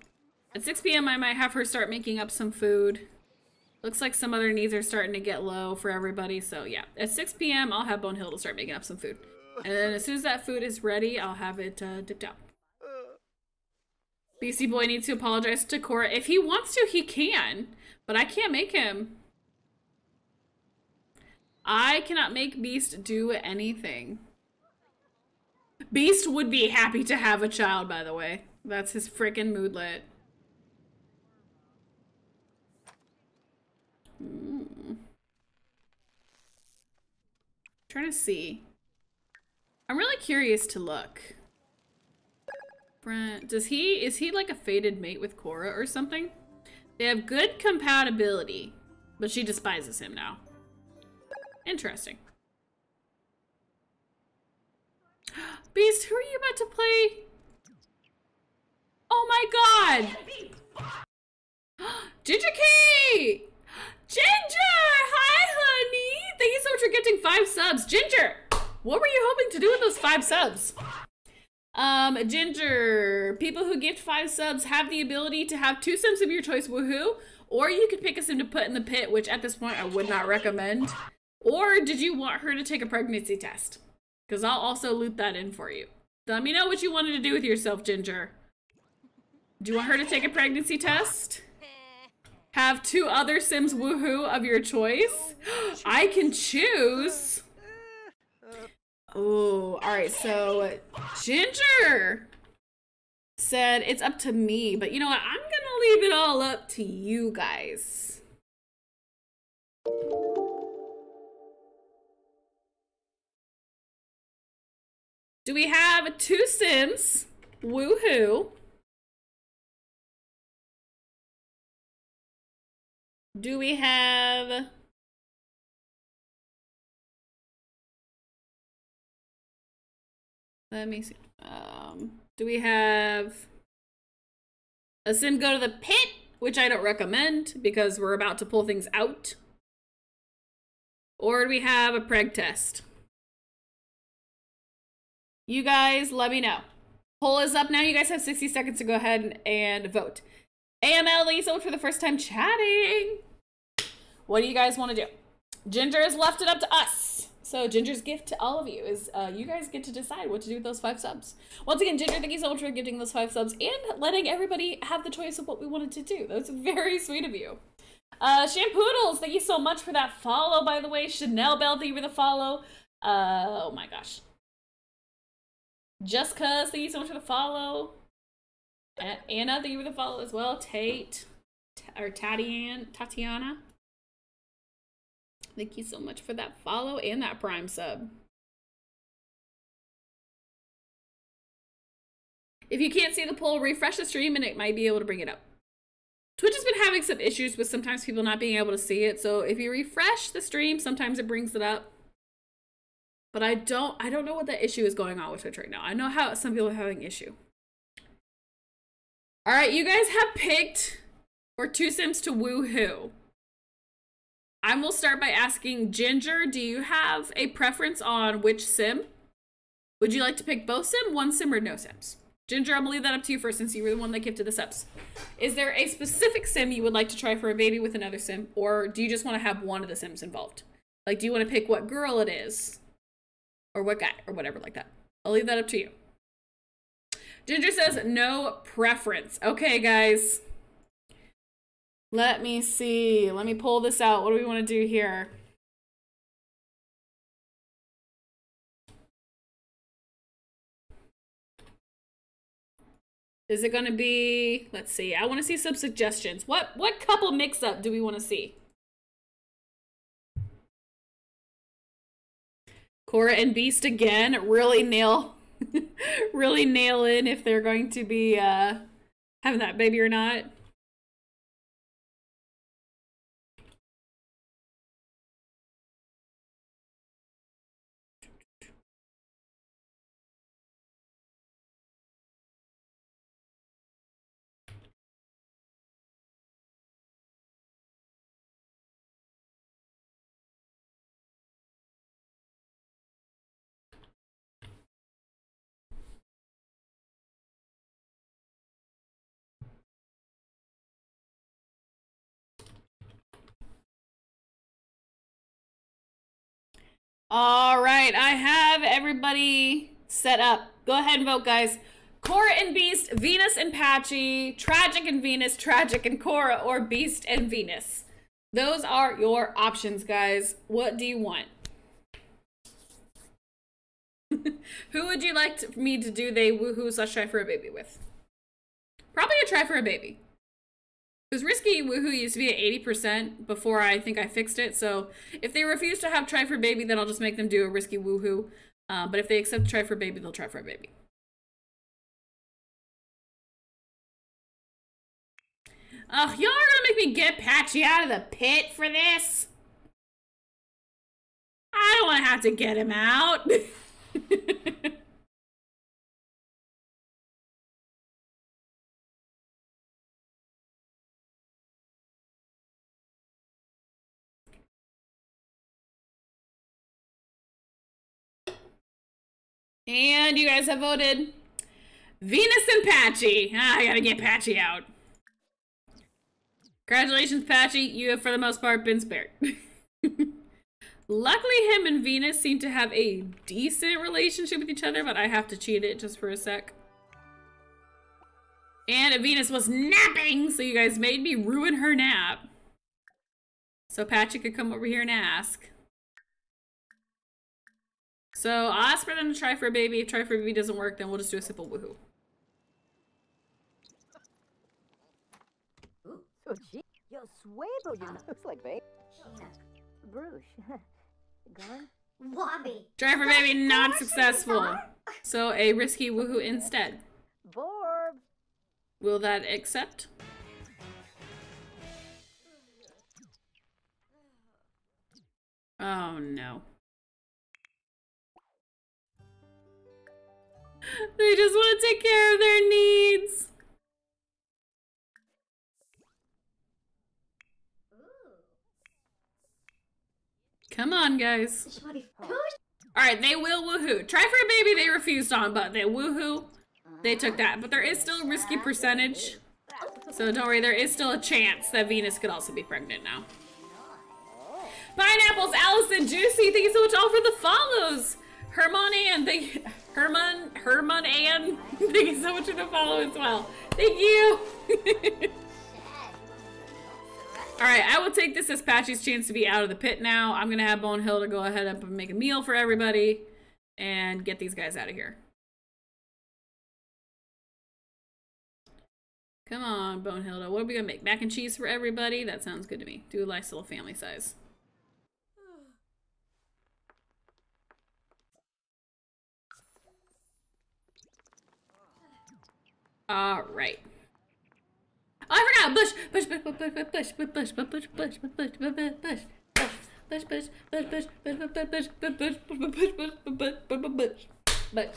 At 6 p.m. I might have her start making up some food. Looks like some other needs are starting to get low for everybody. So yeah, at 6 p.m. I'll have Bonehilda start making up some food. And then as soon as that food is ready, I'll have it uh, dipped out. BC Boy needs to apologize to Cora. If he wants to, he can. But I can't make him. I cannot make Beast do anything. Beast would be happy to have a child, by the way. That's his freaking moodlet. Hmm. Trying to see. I'm really curious to look different. Does he, is he like a fated mate with Cora or something? They have good compatibility, but she despises him now. Interesting. Beast, who are you about to play? Oh my god! Ginger Key! Ginger! Hi, honey! Thank you so much for getting five subs. Ginger! What were you hoping to do with those five subs? Um, Ginger, people who gift five subs have the ability to have two sims of your choice, woohoo, or you could pick a sim to put in the pit, which at this point I would not recommend. Or did you want her to take a pregnancy test? Because I'll also loot that in for you. Let me know what you wanted to do with yourself, Ginger. Do you want her to take a pregnancy test? Have two other Sims woohoo of your choice? I can choose. Oh, all right. So Ginger said it's up to me, but you know what? I'm gonna leave it all up to you guys. Do we have two Sims? Woohoo. Do we have Let me see. Um, do we have a sim go to the pit, which I don't recommend because we're about to pull things out? Or do we have a preg test? You guys let me know. Poll is up now. You guys have 60 seconds to go ahead and vote. AML, thank you so much for the first time chatting. What do you guys want to do? Ginger has left it up to us. So Ginger's gift to all of you is uh, you guys get to decide what to do with those five subs. Once again, Ginger, thank you so much for giving those five subs and letting everybody have the choice of what we wanted to do. That's very sweet of you. Uh, Shampoodles, thank you so much for that follow, by the way. Chanel Bell, thank you for the follow. Uh, oh my gosh. Just cuz, thank you so much for the follow. Anna, thank you for the follow as well. Tate, or Tatiana, Tatiana. Thank you so much for that follow and that prime sub. If you can't see the poll, refresh the stream and it might be able to bring it up. Twitch has been having some issues with sometimes people not being able to see it. So if you refresh the stream, sometimes it brings it up. But I don't I don't know what the issue is going on with Twitch right now. I know how some people are having issue. All right, you guys have picked for two sims to woohoo. I will start by asking Ginger, do you have a preference on which sim? Would you like to pick both sim, one sim, or no sims? Ginger, I'm gonna leave that up to you first since you were the one that gifted the subs. Is there a specific sim you would like to try for a baby with another sim, or do you just want to have one of the sims involved? Like, do you want to pick what girl it is, or what guy, or whatever like that? I'll leave that up to you. Ginger says no preference. Okay, guys. Let me see. Let me pull this out. What do we want to do here? Is it going to be, let's see. I want to see some suggestions. What what couple mix up do we want to see? Cora and Beast again really nail really nail in if they're going to be uh having that baby or not. All right, I have everybody set up. Go ahead and vote, guys. Cora and Beast, Venus and Patchy, Tragic and Venus, Tragic and Cora, or Beast and Venus. Those are your options, guys. What do you want? Who would you like to, me to do they woohoo slash try for a baby with? Probably a try for a baby. It was risky. Woohoo used to be at 80% before I think I fixed it. So if they refuse to have try for baby, then I'll just make them do a risky woohoo. Uh, but if they accept try for baby, they'll try for a baby. Ugh, y'all are gonna make me get Patchy out of the pit for this. I don't wanna have to get him out. and you guys have voted Venus and Patchy. Ah, I gotta get Patchy out. Congratulations, Patchy. You have, for the most part, been spared. Luckily, him and Venus seem to have a decent relationship with each other, but I have to cheat it just for a sec. And Venus was napping, so you guys made me ruin her nap. So Patchy could come over here and ask. So I'll ask for them to try for a baby. If try for a baby doesn't work, then we'll just do a simple woohoo. So gee, yo, Swabo, you looks like babe. Sheena. Bruce. Gone? Wobby. Try for baby, not successful. So a risky woohoo instead. Borb. Will that accept? Oh no. They just want to take care of their needs. Come on, guys. All right, they will woohoo. Try for a baby they refused on, but they woohoo. They took that, but there is still a risky percentage. So don't worry, there is still a chance that Venus could also be pregnant now. Pineapples, Allison, Juicy, thank you so much all for the follows. Herman Ann, thank you. Herman, Herman Ann, thank you so much for the follow as well. Thank you. All right, I will take this as Patchy's chance to be out of the pit now. I'm gonna have Bonehilda go ahead and make a meal for everybody and get these guys out of here. Come on, Bonehilda. What are we gonna make? Mac and cheese for everybody? That sounds good to me. Do a nice little family size. All right. Oh, I forgot. Bush, bush, bush, bush, bush, bush, bush, bush, bush, bush, bush, bush, bush, bush, bush, bush. Bush, bush, bush, bush, bush, bush, bush, bush, bush, bush, bush, bush,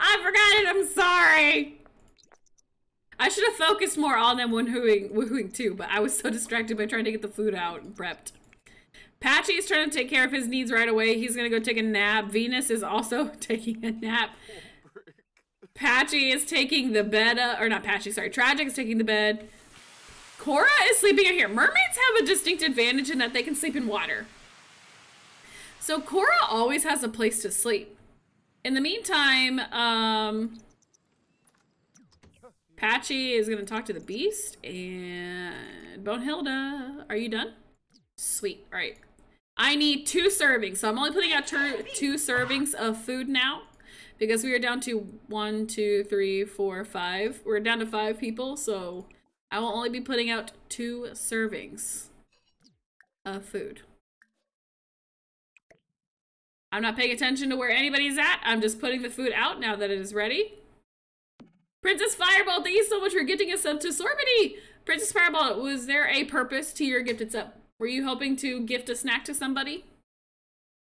I forgot it. I'm sorry. I should have focused more on them woohooing, woohooing too, but I was so distracted by trying to get the food out and prepped. Patchy is trying to take care of his needs right away. He's gonna go take a nap. Venus is also taking a nap. Patchy is taking the bed, uh, or not Patchy, sorry. Tragic is taking the bed. Cora is sleeping in here. Mermaids have a distinct advantage in that they can sleep in water. So Cora always has a place to sleep. In the meantime, um, Patchy is gonna talk to the beast and Bonehilda. Are you done? Sweet. All right. I need two servings, so I'm only putting out two servings of food now because we are down to one, two, three, four, five. We're down to five people, so I will only be putting out two servings of food. I'm not paying attention to where anybody's at. I'm just putting the food out now that it is ready. Princess Fireball, thank you so much for gifting us up to Sorbity. Princess Fireball, was there a purpose to your gifted sub? Were you hoping to gift a snack to somebody?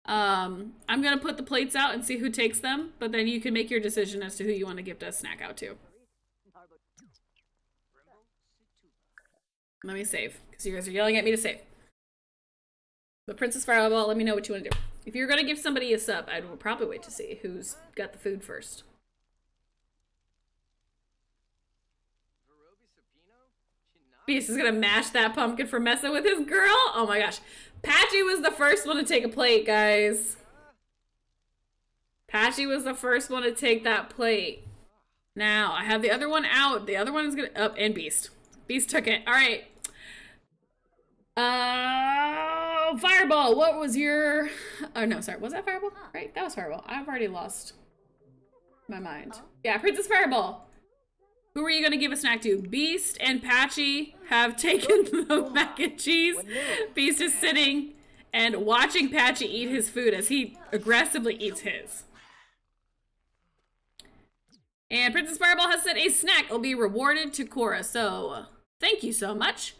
Um, I'm gonna put the plates out and see who takes them, but then you can make your decision as to who you want to gift a snack out to. Let me save, because you guys are yelling at me to save. But Princess Fireball, let me know what you want to do. If you're gonna give somebody a sub, I would probably wait to see who's got the food first. Beast is gonna mash that pumpkin for messing with his girl. Oh my gosh. Patchy was the first one to take a plate, guys. Patchy was the first one to take that plate. Now, I have the other one out. The other one is gonna up and Beast. Beast took it. All right. Uh, Fireball. What was your? Oh no, sorry. Was that Fireball? Right, that was Fireball. I've already lost my mind. Yeah, Princess Fireball. Who are you gonna give a snack to? Beast and Patchy have taken the mac and cheese. Beast is sitting and watching Patchy eat his food as he aggressively eats his. And Princess Fireball has said a snack will be rewarded to Cora. So thank you so much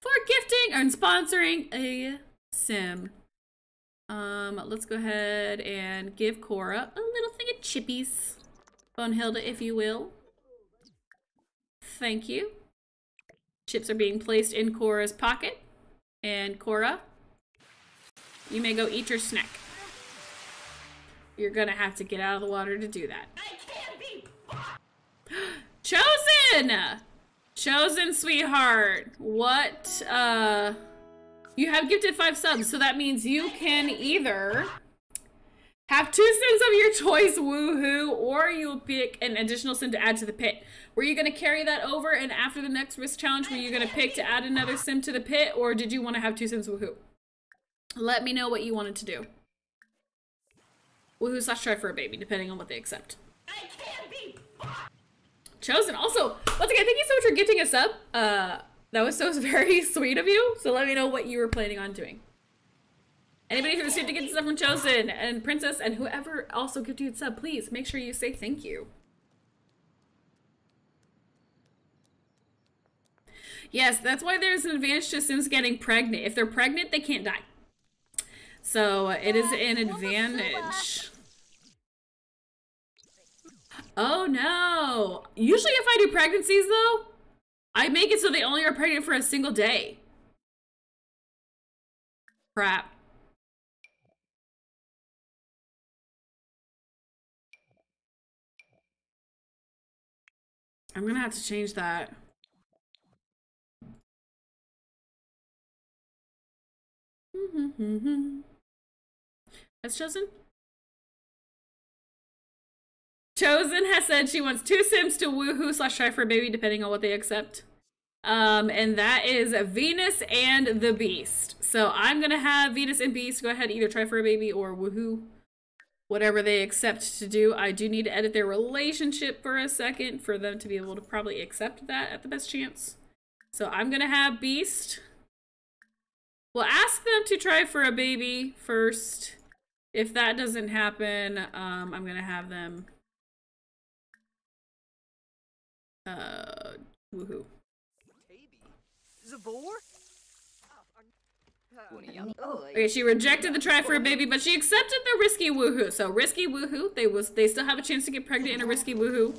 for gifting and sponsoring a sim. Um, let's go ahead and give Cora a little thing of chippies. Bonehilda, if you will. Thank you. Chips are being placed in Cora's pocket. And Cora, you may go eat your snack. You're gonna have to get out of the water to do that. I can't be Chosen! Chosen, sweetheart. What, uh... You have gifted five subs, so that means you can either have two sims of your choice, woohoo, or you'll pick an additional sim to add to the pit. Were you going to carry that over and after the next risk challenge, were you going to pick to add another sim to the pit, or did you want to have two sims, woohoo? Let me know what you wanted to do. Woohoo slash try for a baby, depending on what they accept. I can't be Chosen. Also, once again, thank you so much for gifting a sub. Uh, that was so very sweet of you. So let me know what you were planning on doing. Anybody who received a gift sub from Chosen and Princess and whoever also gifted you a sub, please make sure you say thank you. Yes, that's why there's an advantage to Sims getting pregnant. If they're pregnant, they can't die. So it is an advantage. Oh no. Usually if I do pregnancies though, I make it so they only are pregnant for a single day. Crap. I'm gonna have to change that. That's chosen? Chosen has said she wants two Sims to woohoo slash try for a baby, depending on what they accept. Um, and that is Venus and the Beast. So I'm gonna have Venus and Beast go ahead either try for a baby or woohoo. Whatever they accept to do. I do need to edit their relationship for a second for them to be able to probably accept that at the best chance. So I'm gonna have Beast. We'll ask them to try for a baby first. If that doesn't happen, um, I'm gonna have them uh, woohoo. Okay, she rejected the try for a baby, but she accepted the risky woohoo. So risky woohoo, they was they still have a chance to get pregnant in a risky woohoo.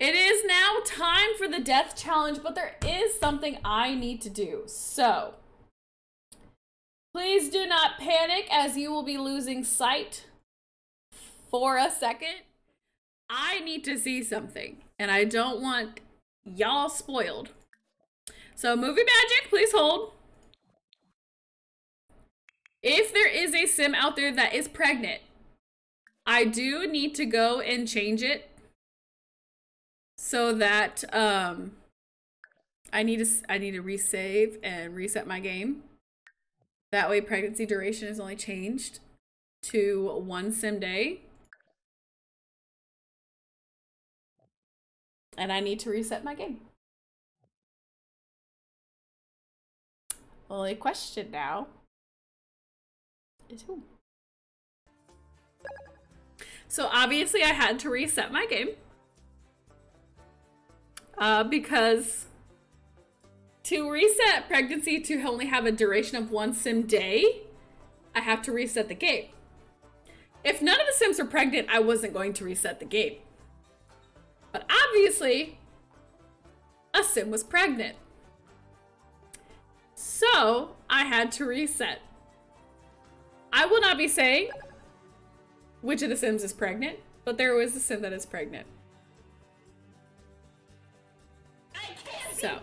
It is now time for the death challenge, but there is something I need to do. So, please do not panic as you will be losing sight for a second. I need to see something, and I don't want y'all spoiled. So, movie magic, please hold. If there is a sim out there that is pregnant, I do need to go and change it so that um I need to I need to resave and reset my game. That way pregnancy duration is only changed to one sim day. And I need to reset my game. Only question now is who? So obviously I had to reset my game. Uh, because to reset pregnancy to only have a duration of one sim day, I have to reset the game. If none of the sims are pregnant, I wasn't going to reset the game. But obviously, a sim was pregnant. So, I had to reset. I will not be saying which of the sims is pregnant, but there was a sim that is pregnant. So.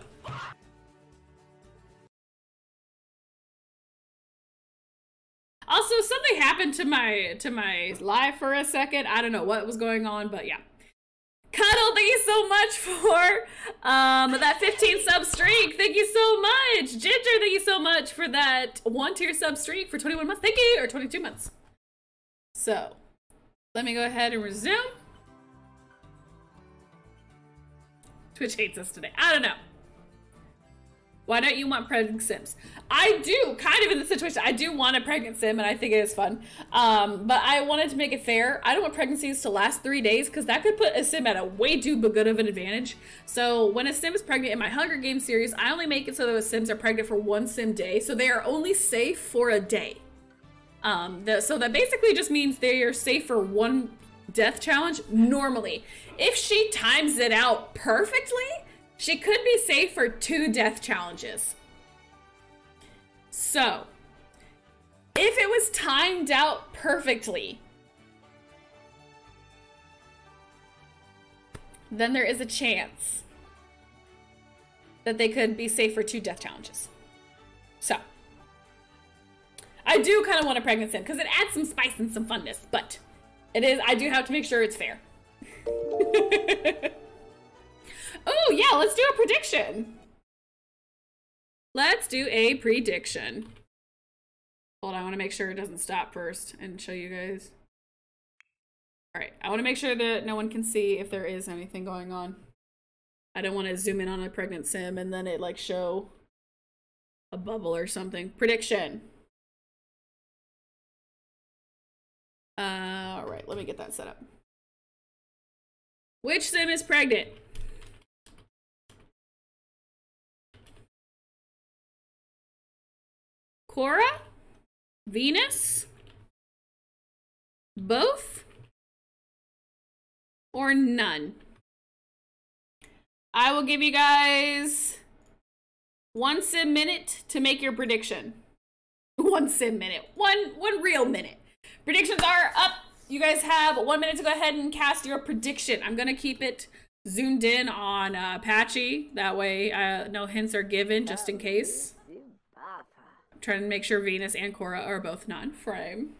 Also, something happened to my to my live for a second. I don't know what was going on, but yeah. Cuddle, thank you so much for um, that 15 sub streak. Thank you so much. Ginger, thank you so much for that one tier sub streak for 21 months. Thank you, or 22 months. So, let me go ahead and resume. Twitch hates us today. I don't know. Why don't you want pregnant sims? I do, kind of in the situation. I do want a pregnant sim, and I think it is fun. Um, but I wanted to make it fair. I don't want pregnancies to last three days because that could put a sim at a way too good of an advantage. So when a sim is pregnant in my Hunger Games series, I only make it so those sims are pregnant for one sim day, so they are only safe for a day. Um, the, so that basically just means they are safe for one death challenge normally. If she times it out perfectly, she could be safe for two death challenges. So, if it was timed out perfectly, then there is a chance that they could be safe for two death challenges. So, I do kind of want a pregnant sim because it adds some spice and some funness, but it is, I do have to make sure it's fair. Oh, yeah, let's do a prediction. Let's do a prediction. Hold on, I want to make sure it doesn't stop first and show you guys. All right, I want to make sure that no one can see if there is anything going on. I don't want to zoom in on a pregnant sim and then it like show a bubble or something. Prediction. Uh, all right, let me get that set up. Which sim is pregnant? Cora? Venus? Both? Or none? I will give you guys one sim minute to make your prediction. One sim minute. One one real minute. Predictions are up. You guys have one minute to go ahead and cast your prediction. I'm gonna keep it zoomed in on uh, Patchy. That way, uh, no hints are given, just in case. Trying to make sure Venus and Cora are both non-frame.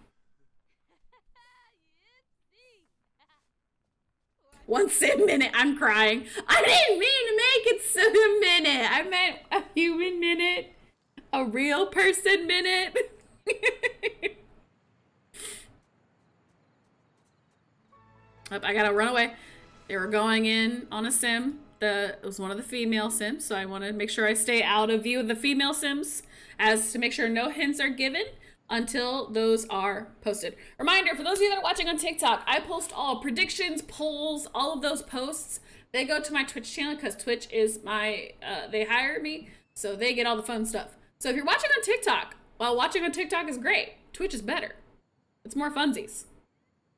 One sim minute. I'm crying. I didn't mean to make it sim minute. I meant a human minute. A real person minute. oh, I gotta run away. They were going in on a sim. The it was one of the female sims, so I want to make sure I stay out of view of the female sims, as to make sure no hints are given until those are posted. Reminder for those of you that are watching on TikTok, I post all predictions, polls, all of those posts. They go to my Twitch channel because Twitch is my, uh, they hire me, so they get all the fun stuff. So if you're watching on TikTok, while watching on TikTok is great, Twitch is better. It's more funsies,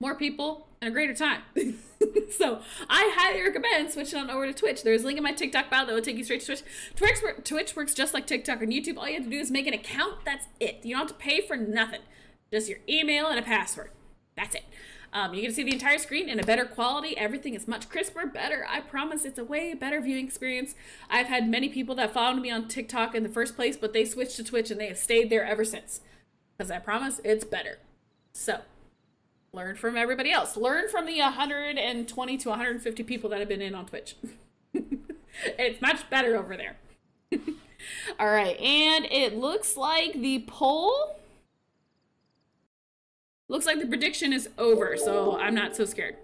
more people, and a greater time. so I highly recommend switching on over to Twitch. There's a link in my TikTok bio that will take you straight to Twitch. Twitch, Twitch works just like TikTok and YouTube. All you have to do is make an account. That's it. You don't have to pay for nothing. Just your email and a password. That's it. Um, you can see the entire screen in a better quality. Everything is much crisper, better. I promise it's a way better viewing experience. I've had many people that followed me on TikTok in the first place, but they switched to Twitch and they have stayed there ever since. Because I promise it's better. So, learn from everybody else. Learn from the 120 to 150 people that have been in on Twitch. it's much better over there. All right, and it looks like the poll looks like the prediction is over, so I'm not so scared.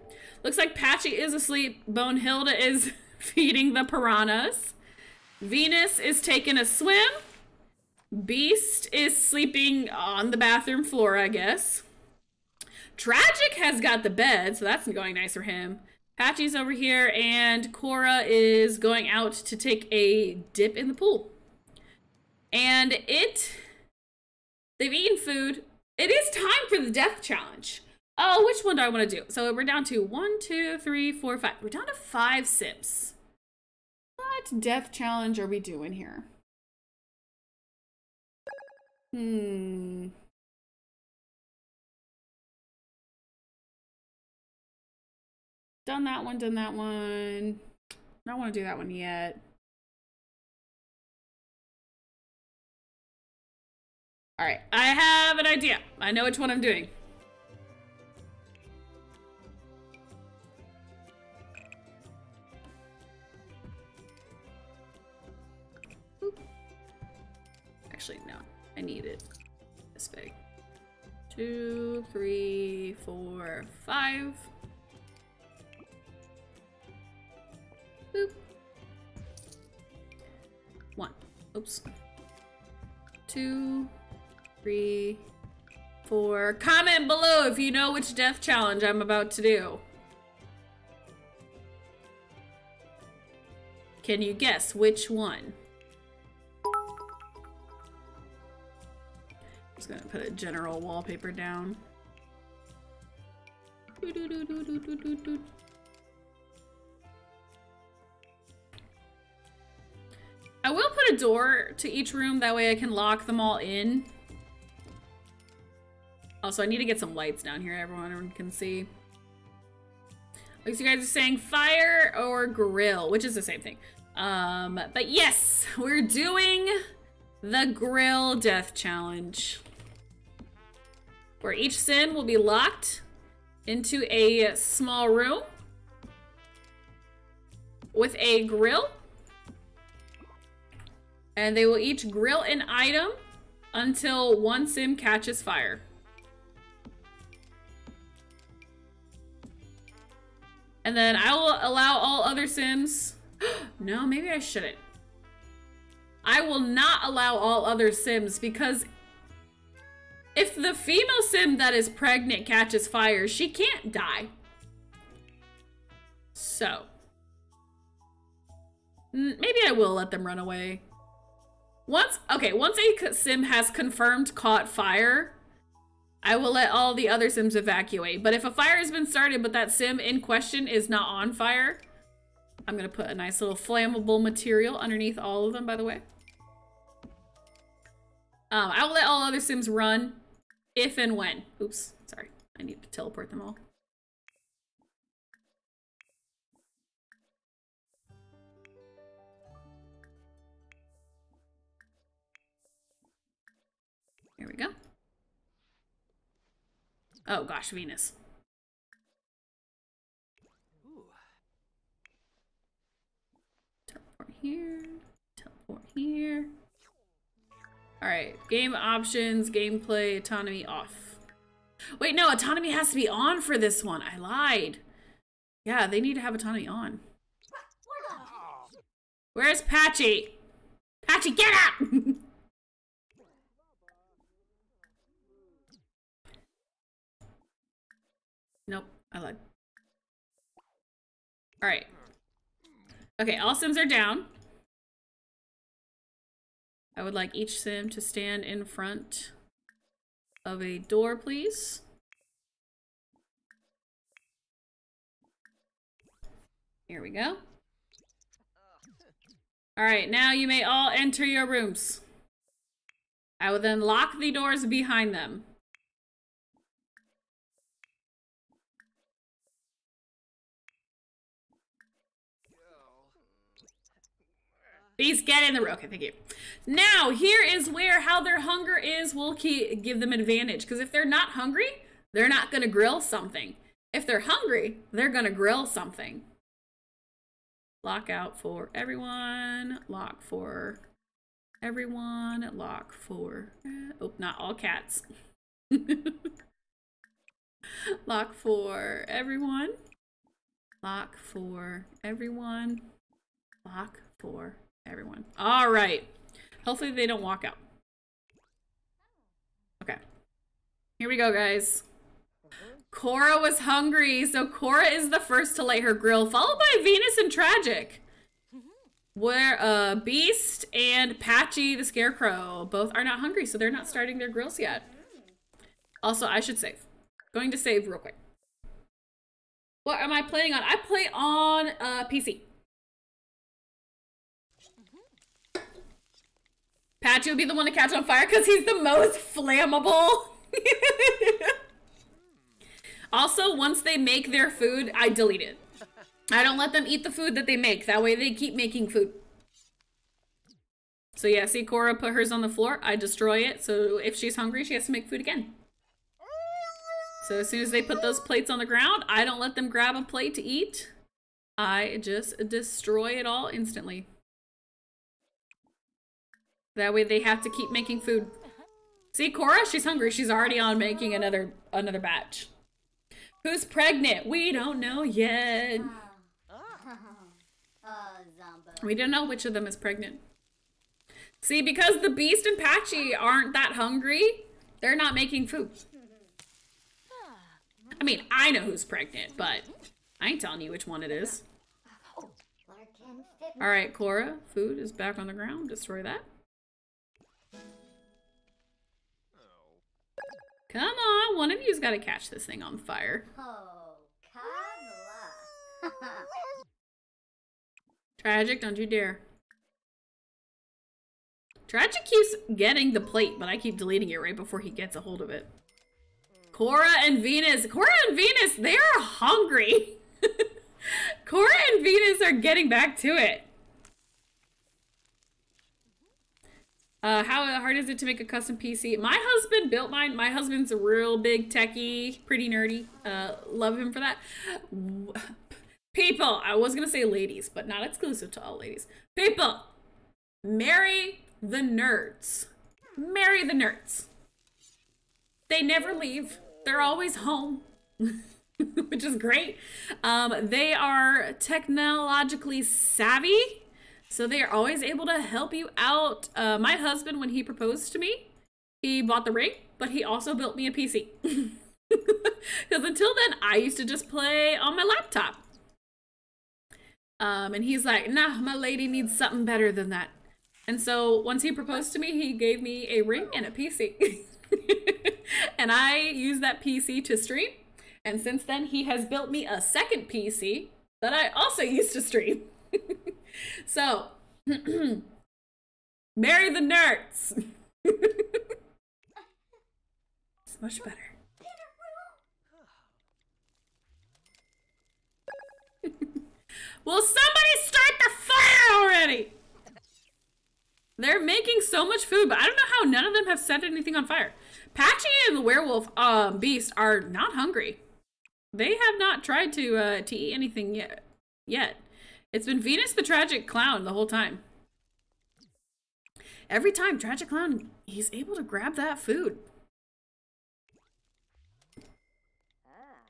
Looks like Patchy is asleep. Bonehilda is feeding the piranhas. Venus is taking a swim. Beast is sleeping on the bathroom floor, I guess. Tragic has got the bed, so that's going nice for him. Patchy's over here, and Cora is going out to take a dip in the pool. And it, they've eaten food. It is time for the death challenge. Oh, which one do I want to do? So we're down to one, two, three, four, five. We're down to five sims. What death challenge are we doing here? Hmm. Done that one, done that one. Not want to do that one yet. All right, I have an idea. I know which one I'm doing. Oop. Actually, no, I need it this big. Two, three, four, five. Boop. One. Oops. Two, three, four. Comment below if you know which death challenge I'm about to do. Can you guess which one? I'm Just gonna put a general wallpaper down. Doo -doo -doo I will put a door to each room, that way I can lock them all in. Also, I need to get some lights down here, everyone, can see. Like you guys are saying fire or grill, which is the same thing. Um, but yes, we're doing the grill death challenge. Where each sim will be locked into a small room with a grill. And they will each grill an item until one sim catches fire. And then I will allow all other sims. no, maybe I shouldn't. I will not allow all other sims because if the female sim that is pregnant catches fire, she can't die. So. Maybe I will let them run away. Once, okay, once a sim has confirmed caught fire, I will let all the other sims evacuate. But if a fire has been started, but that sim in question is not on fire, I'm gonna put a nice little flammable material underneath all of them, by the way. Um, I will let all other sims run if and when. Oops, sorry. I need to teleport them all. We go. Oh gosh, Venus. Teleport here. Teleport here. Alright, game options, gameplay, autonomy off. Wait, no, autonomy has to be on for this one. I lied. Yeah, they need to have autonomy on. Where's Patchy? Patchy, get up! nope, I lied. Alright. Okay, all sims are down. I would like each sim to stand in front of a door, please. Here we go. All right, now you may all enter your rooms. I will then lock the doors behind them. Please get in the room. Okay, thank you. Now, here is where how their hunger is will keep, give them advantage. Because if they're not hungry, they're not going to grill something. If they're hungry, they're going to grill something. Lock out for everyone. Lock for everyone. Lock for... Oh, not all cats. Lock for everyone. Lock for everyone. Lock for everyone. All right. Hopefully they don't walk out. Okay. Here we go, guys. Cora was hungry, so Cora is the first to light her grill, followed by Venus and Tragic. Where uh, Beast and Patchy the Scarecrow both are not hungry, so they're not starting their grills yet. Also, I should save. Going to save real quick. What am I playing on? I play on uh, PC. Patchy would be the one to catch on fire because he's the most flammable. also, once they make their food, I delete it. I don't let them eat the food that they make. That way they keep making food. So yeah, see Cora put hers on the floor. I destroy it. So if she's hungry, she has to make food again. So as soon as they put those plates on the ground, I don't let them grab a plate to eat. I just destroy it all instantly. That way they have to keep making food. See, Cora, she's hungry. She's already on making another another batch. Who's pregnant? We don't know yet. We don't know which of them is pregnant. See, because the Beast and Patchy aren't that hungry, they're not making food. I mean, I know who's pregnant, but I ain't telling you which one it is. All right, Cora, food is back on the ground. Destroy that. Come on, one of you's got to catch this thing on fire. Oh, Kabla. Tragic, don't you dare. Tragic keeps getting the plate, but I keep deleting it right before he gets a hold of it. Cora and Venus. Cora and Venus, they are hungry. Cora and Venus are getting back to it. Uh, how hard is it to make a custom PC? My husband built mine. My husband's a real big techie, pretty nerdy. Uh, love him for that. People, I was gonna say ladies, but not exclusive to all ladies. People, marry the nerds. Marry the nerds. They never leave. They're always home, which is great. Um, they are technologically savvy, so they are always able to help you out. Uh, my husband, when he proposed to me, he bought the ring, but he also built me a PC. Because until then, I used to just play on my laptop. Um, and he's like, nah, my lady needs something better than that. And so once he proposed to me, he gave me a ring and a PC. and I use that PC to stream. And since then, he has built me a second PC that I also use to stream. so, marry the nerds. it's much better. Will somebody start the fire already? They're making so much food, but I don't know how none of them have set anything on fire. Patchy and the werewolf um, beast are not hungry. They have not tried to uh, to eat anything yet. Yet, it's been Venus the tragic clown the whole time. Every time tragic clown, he's able to grab that food.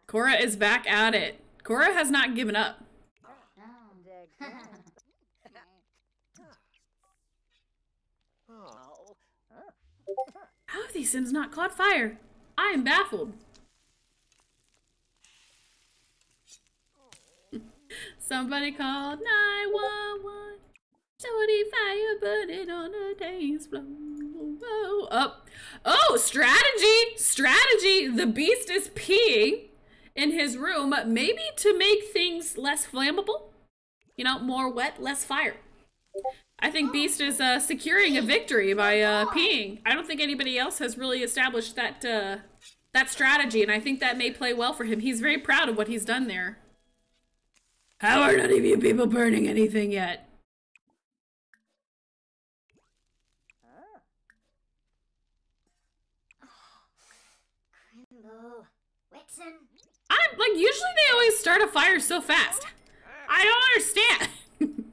Cora is back at it. Cora has not given up. How have these Sims not caught fire? I am baffled. Somebody called 911. Shorty fire burning on the dance floor. Whoa. Up. Oh, strategy! Strategy! The beast is peeing in his room, maybe to make things less flammable. You know, more wet, less fire. I think Beast is uh, securing a victory by uh, peeing. I don't think anybody else has really established that uh, that strategy, and I think that may play well for him. He's very proud of what he's done there. How are none of you people burning anything yet? I'm like usually they always start a fire so fast. I don't understand.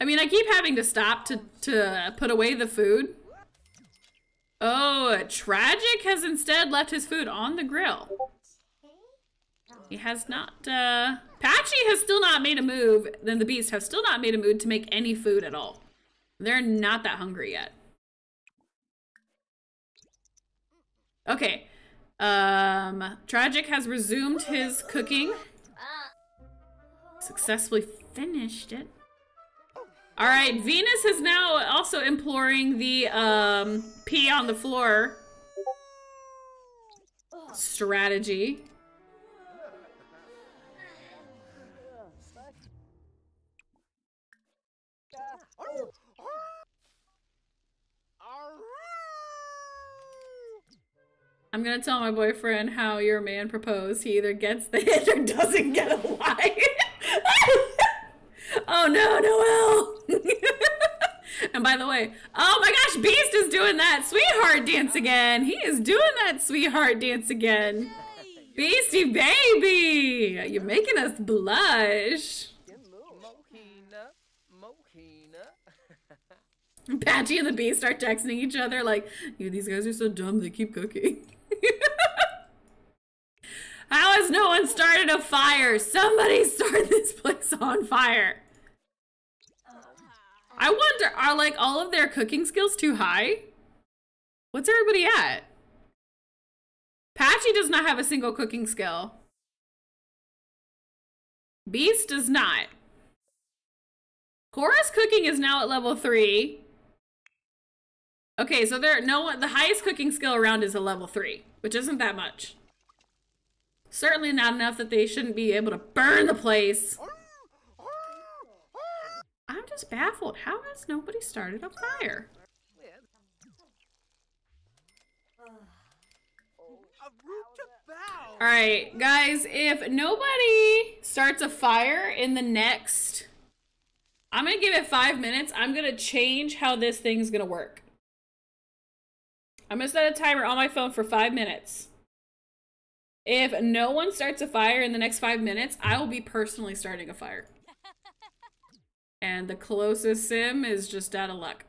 I mean, I keep having to stop to to put away the food. Oh, Tragic has instead left his food on the grill. He has not, uh... Patchy has still not made a move, then the Beast have still not made a move to make any food at all. They're not that hungry yet. Okay. Um, Tragic has resumed his cooking. Successfully finished it. All right, Venus is now also imploring the um, pee on the floor strategy. I'm gonna tell my boyfriend how your man proposed. He either gets the hit or doesn't get a lie. oh no, Noel! and by the way, oh my gosh, Beast is doing that sweetheart dance again. He is doing that sweetheart dance again. Beastie baby, you're making us blush. Patchy and the Beast start texting each other like, "You, these guys are so dumb. They keep cooking." How has no one started a fire? Somebody start this place on fire. I wonder, are like all of their cooking skills too high? What's everybody at? Patchy does not have a single cooking skill. Beast does not. Cora's cooking is now at level three. Okay, so there no one the highest cooking skill around is a level three, which isn't that much. Certainly not enough that they shouldn't be able to burn the place. I'm just baffled. How has nobody started a fire? All right, guys, if nobody starts a fire in the next, I'm gonna give it five minutes. I'm gonna change how this thing's gonna work. I'm gonna set a timer on my phone for five minutes. If no one starts a fire in the next five minutes, I will be personally starting a fire. And the closest sim is just out of luck.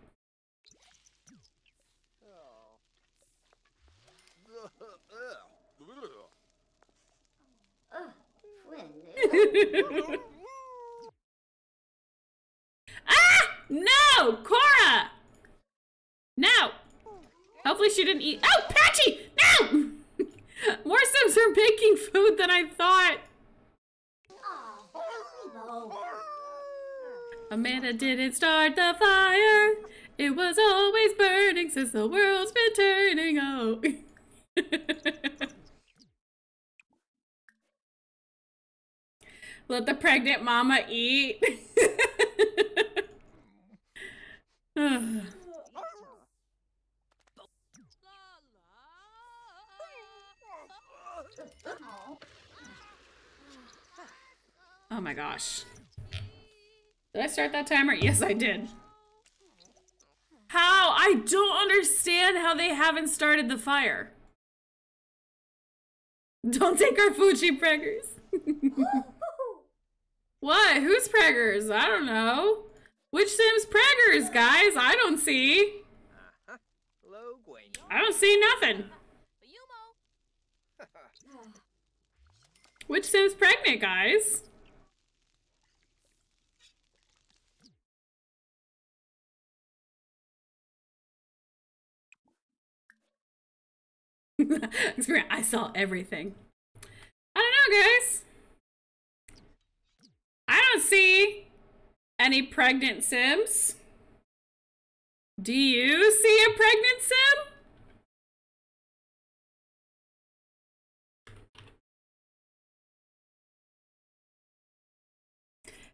Ah! No! Cora! No! Hopefully she didn't eat- Oh! Patchy! No! More Sims are making food than I thought. Amanda didn't start the fire. It was always burning since the world's been turning. Oh. Let the pregnant mama eat. oh my gosh. Did I start that timer? Yes, I did. How? I don't understand how they haven't started the fire. Don't take our food, sheep preggers. what? Who's preggers? I don't know. Which Sims preggers, guys? I don't see. I don't see nothing. Which Sim's pregnant, guys? Experience. I saw everything. I don't know, guys. I don't see any pregnant Sims. Do you see a pregnant Sim?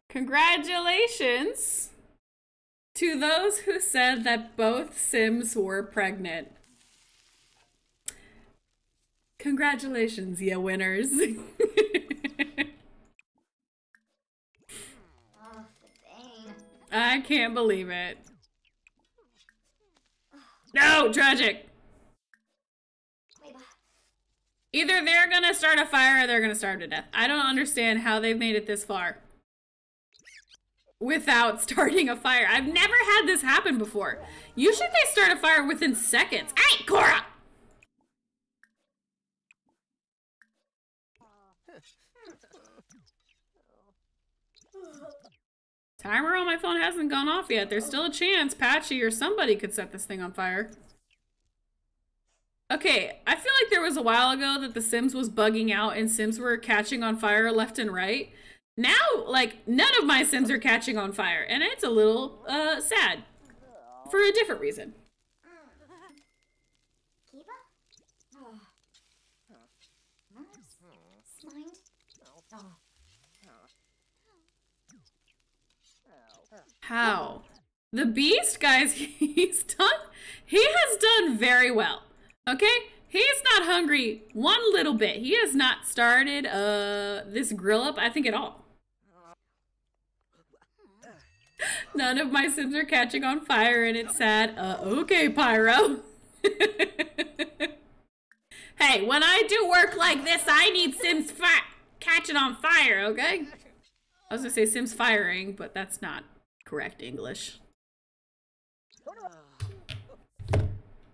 Congratulations to those who said that both Sims were pregnant. Congratulations, ya winners. oh. I can't believe it. No, tragic. Either they're gonna start a fire or they're gonna starve to death. I don't understand how they've made it this far without starting a fire. I've never had this happen before. Usually they start a fire within seconds. Hey, Cora! Timer on my phone hasn't gone off yet. There's still a chance Patchy or somebody could set this thing on fire. Okay, I feel like there was a while ago that The Sims was bugging out and Sims were catching on fire left and right. Now, like, none of my Sims are catching on fire, and it's a little uh, sad for a different reason. Kiva? Oh. Nerves? Mind? Oh. How? The Beast, guys, he's done, he has done very well. Okay? He's not hungry one little bit. He has not started uh this grill up, I think, at all. None of my Sims are catching on fire and it's sad. Uh, okay, Pyro. hey, when I do work like this, I need Sims catching on fire, okay? I was gonna say Sims firing, but that's not correct English.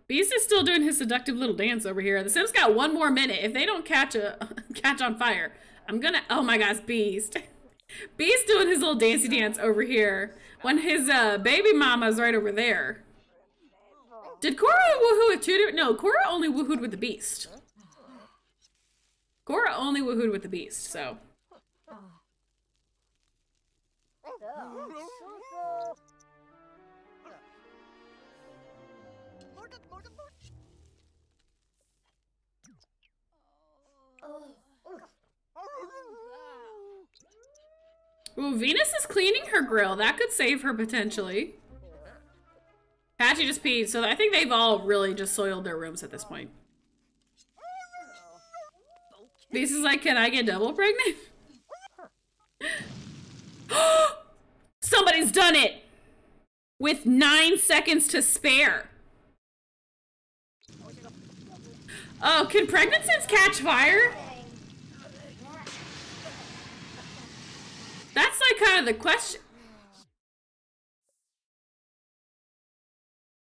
Beast is still doing his seductive little dance over here. The Sims got one more minute. If they don't catch a catch on fire, I'm gonna. Oh my gosh, Beast. Beast doing his little dancey dance over here when his uh, baby mama's right over there. Did Cora woohoo with two? No, Cora only woohooed with the Beast. Cora only woohooed with the Beast, so. Ooh, Venus is cleaning her grill. That could save her potentially. Patchy just peed, so I think they've all really just soiled their rooms at this point. Venus is like, can I get double pregnant? Somebody's done it! With nine seconds to spare. Oh, can pregnancies catch fire? That's like kind of the question.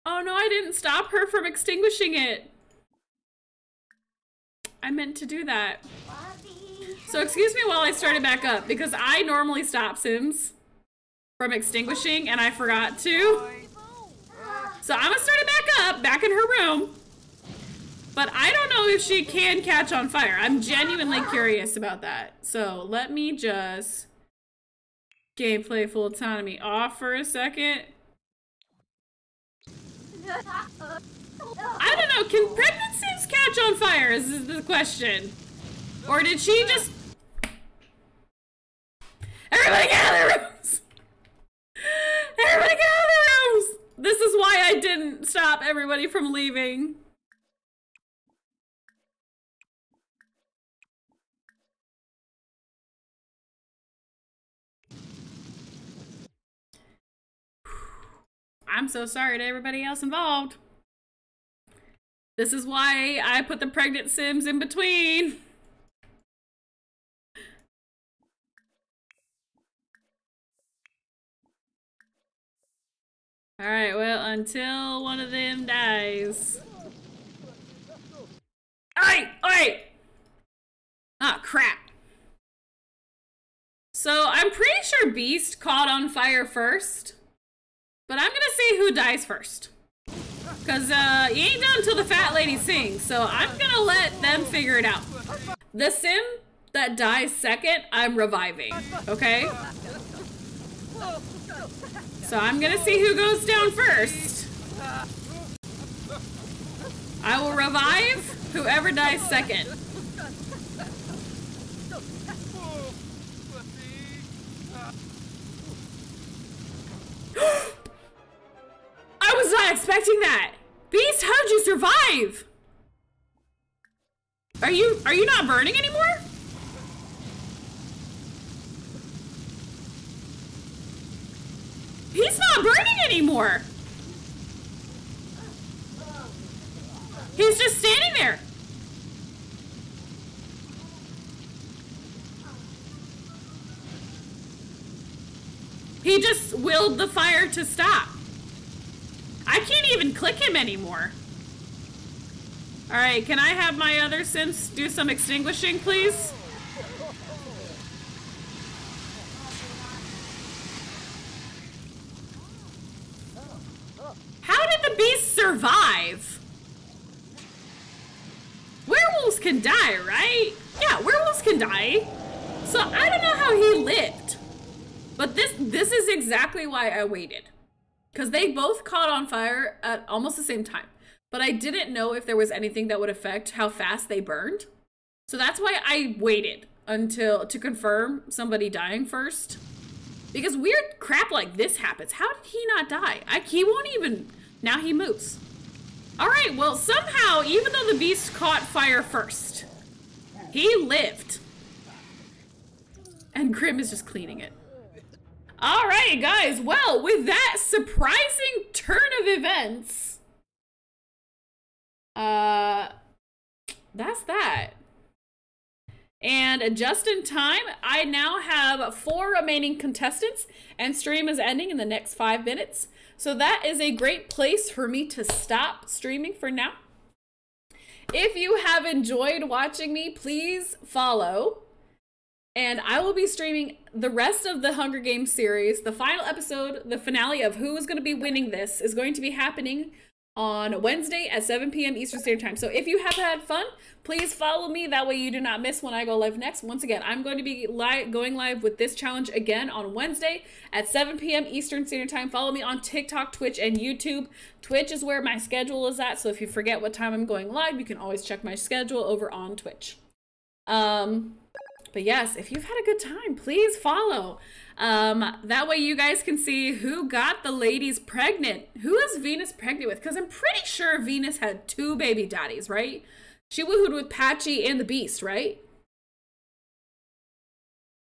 Oh no, I didn't stop her from extinguishing it. I meant to do that. So excuse me while I start it back up because I normally stop Sims from extinguishing and I forgot to. So I'm gonna start it back up, back in her room. But I don't know if she can catch on fire. I'm genuinely curious about that. So let me just gameplay full autonomy off for a second. I don't know, can pregnancies catch on fire is the question. Or did she just... Everybody get out of the rooms! Everybody get out of the rooms! This is why I didn't stop everybody from leaving. I'm so sorry to everybody else involved. This is why I put the pregnant Sims in between. Alright, well, until one of them dies. Alright, alright! Ah, crap. So, I'm pretty sure Beast caught on fire first. But I'm gonna see who dies first. Cause uh, you ain't done until the fat lady sings, so I'm gonna let them figure it out. The sim that dies second, I'm reviving, okay? So I'm gonna see who goes down first. I will revive whoever dies second. I was not expecting that. Beast, how'd you survive? Are you are you not burning anymore? He's not burning anymore. He's just standing there. He just willed the fire to stop. I can't even click him anymore. Alright, can I have my other Sims do some extinguishing, please? How did the beast survive? Werewolves can die, right? Yeah, werewolves can die. So I don't know how he lived. But this this is exactly why I waited. Because they both caught on fire at almost the same time. But I didn't know if there was anything that would affect how fast they burned. So that's why I waited until to confirm somebody dying first. Because weird crap like this happens. How did he not die? I, he won't even... Now he moves. Alright, well, somehow, even though the beast caught fire first, he lived. And Grim is just cleaning it. Alright, guys. Well, with that surprising turn of events, uh, that's that. And just in time, I now have four remaining contestants, and stream is ending in the next five minutes. So that is a great place for me to stop streaming for now. If you have enjoyed watching me, please follow. And I will be streaming the rest of the Hunger Games series. The final episode, the finale of who is going to be winning this, is going to be happening on Wednesday at 7 p.m. Eastern Standard Time. So if you have had fun, please follow me. That way you do not miss when I go live next. Once again, I'm going to be going live with this challenge again on Wednesday at 7 p.m. Eastern Standard Time. Follow me on TikTok, Twitch, and YouTube. Twitch is where my schedule is at. So if you forget what time I'm going live, you can always check my schedule over on Twitch. Um, but yes, if you've had a good time, please follow. Um, that way you guys can see who got the ladies pregnant. Who is Venus pregnant with? Because I'm pretty sure Venus had two baby daddies, right? She woohooed with Patchy and the Beast, right?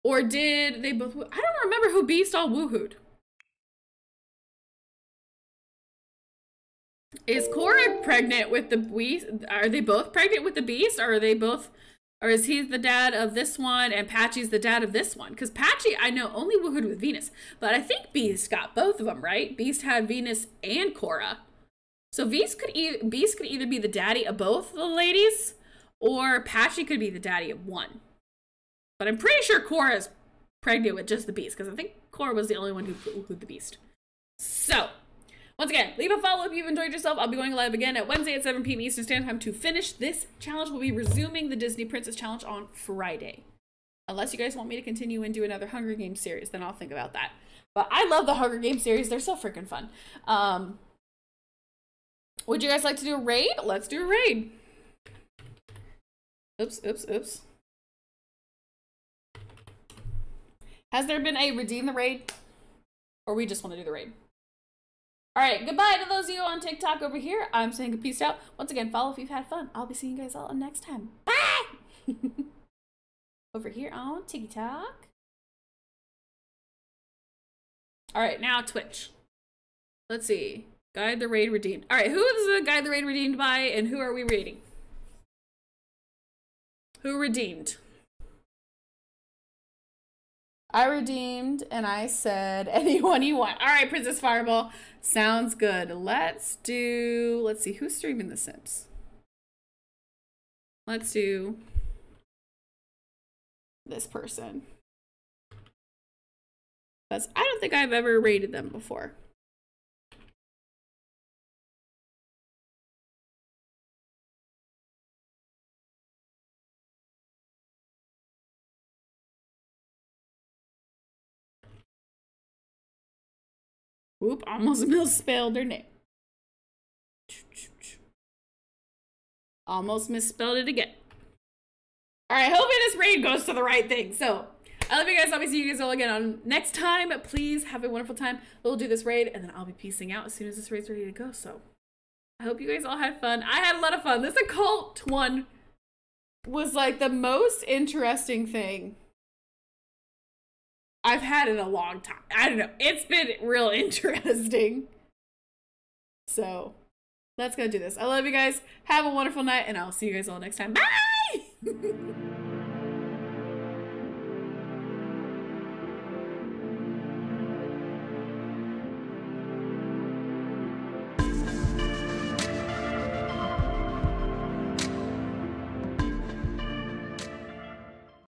Or did they both? I don't remember who Beast all woohooed. Is Cora pregnant with the Beast? Are they both pregnant with the Beast? Or are they both or is he the dad of this one and Patchy's the dad of this one? Because Patchy, I know, only woohooed with Venus. But I think Beast got both of them, right? Beast had Venus and Cora. So Beast could, e- Beast could either be the daddy of both the ladies, or Patchy could be the daddy of one. But I'm pretty sure Cora is pregnant with just the Beast, because I think Cora was the only one who woohooed the Beast. So, once again, leave a follow if you've enjoyed yourself. I'll be going live again at Wednesday at 7 p.m. Eastern Standard Time to finish this challenge. We'll be resuming the Disney Princess Challenge on Friday. Unless you guys want me to continue and do another Hunger Games series, then I'll think about that. But I love the Hunger Games series. They're so freaking fun. Um, would you guys like to do a raid? Let's do a raid. Oops, oops, oops. Has there been a redeem the raid? Or we just want to do the raid? All right, goodbye to those of you on TikTok over here. I'm saying peace out. Once again, follow if you've had fun. I'll be seeing you guys all next time. Bye! over here on TikTok. All right, now Twitch. Let's see. Guide the raid redeemed. All right, who is the guide the raid redeemed by and who are we raiding? Who redeemed? I redeemed and I said anyone you want. All right, Princess Fireball. Sounds good. Let's do, let's see, who's streaming The Sims? Let's do this person. Because I don't think I've ever rated them before. Whoop, almost misspelled her name. Almost misspelled it again. All right, hoping this raid goes to the right thing. So, I love you guys. I'll be seeing you guys all again on next time. Please have a wonderful time. We'll do this raid, and then I'll be piecing out as soon as this raid's ready to go. So, I hope you guys all had fun. I had a lot of fun. This occult one was like the most interesting thing I've had in a long time. I don't know. It's been real interesting. So let's go do this. I love you guys. Have a wonderful night, and I'll see you guys all next time. Bye!